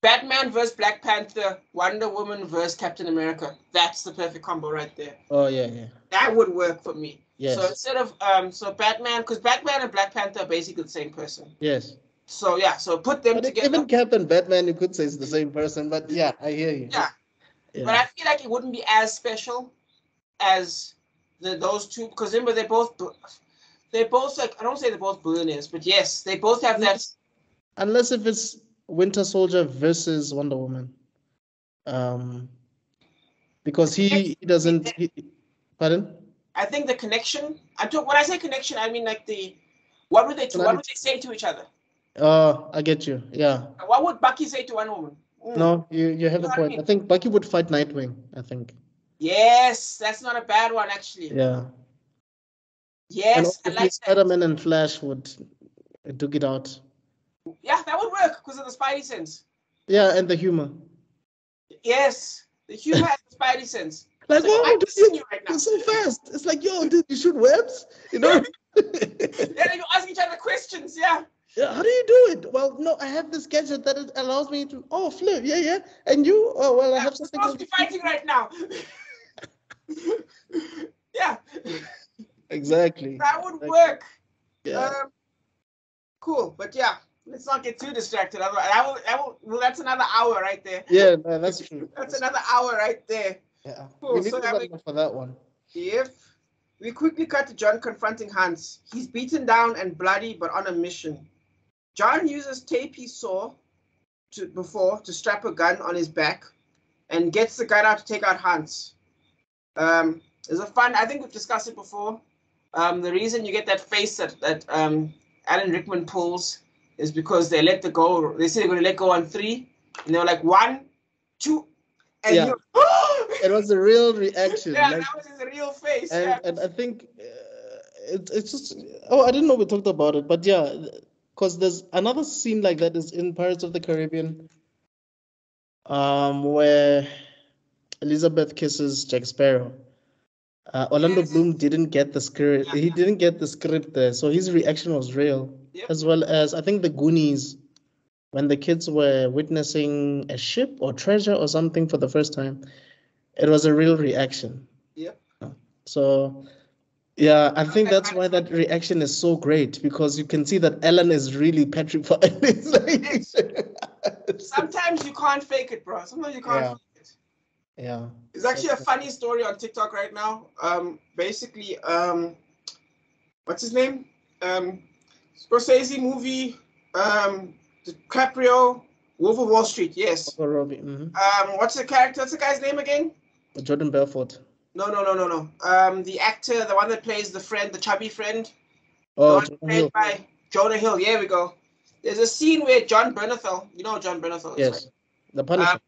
S2: Batman versus Black Panther. Wonder Woman versus Captain America. That's the perfect combo right there.
S1: Oh yeah, yeah.
S2: That would work for me.
S1: Yes.
S2: So instead of um, so Batman, because Batman and Black Panther are basically the same person.
S1: Yes.
S2: So yeah, so put them
S1: But
S2: together.
S1: even Captain Batman, you could say is the same person. But yeah, I hear you.
S2: Yeah.
S1: Yeah.
S2: But I feel like it wouldn't be as special as the those two because remember they're both they're both like I don't say they're both billionaires, but yes, they both have that.
S1: Unless if it's Winter Soldier versus Wonder Woman. Um, because he, he doesn't. He, pardon?
S2: I think the connection. I'm talking when I say connection, I mean like the what would they what would they say to each other?
S1: Oh, I get you. Yeah.
S2: What would Bucky say to Wonder Woman? Mm.
S1: No, you, you have
S2: You
S1: a
S2: what I
S1: point. I think Bucky would fight Nightwing. I think.
S2: Yes, that's not a bad one actually.
S1: Yeah. and
S2: Yes, I like that.
S1: Spider-Man and Flash would took it out.
S2: Yeah, that would work because of the Spidey sense.
S1: Yeah, and the humor.
S2: Yes, the humor and the Spidey sense.
S1: Like,
S2: So
S1: oh,
S2: I'm
S1: dude, you,
S2: you right now.
S1: so fast. It's like, yo, dude, you shoot webs. You know.
S2: Yeah, you ask each other questions. Yeah.
S1: How do you do it? Well, no, I have this gadget that it allows me to. Oh, flip, yeah, yeah. And you? Oh, well, I have something.
S2: supposed to be fighting right now. yeah.
S1: exactly.
S2: That would
S1: Exactly.
S2: work.
S1: Yeah.
S2: Um, cool, but yeah, let's not get too distracted. Otherwise, that will, that will, well, that's another hour right there.
S1: yeah, no, that's true.
S2: That's another hour right there.
S1: Yeah.
S2: Cool,
S1: We need
S2: so
S1: to for that one.
S2: If we quickly cut to John confronting Hans, he's beaten down and bloody, but on a mission. John uses tape he saw to, before to strap a gun on his back, and gets the gun out to take out Hans. Um, there's a fun. I think we've discussed it before. Um, the reason you get that face that that um, Alan Rickman pulls is because they let the go. They say they're going to let go on three, and they were like one, two, and
S1: Yeah. It was a real reaction.
S2: yeah,
S1: like-
S2: that was his real face.
S1: and
S2: yeah.
S1: and I think uh, it, it's just oh I didn't know we talked about it, but yeah, because there's another scene like that is in Pirates of the Caribbean, um, where Elizabeth kisses Jack Sparrow. Uh, Orlando
S2: Yes.
S1: Bloom didn't get the script. He
S2: Yeah.
S1: didn't get the script there, so his reaction was real,
S2: Yep.
S1: as well as I think the Goonies, when the kids were witnessing a ship or treasure or something for the first time, it was a real reaction.
S2: Yep.
S1: So, yeah, I think that's why that reaction is so great because you can see that Alan is really petrified.
S2: Sometimes you can't fake it, bro. Sometimes you can't
S1: Yeah.
S2: fake it.
S1: yeah.
S2: It's actually a funny story on TikTok right now. Um, basically, um, what's his name? Um, Scorsese movie, um, DiCaprio, Wolf of Wall Street. Yes.
S1: Mhm.
S2: Um, what's the character? What's the guy's name again?
S1: Jordan Belfort.
S2: No, no, no, no, no. Um, the actor, the one that plays the friend, the chubby friend, the
S1: Oh,
S2: one
S1: Jonah
S2: played
S1: Hill.
S2: by Jonah Hill. Here we go. There's a scene where Jon Bernthal, you know Jon Bernthal is, right?
S1: Yes. The Punisher.
S2: Um,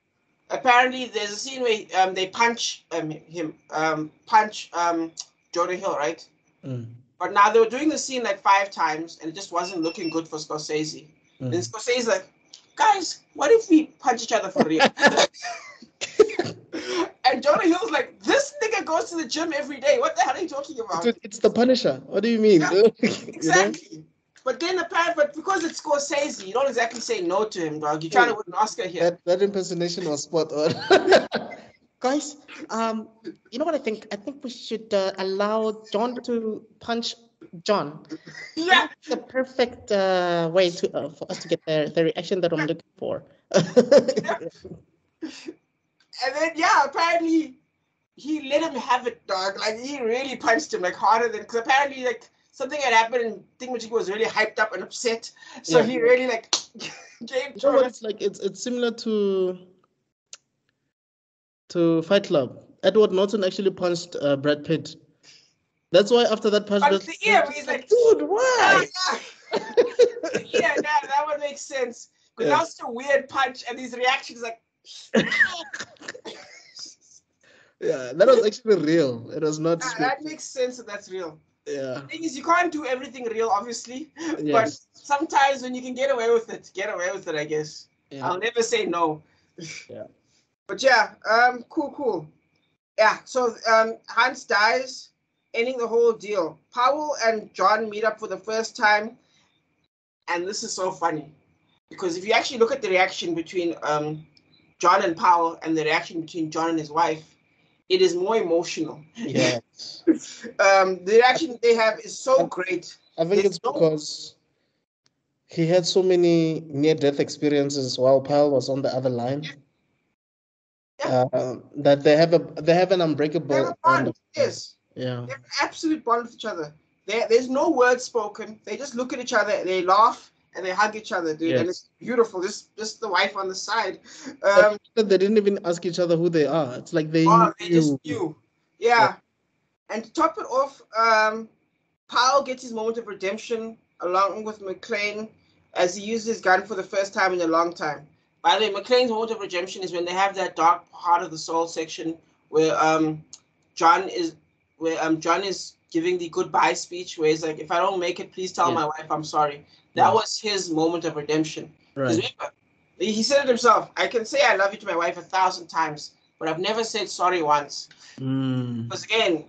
S2: apparently there's a scene where um, they punch um, him um, punch um, Jonah Hill, right?
S1: Mm,
S2: But now they were doing the scene like five times and it just wasn't looking good for Scorsese. And
S1: mm.
S2: Scorsese's like, guys, what if we punch each other for real? and Jonah Hill's like, this nigga goes to the gym every day. What the hell are you talking about?
S1: Dude, it's the Punisher. What do you mean?
S2: Yeah,
S1: You know?
S2: Exactly. But then apparently, but because it's Scorsese, you don't exactly say no to him, dog. You're trying to win an Oscar here.
S1: That that impersonation was spot on.
S3: Guys, um, you know what I think? I think we should uh, allow John to punch John.
S2: yeah.
S3: The perfect uh, way to uh, for us to get the, the reaction that I'm looking for.
S2: And then yeah, apparently he let him have it, dog. Like he really punched him like harder than because apparently like something had happened and Thingamajig was really hyped up and upset. So
S1: Yeah.
S2: he really like gave
S1: You know what? It's like it's it's similar to to Fight Club. Edward Norton actually punched uh, Brad Pitt. That's why after that punch,
S2: the ear, he's like,
S1: dude, why?
S2: yeah, yeah, that, that would make sense. Because
S1: Yeah.
S2: that was a weird punch, and these reactions like
S1: yeah, that was actually real. It was not.
S2: that, that makes sense that that's real.
S1: Yeah.
S2: thing is, you can't do everything real, obviously. But sometimes when you can get away with it, get away with it, I guess.
S1: Yeah.
S2: I'll never say no.
S1: Yeah.
S2: But yeah, um, cool, cool. Yeah, so um, Hans dies, ending the whole deal. Powell and John meet up for the first time, and this is so funny because if you actually look at the reaction between um, John and Powell and the reaction between John and his wife, it is more emotional.
S1: Yeah.
S2: Um, the reaction they have is so great.
S1: I think
S2: There's
S1: it's
S2: no-
S1: because he had so many near-death experiences while Powell was on the other line.
S2: Yeah.
S1: Uh, that they have a they have an
S2: They have
S1: unbreakable
S2: a
S1: bond.
S2: yes.
S1: Yeah.
S2: They have an absolute bond with each other. There, there's no words spoken. They just look at each other, they laugh, and they hug each other, dude. And it's beautiful. Just, just the wife on the side. Um,
S1: But they didn't even ask each other who they are. It's like they
S2: oh, they just
S1: knew.
S2: knew. Yeah. And to top it off, um, Powell gets his moment of redemption along with McClane as he uses his gun for the first time in a long time. By the way, McClane's moment of redemption is when they have that dark part of the soul section where um, John is where um, John is giving the goodbye speech where he's like, "If I don't make it, please tell
S1: Yeah.
S2: my wife I'm sorry." That
S1: Yeah.
S2: was his moment of redemption.
S1: Right.
S2: remember, he said it himself. I can say I love you to my wife a thousand times, but I've never said sorry once.
S1: Mm.
S2: Because again,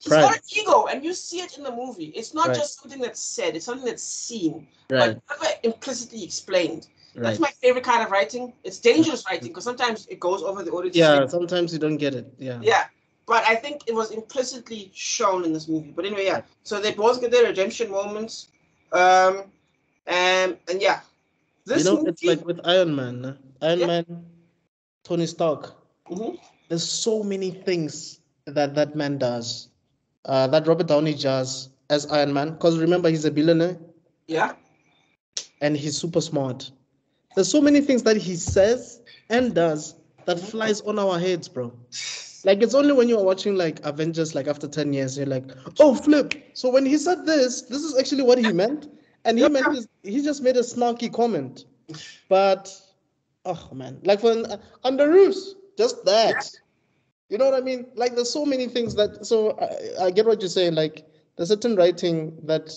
S2: he's
S1: Right.
S2: got an ego, and you see it in the movie. It's not
S1: Right.
S2: just something that's said; it's something that's seen,
S1: Right.
S2: but never implicitly explained. That's my favorite kind of writing. It's dangerous writing because sometimes it goes over the audience.
S1: Yeah. Sometimes you don't get it. Yeah.
S2: Yeah. But I think it was implicitly shown in this movie. But anyway, yeah. So they both get their redemption moments. Um, and and yeah, this
S1: you know,
S2: movie,
S1: it's like with Iron Man. uh, Iron
S2: Yeah.
S1: Man, Tony Stark.
S2: Mhm.
S1: There's so many things that that man does, uh, that Robert Downey does as Iron Man. Because remember, he's a billionaire
S2: yeah,
S1: and he's super smart. There's so many things that he says and does that flies on our heads, bro. Like it's only when you're watching like Avengers, like after 10 years, you're like, oh flip. So when he said this, this is actually what he meant. And he
S2: Yeah.
S1: meant he just made a snarky comment. But oh man, like when uh, the roofs, just that. You know what I mean? Like there's so many things that so I, I get what you're saying. Like there's certain writing that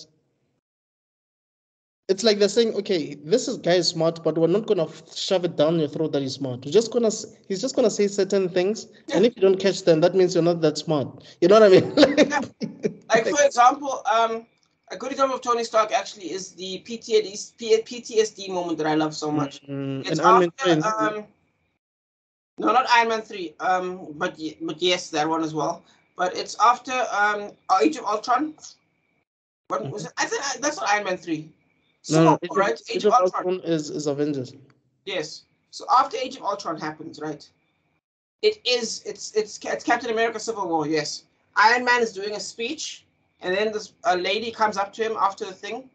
S1: it's like they're saying, okay, this is guy is smart, but we're not gonna shove it down your throat that he's smart. We're just gonna he's just gonna say certain things, and if you don't catch them, that means you're not that smart. You know what I mean?
S2: like for example, um, a good example of Tony Stark actually is the PTSD PTSD moment that I love so much.
S1: Mm,
S2: It's
S1: and
S2: after, um, no, not Iron Man three. Um, but but yes, that one as well. But it's after um Age of Ultron. What was it? I think that's not Iron Man three.
S1: No,
S2: So,
S1: no, Age
S2: right?
S1: Age of Ultron is is Avengers.
S2: Yes. So after Age of Ultron happens, right? It is it's it's it's Captain America Civil War. Yes. Iron Man is doing a speech, and then this a lady comes up to him after the thing.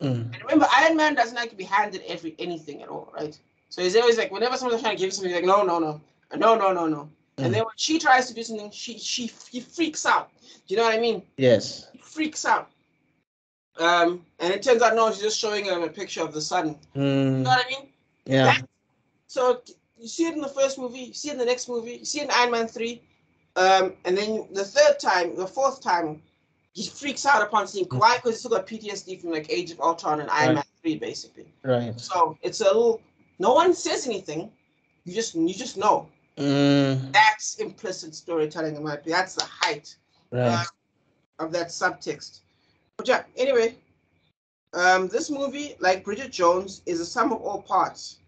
S1: Mm.
S2: And remember, Iron Man doesn't like to be handed every anything at all, right? So he's always like, whenever someone's trying to give him something, he's like, no, no, no, no, no, no, no.
S1: Mm.
S2: And then when she tries to do something, she she he freaks out. Do you know what I mean?
S1: Yes.
S2: He freaks out. Um, and it turns out no, she's just showing him a picture of the sun. You
S1: Mm,
S2: know what I mean?
S1: yeah.
S2: So you see it in the first movie, you see it in the next movie, you see it in Iron Man 3. Um, and then the third time, the fourth time, he freaks out upon seeing why? Because he's still got PTSD from like Age of Ultron and Iron
S1: Right.
S2: Man 3, basically.
S1: Right.
S2: So it's a little no one says anything. You just you just know.
S1: Mm,
S2: That's implicit storytelling in my opinion. That's the height
S1: right.
S2: of that subtext. Jack. Anyway, um, this movie, like Bridget Jones, is a sum of all parts,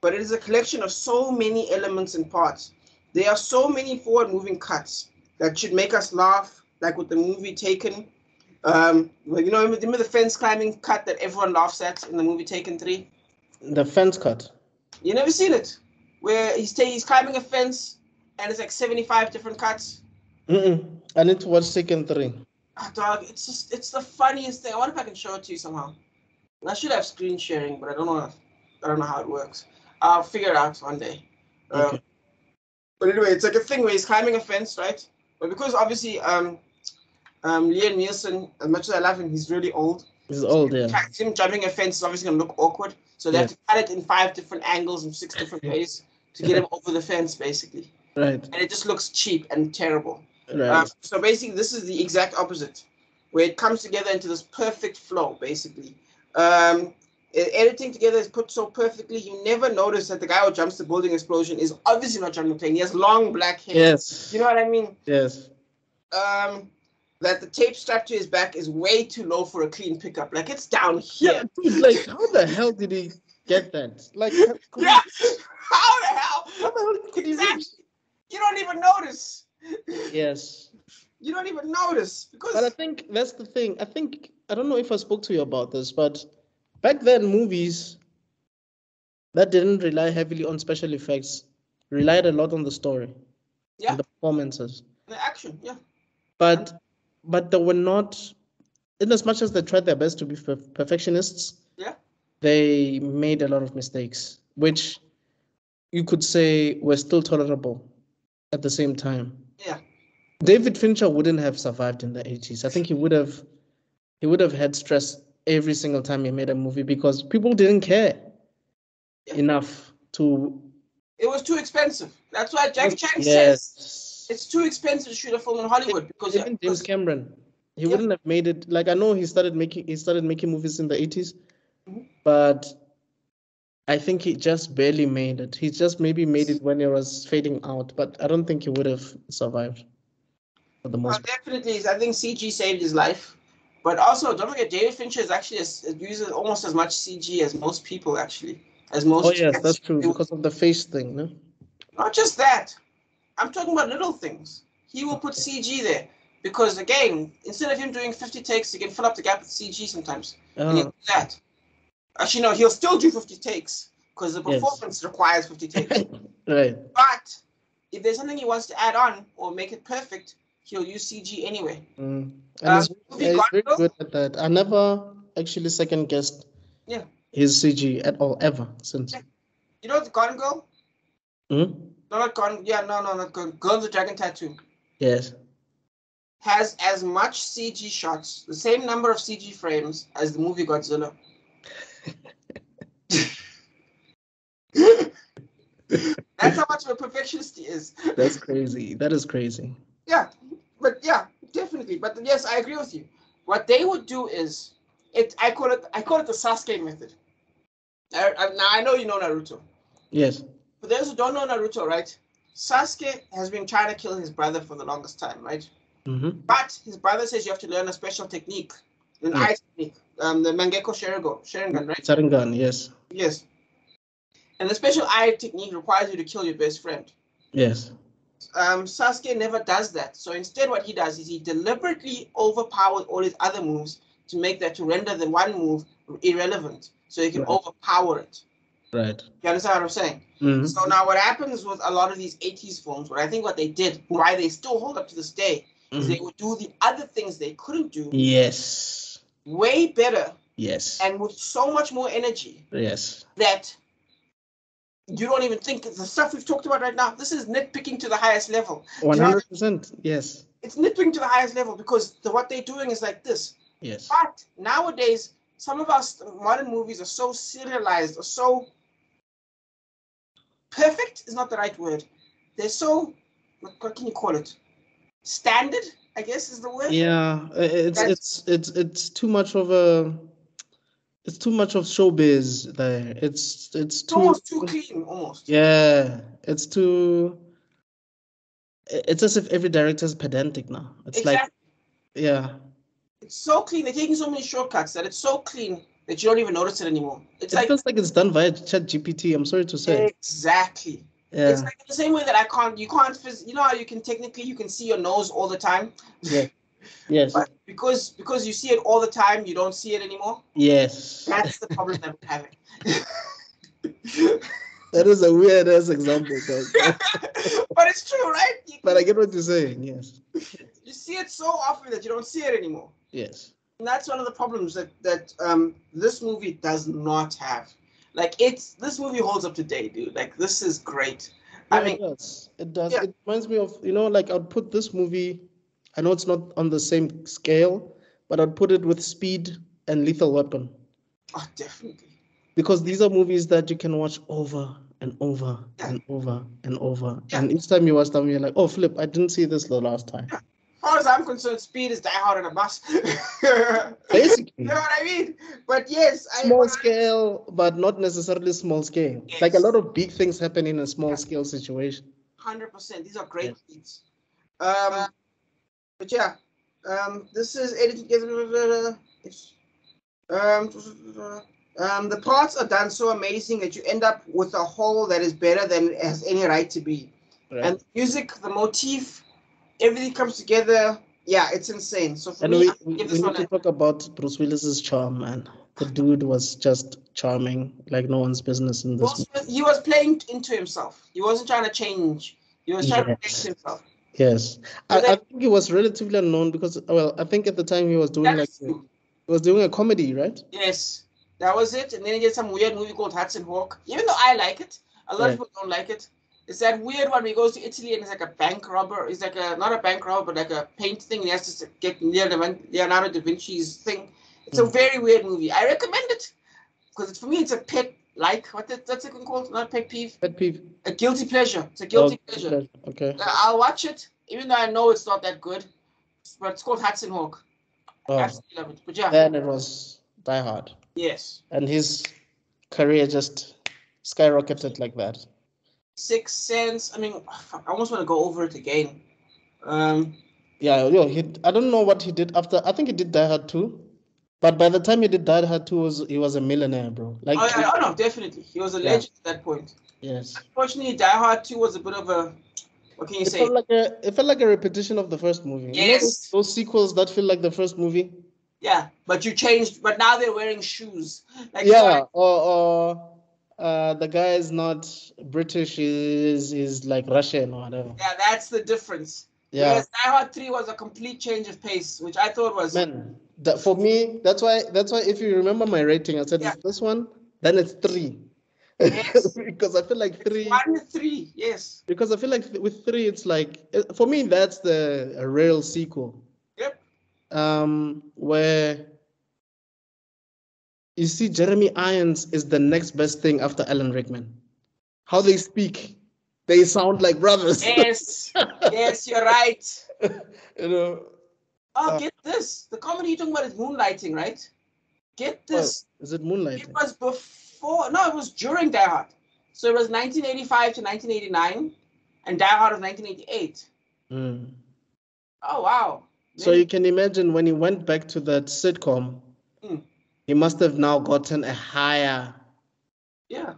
S2: but it is a collection of so many elements and parts. There are so many forward moving cuts that should make us laugh, like with the movie Taken. Um, well, you know, remember the fence climbing cut that everyone laughs at in the movie Taken 3?
S1: The fence cut.
S2: You never seen it? Where he's, t- he's climbing a fence and it's like 75 different cuts.
S1: Mm-mm. I need to watch Taken 3
S2: oh, dog, it's just it's the funniest thing. I wonder if I can show it to you somehow. I should have screen sharing, but I don't know. If, I don't know how it works. I'll figure it out one day. Um,
S1: okay.
S2: Um, but anyway, it's like a thing where he's climbing a fence, right? But because obviously, um, um, Liam Neeson, as much as I love him, he's really old.
S1: He's so old, yeah.
S2: Him jumping a fence is obviously going to look awkward. So they
S1: yeah.
S2: have to cut it in five different angles and six different ways to get him over the fence, basically.
S1: Right.
S2: And it just looks cheap and terrible.
S1: Right.
S2: Um, so basically, this is the exact opposite, where it comes together into this perfect flow. Basically, um, editing together is put so perfectly. You never notice that the guy who jumps the building explosion is obviously not John McClane. He has long black hair.
S1: yes.
S2: You know what I mean?
S1: Yes.
S2: Um, that the tape strapped to his back is way too low for a clean pickup. Like it's down here.
S1: Yeah, dude, like how the hell did he get that? Like how could he-
S2: Yeah. How the hell?
S1: how the hell could he reach?
S2: Exactly. You don't even notice.
S1: Yes.
S2: You don't even notice because
S1: But I think that's the thing. I think I don't know if I spoke to you about this, but back then movies that didn't rely heavily on special effects relied a lot on the story
S2: Yeah.
S1: and the performances.
S2: the action. Yeah.
S1: But but they were not in as much as they tried their best to be per- perfectionists,
S2: Yeah.
S1: they made a lot of mistakes, which you could say were still tolerable at the same time.
S2: Yeah.
S1: David Fincher wouldn't have survived in the 80s. I think he would have he would have had stress every single time he made a movie because people didn't care
S2: Yeah.
S1: enough to
S2: It was too expensive. That's why Jackie Chan says it's too expensive to shoot a film in Hollywood because
S1: Even James Cameron, he
S2: Yeah.
S1: wouldn't have made it. Like I know he started making he started making movies in the 80s,
S2: Mhm.
S1: but I think he just barely made it. He just maybe made it when it was fading out, but I don't think he would have survived for the most.
S2: definitely, I think CG saved his life. But also, don't forget, David Fincher is actually as, uses almost as much CG as most people, actually, as most.
S1: Oh yes, that's true
S2: It-
S1: because of the face thing. No?
S2: Not just that. I'm talking about little things. he will put CG there because again, instead of him doing 50 takes, he can fill up the gap with CG sometimes. And he'll
S1: Uh,
S2: do that. Actually, no, he'll still do 50 takes because the
S1: Yes.
S2: performance requires 50 takes.
S1: right.
S2: but if there's something he wants to add on or make it perfect, he'll use CG anyway.
S1: Mm. And
S2: Uh,
S1: he's, yeah, he's very good at that. I never actually second guessed
S2: Yeah.
S1: his CG at all ever since.
S2: Yeah. You know the Gone Girl?
S1: Mm?
S2: No, not Gone. Yeah, no, no, not Gone. Girl with Dragon Tattoo
S1: Yes.
S2: has as much CG shots, the same number of CG frames as the movie Godzilla. That's how much of a perfectionist he is.
S1: That's crazy. That is crazy.
S2: Yeah, but yeah, definitely. But yes, I agree with you. What they would do is, it. I call it. I call it the Sasuke method. I, I, now I know you know Naruto.
S1: Yes.
S2: For those who don't know Naruto, right? Sasuke has been trying to kill his brother for the longest time, right?
S1: Mm-hmm.
S2: But his brother says you have to learn a special technique, an
S1: Yeah.
S2: eye technique, um, the Mangekyo Sharingan, Sharingan, right?
S1: Sharingan, yes.
S2: Yes. And the special eye technique requires you to kill your best friend.
S1: Yes.
S2: um, Sasuke never does that. So instead, what he does is he deliberately overpowers all his other moves to make that to render the one move irrelevant, so he can
S1: Right.
S2: overpower it.
S1: Right.
S2: You understand what I'm saying?
S1: Mhm.
S2: So now, what happens with a lot of these 80s films, what I think what they did, why they still hold up to this day, is
S1: Mhm.
S2: they would do the other things they couldn't do
S1: Yes.
S2: way better
S1: Yes.
S2: and with so much more energy
S1: Yes.
S2: that you don't even think the stuff we've talked about right now. This is nitpicking to the highest level.
S1: One hundred percent. Yes.
S2: It's nitpicking to the highest level because the, what they're doing is like this.
S1: Yes.
S2: But nowadays, some of our modern movies are so serialized, or so perfect is not the right word. They're so what, can you call it? Standard, I guess is the word.
S1: Yeah. It's
S2: That's-
S1: it's it's it's too much of a. It's too much of showbiz there. It's it's too.
S2: almost too clean, almost.
S1: Yeah. It's too. It's as if every director is pedantic now. It's
S2: exactly.
S1: like yeah.
S2: it's so clean. They're taking so many shortcuts that it's so clean that you don't even notice it anymore. It's
S1: It
S2: like
S1: feels like it's done via Chat GPT. I'm sorry to say.
S2: exactly.
S1: Yeah.
S2: It's like the same way that I can't. You can't. You know how you can technically you can see your nose all the time,
S1: Yeah. Yes.
S2: but because because you see it all the time, you don't see it anymore.
S1: Yes.
S2: That's the problem that we're having.
S1: That is a weird ass example,
S2: but it's true, right? You,
S1: but I get what you're saying. Yes.
S2: you see it so often that you don't see it anymore.
S1: Yes.
S2: And that's one of the problems that that um this movie does not have. Like it's this movie holds up today, dude. Like this is great. I mean,
S1: it does. It does.
S2: Yeah.
S1: It reminds me of, you know, like I'd put this movie, I know it's not on the same scale, but I'd put it with Speed and Lethal Weapon
S2: oh, definitely.
S1: because these are movies that you can watch over and over
S2: Yeah.
S1: and over and over.
S2: Yeah.
S1: And each time you watch them, you're like, oh, flip, I didn't see this the last time.
S2: As far as I'm concerned, speed is die hard on a bus.
S1: Basically,
S2: You know what I mean? But yes,
S1: small
S2: I-
S1: scale, but not necessarily small scale. Like a lot of big things happen in a small
S2: Yeah.
S1: scale situation.
S2: Hundred percent. These are great
S1: Yes.
S2: beats. Um, but yeah, um, this is edited. Um, um, the parts are done so amazing that you end up with a whole that is better than it has any right to be.
S1: Right?
S2: And the music, the motif, everything comes together. Yeah, it's insane. So for
S1: And
S2: me,
S1: we, we, need to talk about Bruce Willis's charm, man. The dude was just charming, like no one's business in this.
S2: Will Smith, he was playing into himself. He wasn't trying to change. He was trying to play
S1: Yes.
S2: himself.
S1: Yes, I, I think he was relatively unknown because, well, I think at the time he was doing like he was doing a comedy, right?
S2: Yes, that was it. And then he did some weird movie called Hudson Hawk. Even though I like it, a lot
S1: Right.
S2: of people don't like it. It's that weird one where he goes to Italy and it's like a bank robber. He's like a not a bank robber, but like a paint thing. He has to get Leonardo Leonardo da Vinci's thing. It's a
S1: Mm.
S2: very weird movie. I recommend it because for me it's a pet like what that, that's it called not a pet peeve,
S1: Pet peeve.
S2: a guilty pleasure. It's a guilty
S1: Oh,
S2: pleasure.
S1: Okay.
S2: Uh, I'll watch it, even though I know it's not that good. But it's called Hudson Hawk.
S1: Oh,
S2: absolutely love it. But yeah,
S1: then it was Die Hard,
S2: yes.
S1: and his career just skyrocketed like that.
S2: Six Sense. I mean, I almost want to go over it again. Um,
S1: Yeah, yo, he. I don't know what he did after. I think he did Die Hard too, but by the time he did Die Hard two, was he was a millionaire, bro. Like,
S2: oh, yeah, oh no, definitely, he was a
S1: Yeah.
S2: legend at that point.
S1: yes,
S2: Unfortunately, Die Hard Two was a bit of a What can you
S1: It
S2: say?
S1: felt like a it felt like a repetition of the first movie. You know
S2: Yes.
S1: those, those sequels that feel like the first movie.
S2: Yeah, but you changed. But now they're wearing shoes. Like
S1: yeah, or or uh, the guy is not British. Is is like Russian or whatever.
S2: yeah, that's the difference.
S1: Yeah,
S2: Whereas Die Hard Three was a complete change of pace, which I thought was
S1: man. That, for me, that's why that's why if you remember my rating, I said
S2: Yeah.
S1: it's this one, then it's three.
S2: Yes.
S1: because I feel like three.
S2: one three. Yes.
S1: Because I feel like with three, it's like for me that's the a real sequel.
S2: Yep.
S1: Um, where you see Jeremy Irons is the next best thing after Alan Rickman. How they speak, they sound like brothers.
S2: Yes. yes, you're right.
S1: you know,
S2: Oh,
S1: Uh,
S2: get this. The comedy you're talking about is moonlighting, right? Get
S1: what,
S2: this.
S1: is it Moonlight?
S2: It was before. No, it was during Die Hard. So it was 1985 to 1989, and Die Hard was 1988.
S1: Mm.
S2: Oh wow.
S1: So you can imagine when he went back to that sitcom,
S2: Mm.
S1: he must have now gotten a higher.
S2: yeah.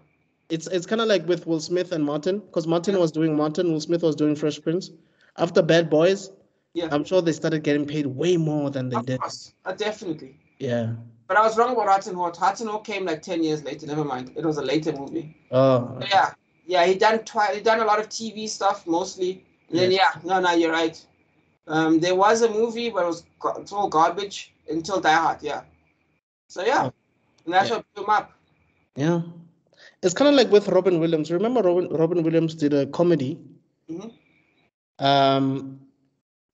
S1: It's it's kind of like with Will Smith and Martin, because Martin
S2: Yeah.
S1: was doing Martin, Will Smith was doing Fresh Prince. After Bad Boys,
S2: Yeah.
S1: I'm sure they started getting paid way more than they
S2: of
S1: did.
S2: course. Uh, definitely.
S1: Yeah.
S2: But I was wrong about Hudson Hawk. Hudson Hawk came like 10 years later. Never mind. It was a later movie.
S1: Oh.
S2: But yeah. Yeah, he done twi- he done a lot of TV stuff mostly. And then yeah, no, no, you're right. Um, there was a movie, but it was ga- it's all garbage until Die Hard. Yeah. So yeah,
S1: Oh.
S2: and that's
S1: Yeah.
S2: what blew him up.
S1: Yeah. It's kind of like with Robin Williams. Remember Robin Robin Williams did a comedy.
S2: Mhm.
S1: Um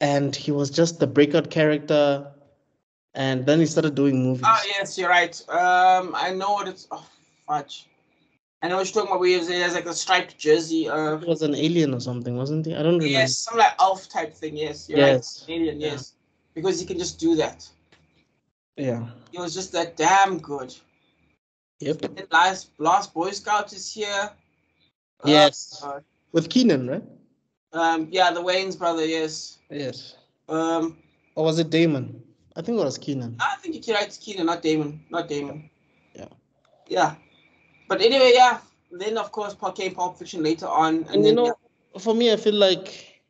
S1: and he was just the breakout character and then he started doing movies.
S2: Oh yes, you're right. Um, I know what it's. Oh, fudge. I know what you're talking about. Where he has, like a striped jersey. Uh,
S1: He was an alien or something, wasn't he? I don't remember.
S2: yes, some like elf type thing. Yes, you're
S1: Yes.
S2: right. Alien.
S1: Yeah.
S2: Yes, because he can just do that.
S1: Yeah.
S2: He was just that damn good.
S1: Yep.
S2: And last last Boy Scout is here.
S1: Yes.
S2: uh,
S1: With Keenan, right?
S2: Um. Yeah, the Wayans brother. Yes.
S1: Yes.
S2: Um.
S1: Or was it Damon? I think it was Keenan.
S2: I think you're right, Keenan, not Damon. Not Damon.
S1: Yeah.
S2: Yeah. But anyway, yeah. Then of course came Pulp Fiction later on, and,
S1: And you
S2: then
S1: know, for me, I feel like,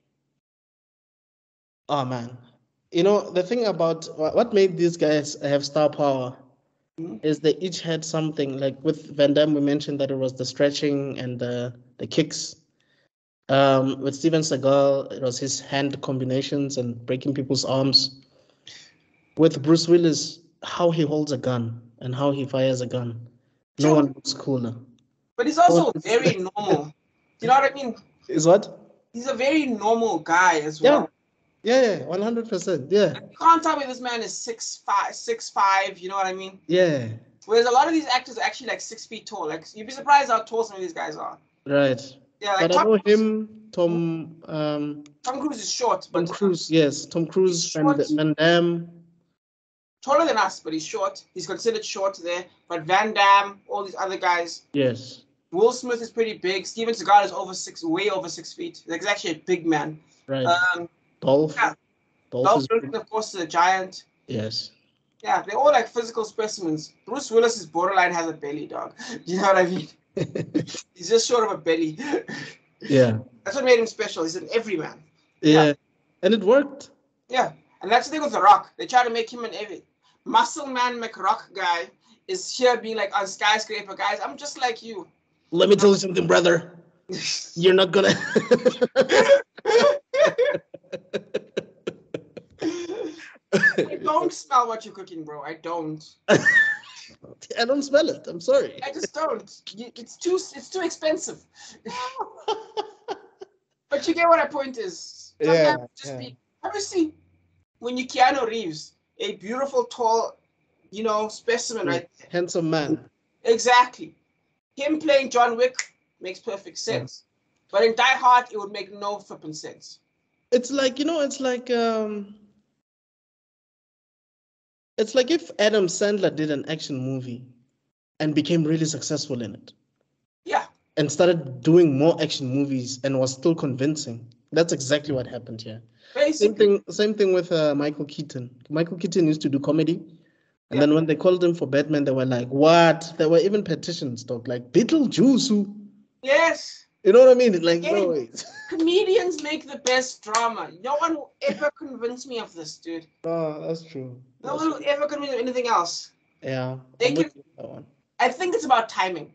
S1: oh man, you know, the thing about what made these guys have star power
S2: Mhm.
S1: is they each had something. Like with Van Damme, we mentioned that it was the stretching and the the kicks. Um, with Steven Seagal, it was his hand combinations and breaking people's arms. With Bruce Willis, how he holds a gun and how he fires a gun. No
S2: True.
S1: one looks cooler.
S2: But he's also very normal. You know what I mean?
S1: Is what?
S2: He's a very normal guy as
S1: Yeah.
S2: well.
S1: Yeah, yeah, one hundred percent. Yeah,
S2: You can't tell me this man is six five, six five. You know what I mean?
S1: yeah,
S2: Whereas a lot of these actors are actually like six feet tall. Like you'd be surprised how tall some of these guys are.
S1: right.
S2: Yeah,
S1: But I
S2: Tom,
S1: know him, Tom, um,
S2: Tom Cruise is short, but
S1: Tom Cruise. Yes, Tom Cruise and. Van Damme.
S2: taller than us, but he's short. He's considered short there. But Van Damme, all these other guys.
S1: Yes,
S2: Will Smith is pretty big. Steven Seagal is over six, way over six feet. Like he's actually a big man.
S1: right.
S2: Um,
S1: Dolph.
S2: yeah.
S1: Dolph
S2: Dolph Lundgren, of course, is a giant.
S1: yes.
S2: Yeah, they're all like physical specimens. Bruce Willis is borderline has a belly, dog. Do You know what I mean? He's just short of a belly.
S1: yeah,
S2: That's what made him special. He's an everyman.
S1: yeah, and it worked.
S2: Yeah, and that's the thing with The Rock. They try to make him an every muscle man McRock guy is here being like on skyscraper guys. I'm just like you.
S1: Let me tell you something, brother. You're not gonna.
S2: I don't smell what you're cooking, bro. I don't.
S1: I don't smell it. I'm sorry.
S2: I just don't. It's too. It's too expensive. but you get what my point is.
S1: Yeah,
S2: Sometimes just
S1: yeah.
S2: be. Obviously, when you Keanu Reeves, a beautiful, tall, you know, specimen, right? there.
S1: Handsome man.
S2: Exactly. Him playing John Wick makes perfect sense. But in Die Hard, it would make no flipping sense.
S1: It's like you know. It's like um. It's like if Adam Sandler did an action movie, and became really successful in it.
S2: Yeah.
S1: and started doing more action movies and was still convincing. That's exactly what happened here.
S2: Basically.
S1: Same thing. Same thing with uh, Michael Keaton. Michael Keaton used to do comedy, and
S2: Yeah.
S1: then when they called him for Batman, they were like, "What?" There were even petitions, dog, like Beetlejuice. who-"
S2: Yes.
S1: You know what I mean? Like,
S2: Getting-
S1: no.
S2: Comedians make the best drama. No one will ever convince me of this, dude.
S1: No, that's true.
S2: No
S1: That's
S2: one will ever convince me of anything else.
S1: Yeah.
S2: They
S1: I'm
S2: can-
S1: that one.
S2: I think it's about timing.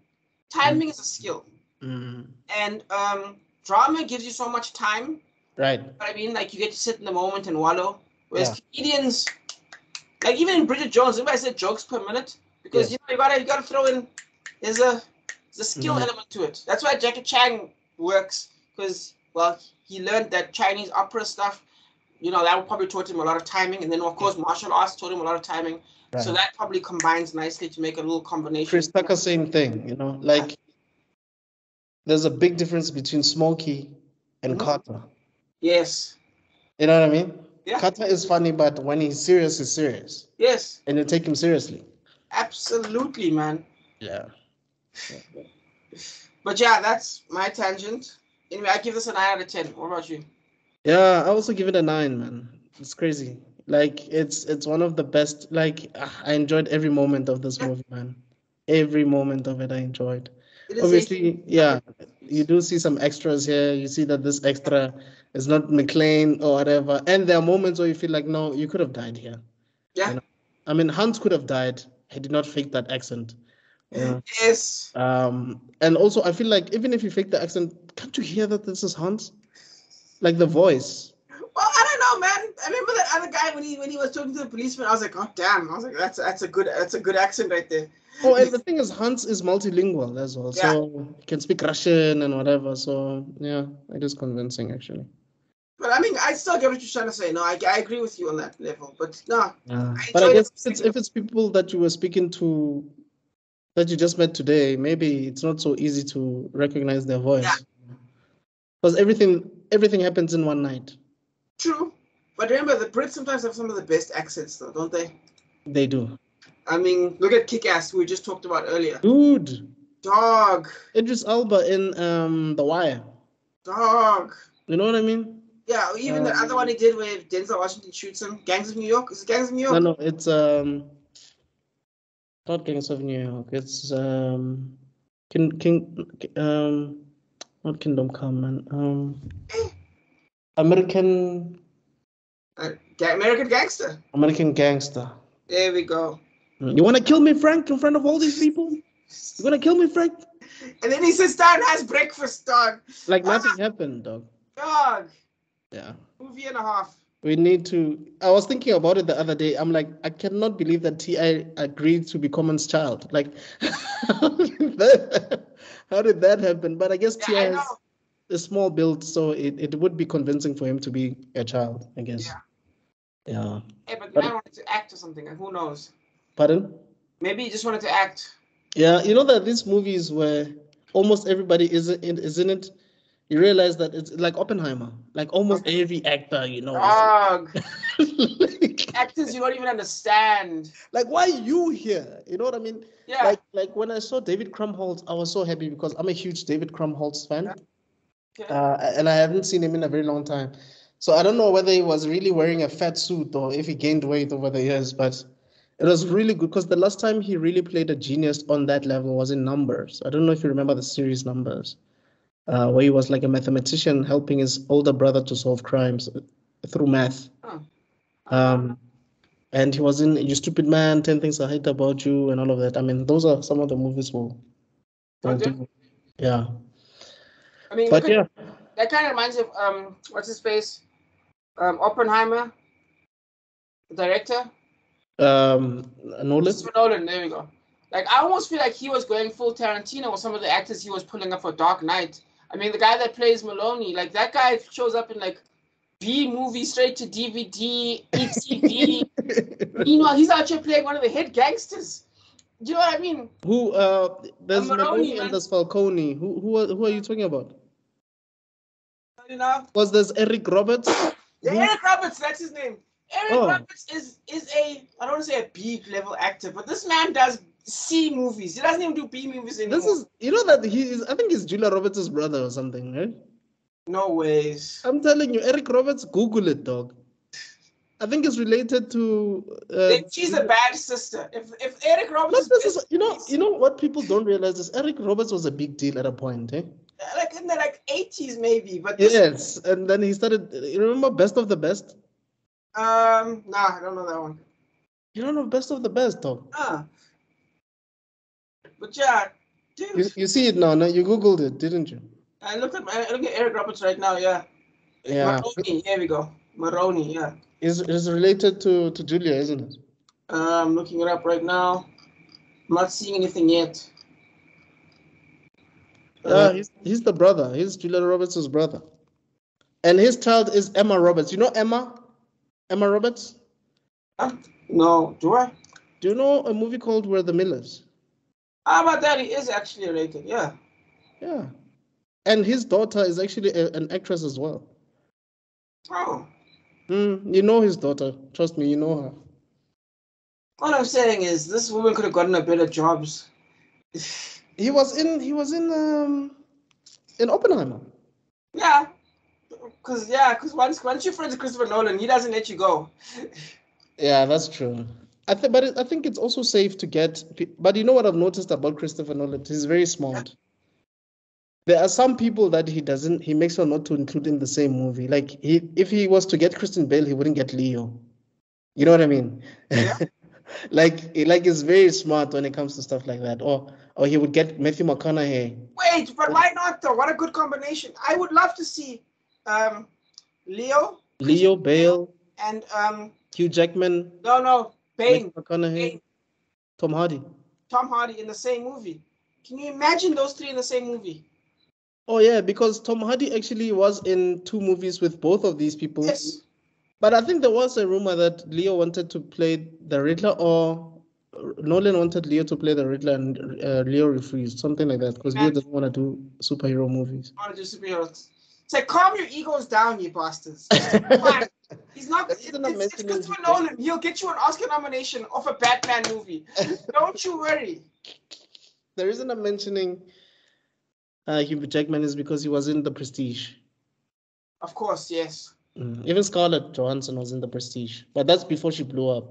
S2: Timing is a skill,
S1: Mm,
S2: and um, drama gives you so much time.
S1: right.
S2: What I mean, like you get to sit in the moment and wallow. Whereas
S1: Yeah.
S2: comedians, like even in Bridget Jones, everybody said jokes per minute because
S1: Yes.
S2: you know you gotta you gotta throw in there's a there's a skill
S1: Mhm.
S2: element to it. That's why Jackie Chan works because well he learned that Chinese opera stuff. You know that probably taught him a lot of timing, and then of course martial arts taught him a lot of timing.
S1: right.
S2: So that probably combines nicely to make a little combination.
S1: Chris Tucker, same thing. You know, like there's a big difference between Smokey and
S2: Mhm.
S1: Carter.
S2: Yes.
S1: You know what I mean?
S2: Yeah.
S1: Carter is funny, but when he's serious, he's serious,
S2: Yes.
S1: and you take him seriously.
S2: Absolutely, man.
S1: Yeah.
S2: But yeah, that's my tangent. Anyway, I give this a nine out of ten. What about you?
S1: Yeah, I also give it a nine, man. It's crazy. Like it's it's one of the best. Like ah, I enjoyed every moment of this movie, man. Every moment of it, I enjoyed.
S2: It is a-
S1: Obviously, yeah, you do see some extras here. You see that this extra is not McClane or whatever, and there are moments where you feel like, no, you could have died here.
S2: Yeah.
S1: You know? I mean, Hans could have died. He did not fake that accent. Yeah.
S2: Yes.
S1: Um, and also, I feel like even if you fake the accent, can't you hear that this is Hans? Like the voice.
S2: Well, I don't know, man. I remember that other guy when he when he was talking to the policeman. I was like, oh damn. I was like, that's that's a good that's a good accent right there.
S1: Oh, and the thing is, Hans is multilingual as well,
S2: Yeah.
S1: so he can speak Russian and whatever. So yeah, it is convincing actually.
S2: But I mean, I still get what you're trying to say. No, I, I agree with you on that level. But no,
S1: Yeah.
S2: I
S1: But I guess if it's, if it's people that you were speaking to, that you just met today, maybe it's not so easy to recognize their voice.
S2: Yeah.
S1: Because everything everything happens in one night.
S2: true. But remember, the Brits sometimes have some of the best accents, though, don't they?
S1: They do.
S2: I mean, look at Kick-Ass, we just talked about earlier.
S1: Dude,
S2: Dog,
S1: Idris Elba in um The Wire.
S2: dog.
S1: You know what I mean?
S2: Yeah, even the other
S1: Um,
S2: one he did where Denzel Washington shoots him. Gangs of New York. Is it Gangs of New York?
S1: No, no, it's um not Gangs of New York. It's um King King um not Kingdom Come man. Um American
S2: Uh, American Gangster.
S1: American Gangster.
S2: There we go.
S1: You want to kill me, Frank, in front of all these people? You want to kill me, Frank?
S2: And then he sits down and has breakfast, dog.
S1: Like nothing happened, dog.
S2: Dog.
S1: Yeah.
S2: Movie and a half.
S1: We need to. I was thinking about it the other day. I'm like, I cannot believe that Ti agreed to be Common's child. Like, how did that, how did that happen? But I guess Ti
S2: Yeah, I
S1: has a small build, so it, it would be convincing for him to be a child. I guess.
S2: Yeah.
S1: Yeah.
S2: Hey, but
S1: But-
S2: man wanted to act or something. Who knows?
S1: Pardon?
S2: Maybe he just wanted to act.
S1: Yeah. You know that these movies where almost everybody is in, is in it. You realize that it's like Oppenheimer. Like almost every actor, you know.
S2: Dog.
S1: like,
S2: Actors you don't even understand.
S1: like, why you here? You know what I mean?
S2: Yeah.
S1: Like, like when I saw David Krumholtz, I was so happy because I'm a huge David Krumholtz fan,
S2: Okay.
S1: uh, and I haven't seen him in a very long time. So I don't know whether he was really wearing a fat suit or if he gained weight over the years, but it was really good because the last time he really played a genius on that level was in Numbers. I don't know if you remember the series Numbers, uh, where he was like a mathematician helping his older brother to solve crimes through math.
S2: Oh.
S1: Um, and he was in You Stupid Man, 10 Things I Hate About You, and all of that. I mean, those are some of the movies we'll. Yeah.
S2: I mean,
S1: But
S2: at-
S1: yeah,
S2: that kind of reminds me of um, what's his face, um, Oppenheimer, the director,
S1: um, Nolan.
S2: Christopher Nolan. There we go. Like I almost feel like he was going full Tarantino with some of the actors he was pulling up for Dark Knight. I mean, the guy that plays Maloney, like that guy shows up in like B movie straight to DVD, ETV. Meanwhile, he's out here playing one of the head gangsters. Do you know what I mean?
S1: Who, uh, there's
S2: Maroni,
S1: Maloney
S2: man.
S1: and there's Falcone. Who, who, are, who are you talking about?
S2: You know?
S1: Was there's Eric Roberts?
S2: Yeah,
S1: Who-
S2: Eric Roberts, that's his name. Eric
S1: Oh.
S2: Roberts is is a I don't want to say a B level actor, but this man does C movies. He doesn't even do B movies anymore.
S1: This is, you know that he is, I think he's Julia Roberts' brother or something, right?
S2: no ways.
S1: I'm telling you, Eric Roberts, Google it, dog. I think it's related to. Uh,
S2: she's a bad sister. If if Eric Roberts, is
S1: you know, you know what people don't realize is Eric Roberts was a big deal at a point, eh?
S2: like in the like 80s maybe, but this,
S1: Yes, and then he started. You remember Best of the Best?
S2: um, nah, I don't know that one.
S1: You don't know Best of the Best, dog.
S2: Ah, but yeah, dude,
S1: You, you see it now. No, you googled it, didn't you?
S2: I look at my, I look at Eric Roberts right now. Yeah,
S1: Yeah,
S2: Maroni. Here we go, Maroni. Yeah,
S1: is is related to to Julia, isn't it?
S2: uh, I'm looking it up right now. I'm not seeing anything yet.
S1: Yeah, he's he's the brother. He's Julia Roberts' brother, and his child is Emma Roberts. You know Emma, Emma Roberts.
S2: Huh? No, do I?
S1: Do you know a movie called We're the Millers?
S2: How about that? He is actually a related. Yeah.
S1: Yeah, and his daughter is actually a, an actress as well.
S2: Oh,
S1: Mm, you know his daughter. Trust me, you know her.
S2: all I'm saying is this woman could have gotten a better jobs.
S1: He was in. He was in. Um, in Oppenheimer.
S2: Yeah, because yeah, because once once you're friends with Christopher Nolan, he doesn't let you go.
S1: Yeah, that's true. I think, but I think it's also safe to get. But you know what I've noticed about Christopher Nolan? He's very smart. There are some people that he doesn't. He makes sure not to include in the same movie. Like he, if he was to get Christian Bale, he wouldn't get Leo. You know what I mean?
S2: Yeah.
S1: like, like he's very smart when it comes to stuff like that. Or, or he would get Matthew McConaughey.
S2: Wait, but why not though? What a good combination! I would love to see um, Leo
S1: Leo Bale,
S2: and um,
S1: Hugh Jackman,
S2: no, no, Bane, Bane,
S1: Tom Hardy.
S2: Tom Hardy in the same movie. Can you imagine those three in the same movie?
S1: Oh yeah, because Tom Hardy actually was in two movies with both of these people.
S2: Yes.
S1: But I think there was a rumor that Leo wanted to play the Riddler, or Nolan wanted Leo to play the Riddler, and uh, Leo refused, something like that, because Leo doesn't want to do superhero movies.
S2: I want to do superheroes. It's like calm your egos down, you bastards. He's not.
S1: That's what I'm
S2: it's, it's Christopher. Nolan. He'll get you an Oscar nomination of a Batman movie. Don't you worry.
S1: The reason I'm mentioning uh, Hugh Jackman is because he was in The Prestige.
S2: Of course, yes.
S1: Mm. Even Scarlett Johansson was in The Prestige, but that's before she blew up.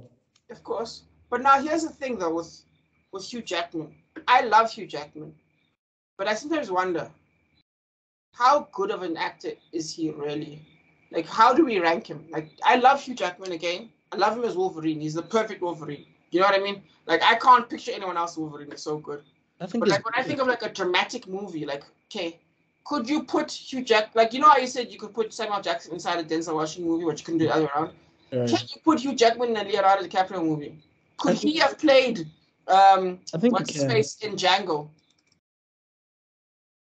S2: Of course. But now here's the thing though with with Hugh Jackman. I love Hugh Jackman. But I sometimes wonder how good of an actor is he really? Like how do we rank him? Like I love Hugh Jackman again. I love him as Wolverine. He's the perfect Wolverine. You know what I mean? Like I can't picture anyone else Wolverine is so good.
S1: I think.
S2: But like when I think of like a dramatic movie, like okay, could you put Hugh Jack like you know how you said you could put Samuel Jackson inside a Denzel Washington movie, which you couldn't do the other way around? Can you put Hugh Jackman in a Leonardo DiCaprio movie? Could
S1: I
S2: he have played um
S1: I think
S2: what's his face in Django?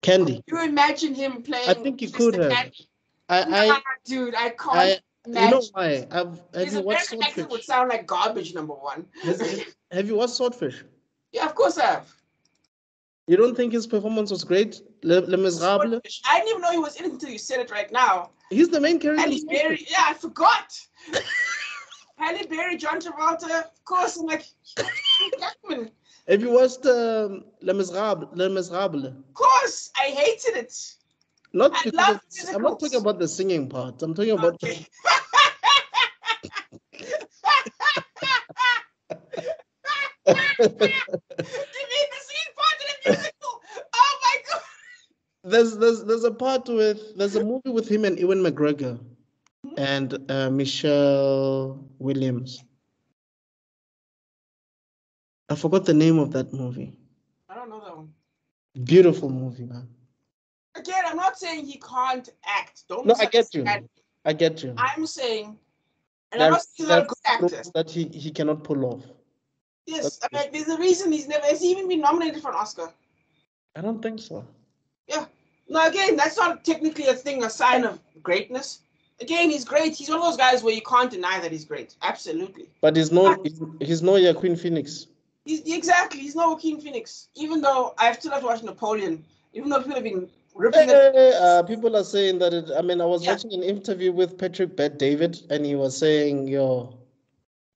S1: Candie.
S2: Can you imagine him playing
S1: I think he
S2: Mr.
S1: could have.
S2: Candie?
S1: I, I
S2: dude, I can't.
S1: I, you know why? I've have
S2: His
S1: you watched
S2: American accent would sound like garbage, number one.
S1: Has Have you watched Swordfish?
S2: yeah, of course I have.
S1: You don't think his performance was great? Le, Le Miserable.
S2: Swordfish. I didn't even know he was in it until you said it right now.
S1: He's the main character.
S2: Halle Berry, yeah, I forgot. Halle Berry, John Travolta, of course. I'm like, Jackman.
S1: Have you watched um, Le Miserable? Le Miserable.
S2: Of course, I hated it.
S1: Not
S2: I
S1: because it's- I'm not talking about the singing part. I'm talking about
S2: Okay. you mean the scene part of the musical? Oh my god!
S1: there's there's there's a part with there's a movie with him and Ewan McGregor and uh, Michelle Williams. I forgot the name of that movie.
S2: I don't know that one.
S1: Beautiful movie, man.
S2: Again, I'm not saying he can't act. Don't
S1: No, I get you. I get you.
S2: I'm saying, and I'm not saying he's not a good actor.
S1: that he, he cannot pull off.
S2: Yes, I mean, there's a reason he's never has he even been nominated for an Oscar.
S1: I don't think so. Yeah.
S2: No, again, that's not technically a thing, a sign of greatness. Again, he's great. He's one of those guys where you can't deny that he's great. Absolutely.
S1: But he's no he's, he's no Joaquin Phoenix.
S2: He's exactly. He's no Joaquin Phoenix. Even though I've still have to watch Napoleon. Even though people have been ripping.
S1: Hey, uh, people are saying that it, I mean I was
S2: Yeah.
S1: watching an interview with Patrick Bet David and he was saying yo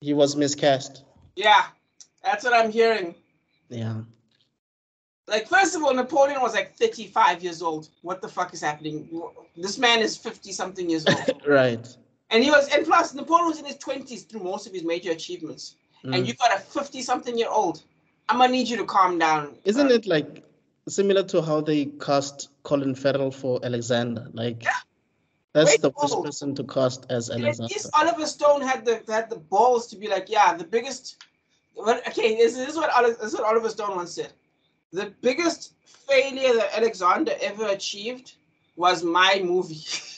S1: he was miscast.
S2: Yeah, that's what I'm hearing.
S1: Yeah.
S2: Like, first of all, Napoleon was like 35 years old. What the fuck is happening? This man is 50 something years old.
S1: Right.
S2: and he was, and plus, Napoleon was in his 20s through most of his major achievements.
S1: Mm.
S2: And you got a 50 something year old. I'm gonna need you to calm down.
S1: Isn't it like similar to how they cast Colin Farrell for Alexander. Like that's
S2: Wait,
S1: the worst
S2: oh.
S1: person to cast as
S2: And at
S1: Alexander.
S2: least Oliver Stone had the had the balls to be like, yeah, the biggest. Okay, this, this is what Oli- this is what Oliver Stone once said. The biggest failure that Alexander ever achieved was my movie.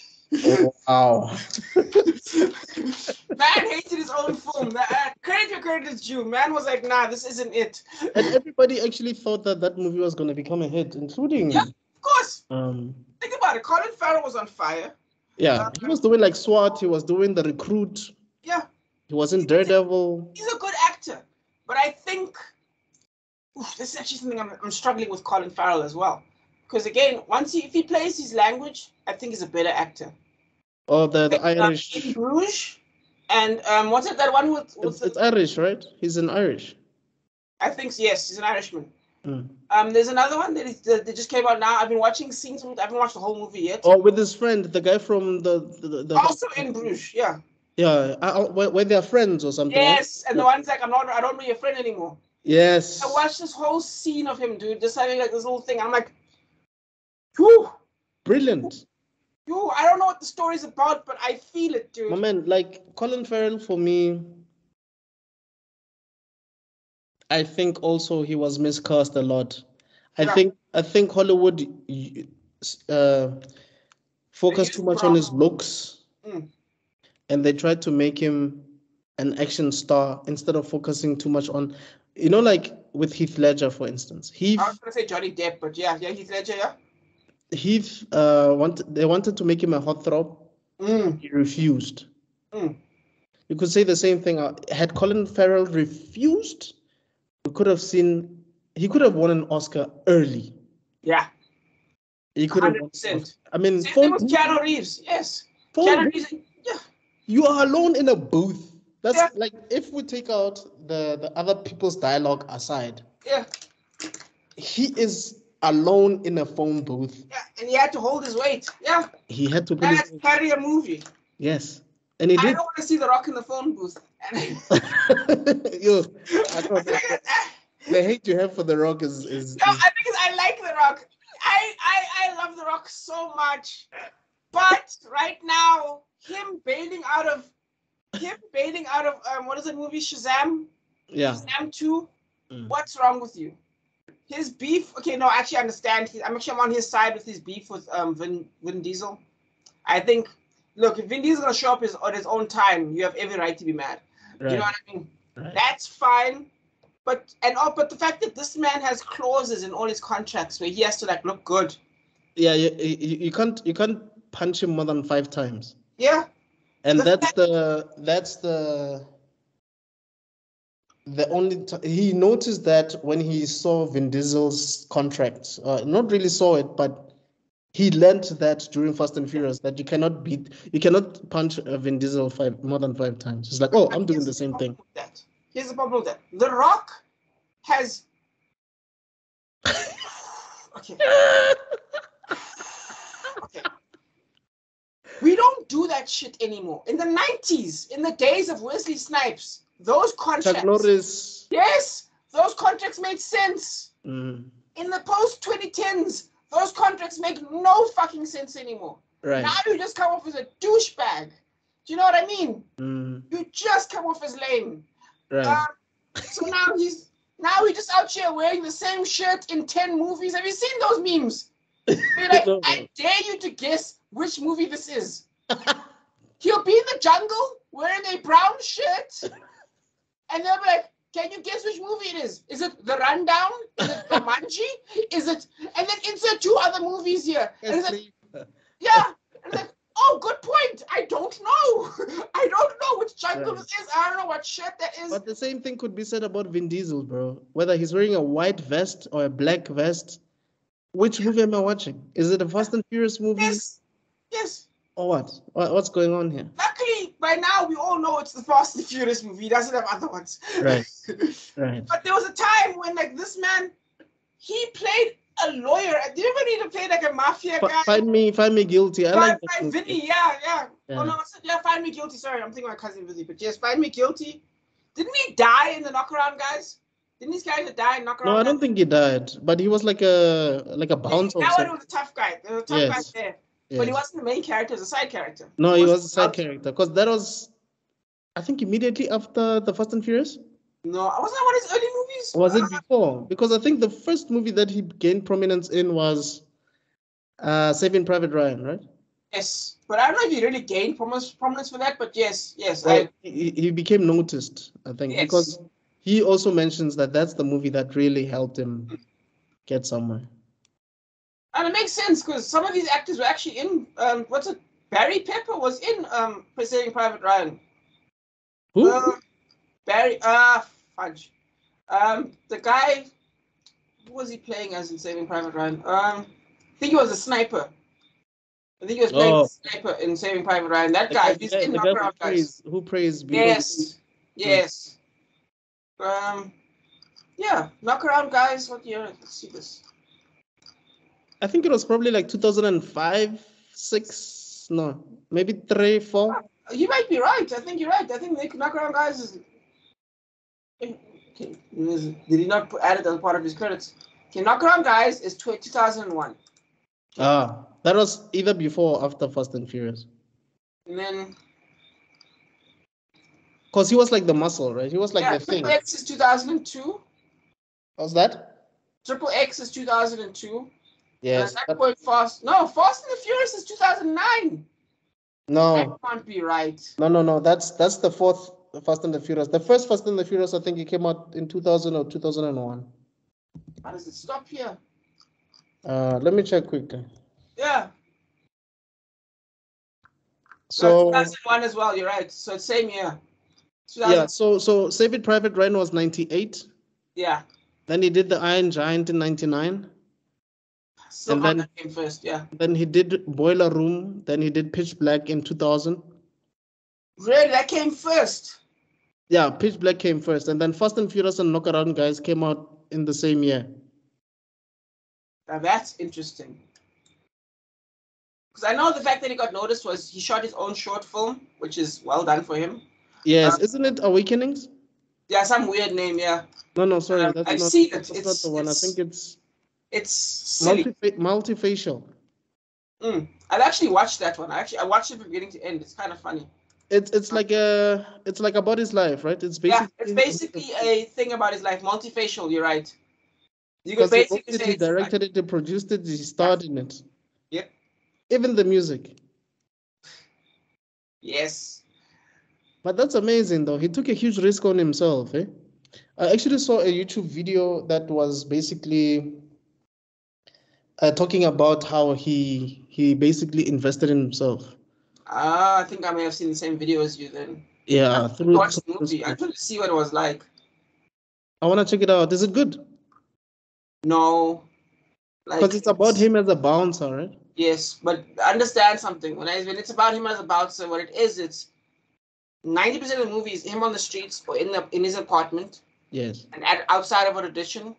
S1: Wow.
S2: Man hated his own film. Uh, Credit where credit is due. Man was like, nah, this isn't it.
S1: and everybody actually thought that that movie was going to become a hit, including
S2: Yeah. Of course,
S1: um
S2: think about it. Colin Farrell was on fire.
S1: yeah, he was doing like SWAT, he was doing the recruit,
S2: Yeah,
S1: he was in Daredevil.
S2: he's a good actor, but I think oof, this is actually something I'm, I'm struggling with Colin Farrell as well. Because again, once he if he plays his language, I think he's a better actor.
S1: Or the, the
S2: Uh,
S1: Irish
S2: Bruges, and um, what's it that one with? with
S1: it's, it's Irish, right? He's an Irish.
S2: I think yes, he's an Irishman.
S1: Mm.
S2: Um, there's another one that, is, that that just came out now. I've been watching scenes. from. I haven't watched the whole movie yet.
S1: Or with his friend, the guy from the the, the
S2: also in Bruges, yeah.
S1: yeah, I, I, where, they're friends or something. right?
S2: Yes, and the one's like, I'm not, I don't know your friend anymore.
S1: Yes.
S2: I watched this whole scene of him, dude, just having like this little thing. I'm like, whew,
S1: Brilliant.
S2: whew, I don't know what the story's about, but I feel it, dude.
S1: My man, like Colin Farrell for me, I think also he was miscast a lot. I
S2: Yeah.
S1: think I think Hollywood uh, focused too much on his looks,
S2: Mm.
S1: and they tried to make him an action star instead of focusing too much on, you know, like with Heath Ledger, for instance. Heath
S2: I was gonna say Johnny Depp, but yeah, yeah, Heath Ledger, yeah.
S1: Heath uh wanted they wanted to make him a heartthrob.
S2: Mm.
S1: He refused.
S2: Mm.
S1: You could say the same thing. uh, Had Colin Farrell refused, we could have seen he could have won an Oscar early.
S2: Yeah,
S1: He could have won.
S2: 100%.
S1: I mean,
S2: thing
S1: phone
S2: with Keanu Reeves, yes.
S1: phone
S2: Keanu Reeves, yeah,
S1: you are alone in a booth. That's
S2: Yeah.
S1: like if we take out the the other people's dialogue aside,
S2: yeah,
S1: he is alone in a phone booth.
S2: yeah. And he had to hold his weight. Yeah,
S1: He had to put
S2: that's
S1: his
S2: carry a movie.
S1: yes, and he
S2: I
S1: did.
S2: don't want to see The Rock in the phone booth.
S1: Yo, I know. The hate you have for The Rock is is,
S2: No,
S1: is
S2: I think I like The Rock. I, I I love The Rock so much, but right now him bailing out of him bailing out of um what is the movie Shazam?
S1: yeah.
S2: Shazam two.
S1: Mm.
S2: What's wrong with you? His beef. Okay, no, actually, I understand. He- I'm actually on his side with his beef with um Vin, Vin Diesel. I think. Look, if Vin Diesel's gonna show up his, on his own time, you have every right to be mad. Do you know what I mean?
S1: right.
S2: That's fine. But and oh, but the fact that this man has clauses in all his contracts where he has to like look good.
S1: Yeah, you, you, you can't you can't punch him more than five times,
S2: Yeah.
S1: and
S2: The
S1: that's
S2: fact-
S1: the that's the the only t- he noticed that when he saw Vin Diesel's contract, uh, not really saw it, but he learned that during Fast and Furious that you cannot beat you cannot punch a Vin Diesel five more than five times. It's like, oh, I'm doing the same thing.
S2: That. Here's the problem with that. The Rock has. okay. okay. We don't do that shit anymore. In the 90s, in the days of Wesley Snipes, those contracts.
S1: Norris.
S2: Yes, those contracts made sense.
S1: Mm,
S2: In the post 2010s, those contracts make no fucking sense anymore.
S1: right.
S2: Now you just come off as a douchebag. Do you know what I mean?
S1: Mm,
S2: You just come off as lame.
S1: right.
S2: Um, so now he's now he's just out here wearing the same shirt in 10 movies. Have you seen those memes? Be like,
S1: No.
S2: I dare you to guess which movie this is. He'll be in the jungle wearing a brown shirt, and they'll be like, Can you guess which movie it is? Is it The Rundown? Is it Jumanji? Is it and then insert two other movies here. It's like, yeah. Like, oh, good point. I don't know. I don't know which jungle
S1: Right.
S2: this is. I don't know what shirt that is.
S1: But the same thing could be said about Vin Diesel, bro. Whether he's wearing a white vest or a black vest, which movie am I watching? Is it a Fast and Furious movie
S2: Yes. Yes.
S1: or what? What- What's going on here?
S2: Luckily, by now we all know it's the Fast and Furious movie. He doesn't have other ones.
S1: Right. Right.
S2: but there was a time when like this man, he played a lawyer. Do you ever need to play like a mafia
S1: F-
S2: guy?
S1: find me, find me guilty. I
S2: Find,
S1: like
S2: find. Vinny, yeah, yeah.
S1: Yeah.
S2: Oh no, yeah, find me guilty. Sorry, I'm thinking my cousin Vinny, but yes, find me guilty. Didn't he die in the knockaround, guys? Didn't his character die in Knockaround?
S1: No, I don't think he died, but he was like a like a bouncer.
S2: That one was a tough guy. There was a tough
S1: Yes.
S2: guy there. But he wasn't the main character, he was a side character.
S1: No, he
S2: was
S1: was a side character because that was, I think, immediately after the Fast and Furious.
S2: No, I wasn't that one of his early movies?
S1: Was it
S2: Uh,
S1: before? Because I think the first movie that he gained prominence in was uh, Saving Private Ryan, right?
S2: Yes, but I don't know if he really gained prominence, prominence for that. But yes, yes,
S1: Well,
S2: I,
S1: he, he became noticed, I think,
S2: Yes.
S1: because he also mentions that that's the movie that really helped him get somewhere.
S2: And it makes sense because some of these actors were actually in. Um, what's it? Barry Pepper was in um, Saving Private Ryan.
S1: Who?
S2: Uh, Barry, uh, fudge. Um, the guy, who was he playing as in Saving Private Ryan? Um, I think he was a sniper. I think he was playing
S1: Oh.
S2: a sniper in Saving Private Ryan. That guy,
S1: the
S2: he's in
S1: the guy who prays, who prays
S2: Yes, yes. Um, yeah, Knockaround Guys. What year? Let's see this.
S1: I think it was probably like 2005, six, no, maybe three, four.
S2: You might be right. I think you're right. I think Nick Knockaround Guys is. Okay, did he not put, add it as part of his credits? Okay, Knockaround Guys is tw- 2001.
S1: Ah, that was either before or after Fast and Furious.
S2: And then,
S1: Because he was like the muscle, right? He was like
S2: yeah,
S1: the thing.
S2: Triple X is 2002.
S1: How's that?
S2: Triple X is 2002.
S1: Yes. That-
S2: that Fast. No, Fast and the Furious is 2009.
S1: no,
S2: That can't be right.
S1: no, no, no. That's that's the fourth Fast and the Furious. The first Fast and the Furious, I think it came out in 2000 or 2001.
S2: How does it stop here?
S1: Uh, let me check quickly.
S2: Yeah.
S1: So
S2: 2001 as well. You're right. So same year.
S1: yeah, so so Saving Private Ryan was 98.
S2: yeah.
S1: Then he did the Iron Giant in 99.
S2: Still
S1: And then-
S2: came first. Yeah.
S1: Then he did Boiler Room. Then he did Pitch Black in 2000.
S2: Really, that came first.
S1: Yeah, Pitch Black came first, and then Fast and Furious and Knockaround Guys came out in the same year.
S2: Now that's interesting. Because I know the fact that he got noticed was he shot his own short film, which is well done for him.
S1: Yes,
S2: Uh,
S1: isn't it Awakenings?
S2: Yeah, some weird name. Yeah,
S1: No, no, sorry,
S2: um,
S1: that's
S2: I've
S1: not.
S2: seen it.
S1: That's
S2: It's-
S1: not the one. I think it's
S2: it's silly.
S1: multi Multi-Facial.
S2: Mm. I've actually watched that one. I actually I watched it from beginning to end. It's kind of funny.
S1: It's it's like a it's like about his life, right? It's basically yeah,
S2: it's basically a thing about his life, Multi-Facial. You're right. You
S1: he,
S2: basically
S1: it,
S2: say
S1: he
S2: it's like-
S1: directed it, he produced it, he starred in it.
S2: Yep.
S1: Even the music.
S2: yes.
S1: But that's amazing, though. He took a huge risk on himself. Eh? I actually saw a YouTube video that was basically uh, talking about how he he basically invested in himself.
S2: Ah, I think I may have seen the same video as you then.
S1: Yeah,
S2: I
S1: through.
S2: watched the movie. I wanted to see what it was like.
S1: I want to check it out. Is it good?
S2: No. Like
S1: Because it's about him as a bouncer, right?
S2: Yes, but understand something. When I when it's about him as a bouncer, what it is, it's ninety percent of the movie is him on the streets or in the in his apartment
S1: Yes.
S2: and at outside of an audition.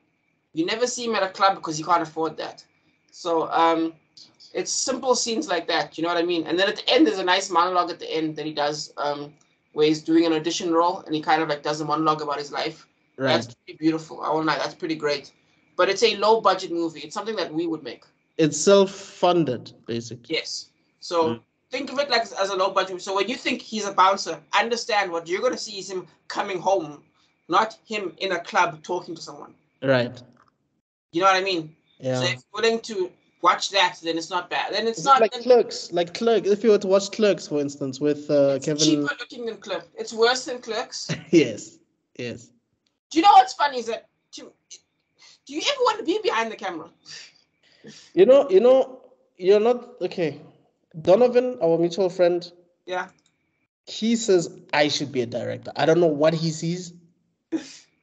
S2: You never see him at a club because he can't afford that. So um, it's simple scenes like that. You know what I mean? And then at the end, there's a nice monologue at the end that he does, um, where he's doing an audition role and he kind of like does a monologue about his life.
S1: Right.
S2: That's pretty beautiful. I won't lie, that's pretty great. But it's a low budget movie. It's something that we would make.
S1: It's self-funded, basically.
S2: Yes. So
S1: Mm.
S2: think of it like as a low budget. So when you think he's a bouncer, understand what you're going to see is him coming home, not him in a club talking to someone.
S1: Right.
S2: You know what I mean?
S1: Yeah.
S2: So if you're willing to watch that, then it's not bad. Then it's,
S1: It's
S2: not
S1: like
S2: then
S1: Clerks, like Clerks. If you were to watch Clerks, for instance, with uh,
S2: it's
S1: Kevin.
S2: cheaper looking than Clerks. It's worse than Clerks.
S1: yes. Yes.
S2: Do you know what's funny is that to, do you ever want to be behind the camera?
S1: You know, you know, you're not okay. Donovan, our mutual friend,
S2: Yeah.
S1: he says I should be a director. I don't know what he sees.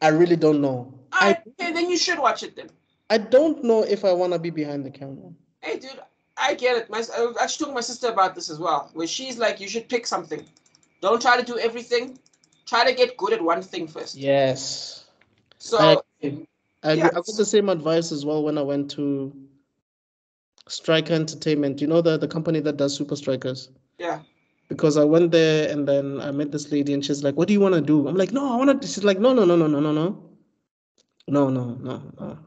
S1: I really don't know. I
S2: okay, then you should watch it then.
S1: I don't know if I want to be behind the camera.
S2: Hey, dude, I get it. My, I was actually talking to my sister about this as well, where she's like, you should pick something. Don't try to do everything. Try to get good at one thing first.
S1: Yes.
S2: So,
S1: I agree. I, agree. I got the same advice as well when I went to Strika Entertainment. You know the the company that does Supa Strikas.
S2: yeah.
S1: Because I went there and then I met this lady and she's like, "What do you want to do?" I'm like, "No, I want to." She's like, "No, no, no, no, no, no, no. no, no, no, no.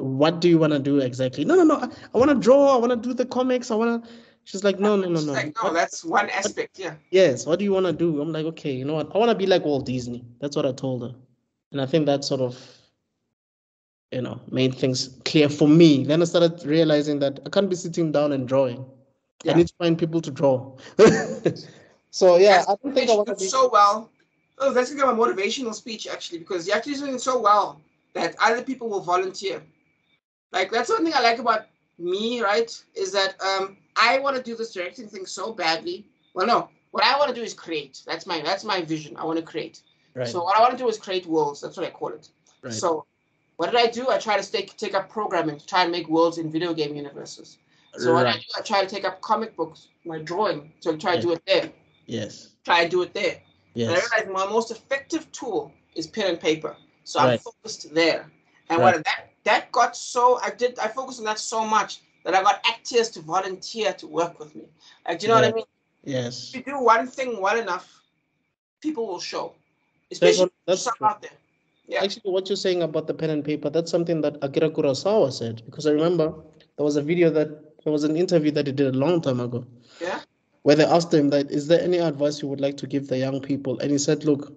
S1: What do you want to do exactly? No, no, no. I, I want to draw. I want to do the comics. I want to. She's like, no, no, no,
S2: She's
S1: no.
S2: like, no,
S1: What-
S2: that's one aspect. Yeah.
S1: yes. What do you want to do? I'm like, okay, you know what? I want to be like Walt Disney. That's what I told her, and I think that sort of, you know, made things clear for me. Then I started realizing that I can't be sitting down and drawing.
S2: Yeah.
S1: I need to find people to draw. so yeah, I don't think I want to be.
S2: so well. Oh, that's gonna be my motivational speech actually, because you're actually doing so well that other people will volunteer. Like that's one thing I like about me, right? Is that um I want to do this directing thing so badly. Well, no, what I want to do is create. That's my that's my vision. I want to create.
S1: Right.
S2: So what I want to do is create worlds. That's what I call it.
S1: right.
S2: So what did I do? I try to take take up programming to try and make worlds in video game universes. So what I do, I try to take up comic books, my drawing. So I try to do it there.
S1: Yes.
S2: Try to do it there. Yes. And I realized my most effective tool is pen and paper. So I'm focused there. And
S1: Right.
S2: what that that got so I did I focused on that so much that I got actors to volunteer to work with me. Like do you know what I mean?
S1: Yes.
S2: If you do one thing well enough, people will show.
S1: That's
S2: Especially
S1: what- that's
S2: some
S1: true.
S2: out there. Yeah.
S1: Actually, what you're saying about the pen and paper, that's something that Akira Kurosawa said. Because I remember there was a video that there was an interview that he did a long time ago.
S2: Yeah.
S1: Where they asked him that, is there any advice you would like to give the young people? And he said, look,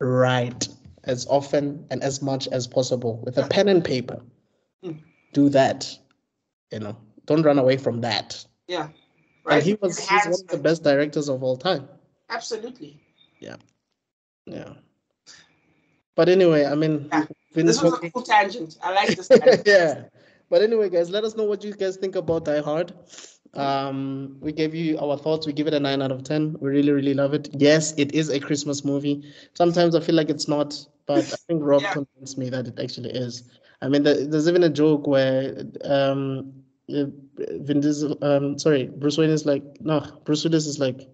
S1: write as often and as much as possible with a pen and paper.
S2: Mm.
S1: Do that. You know, don't run away from that.
S2: Yeah.
S1: And
S2: Right.
S1: he was he's one of the best directors of all time.
S2: Absolutely.
S1: Yeah. Yeah. But anyway, I mean,
S2: Yeah. This was
S1: talking-
S2: a cool tangent. I like this.
S1: yeah. But anyway, guys, let us know what you guys think about Die Hard. Um, we gave you our thoughts. We give it a nine out of ten. We really, really love it. Yes, it is a Christmas movie. Sometimes I feel like it's not, but I think Rob
S2: Yeah.
S1: convinced me that it actually is. I mean, the, there's even a joke where um, uh, Vin Diesel, um, sorry, Bruce Wayne is like, no, Bruce Willis is like,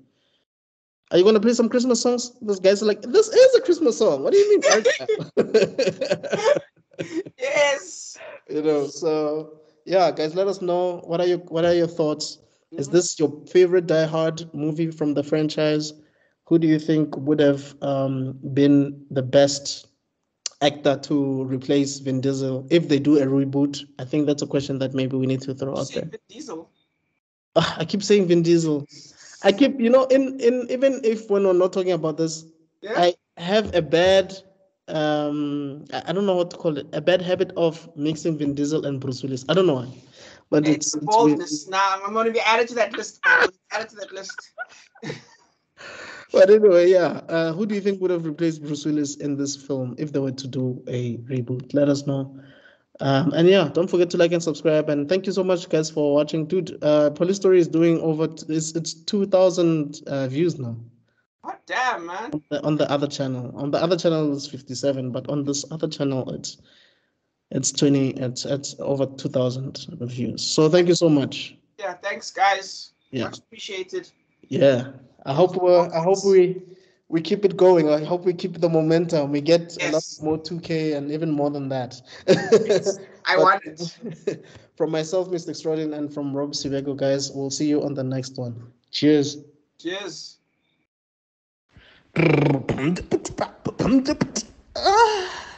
S1: are you gonna play some Christmas songs? Those guys are like, this is a Christmas song. What do you mean?
S2: Yes.
S1: you know so yeah guys let us know what are your what are your thoughts is
S2: Mhm.
S1: this your favorite die hard movie from the franchise who do you think would have um, been the best actor to replace Vin Diesel if they do a reboot i think that's a question that maybe we need to throw out
S2: See,
S1: there
S2: Vin Diesel.
S1: Ah, i keep saying Vin Diesel i keep you know in in even if when we're not talking about this
S2: Yeah.
S1: I have a bad um I don't know what to call it, a bad habit of mixing Vin Diesel and Bruce Willis. I don't know why. But
S2: it's
S1: it's, it's
S2: boldness. Now I'm going to be added to that list. added to that list.
S1: But anyway, yeah. Uh, who do you think would have replaced Bruce Willis in this film if they were to do a reboot? Let us know. Um, and yeah, don't forget to like and subscribe. And thank you so much, guys, for watching. Dude, uh, Police Story is doing over. T- it's it's two thousand uh, views now.
S2: What damn man?
S1: on the, on the other channel. On the other channel it's 57, but on this other channel it's it's 20 it's it's over 2000 views. So thank you so much.
S2: Yeah, thanks guys.
S1: Yeah.
S2: Much appreciated.
S1: Yeah. I hope we I hope we we keep it going. I hope we keep the momentum. We get a lot more 2K and even more than that.
S2: Yes, I want it.
S1: from myself, Mr. Extraordinary, and from Rob Sivego, guys, we'll see you on the next one. Cheers.
S2: Cheers.
S1: Ah.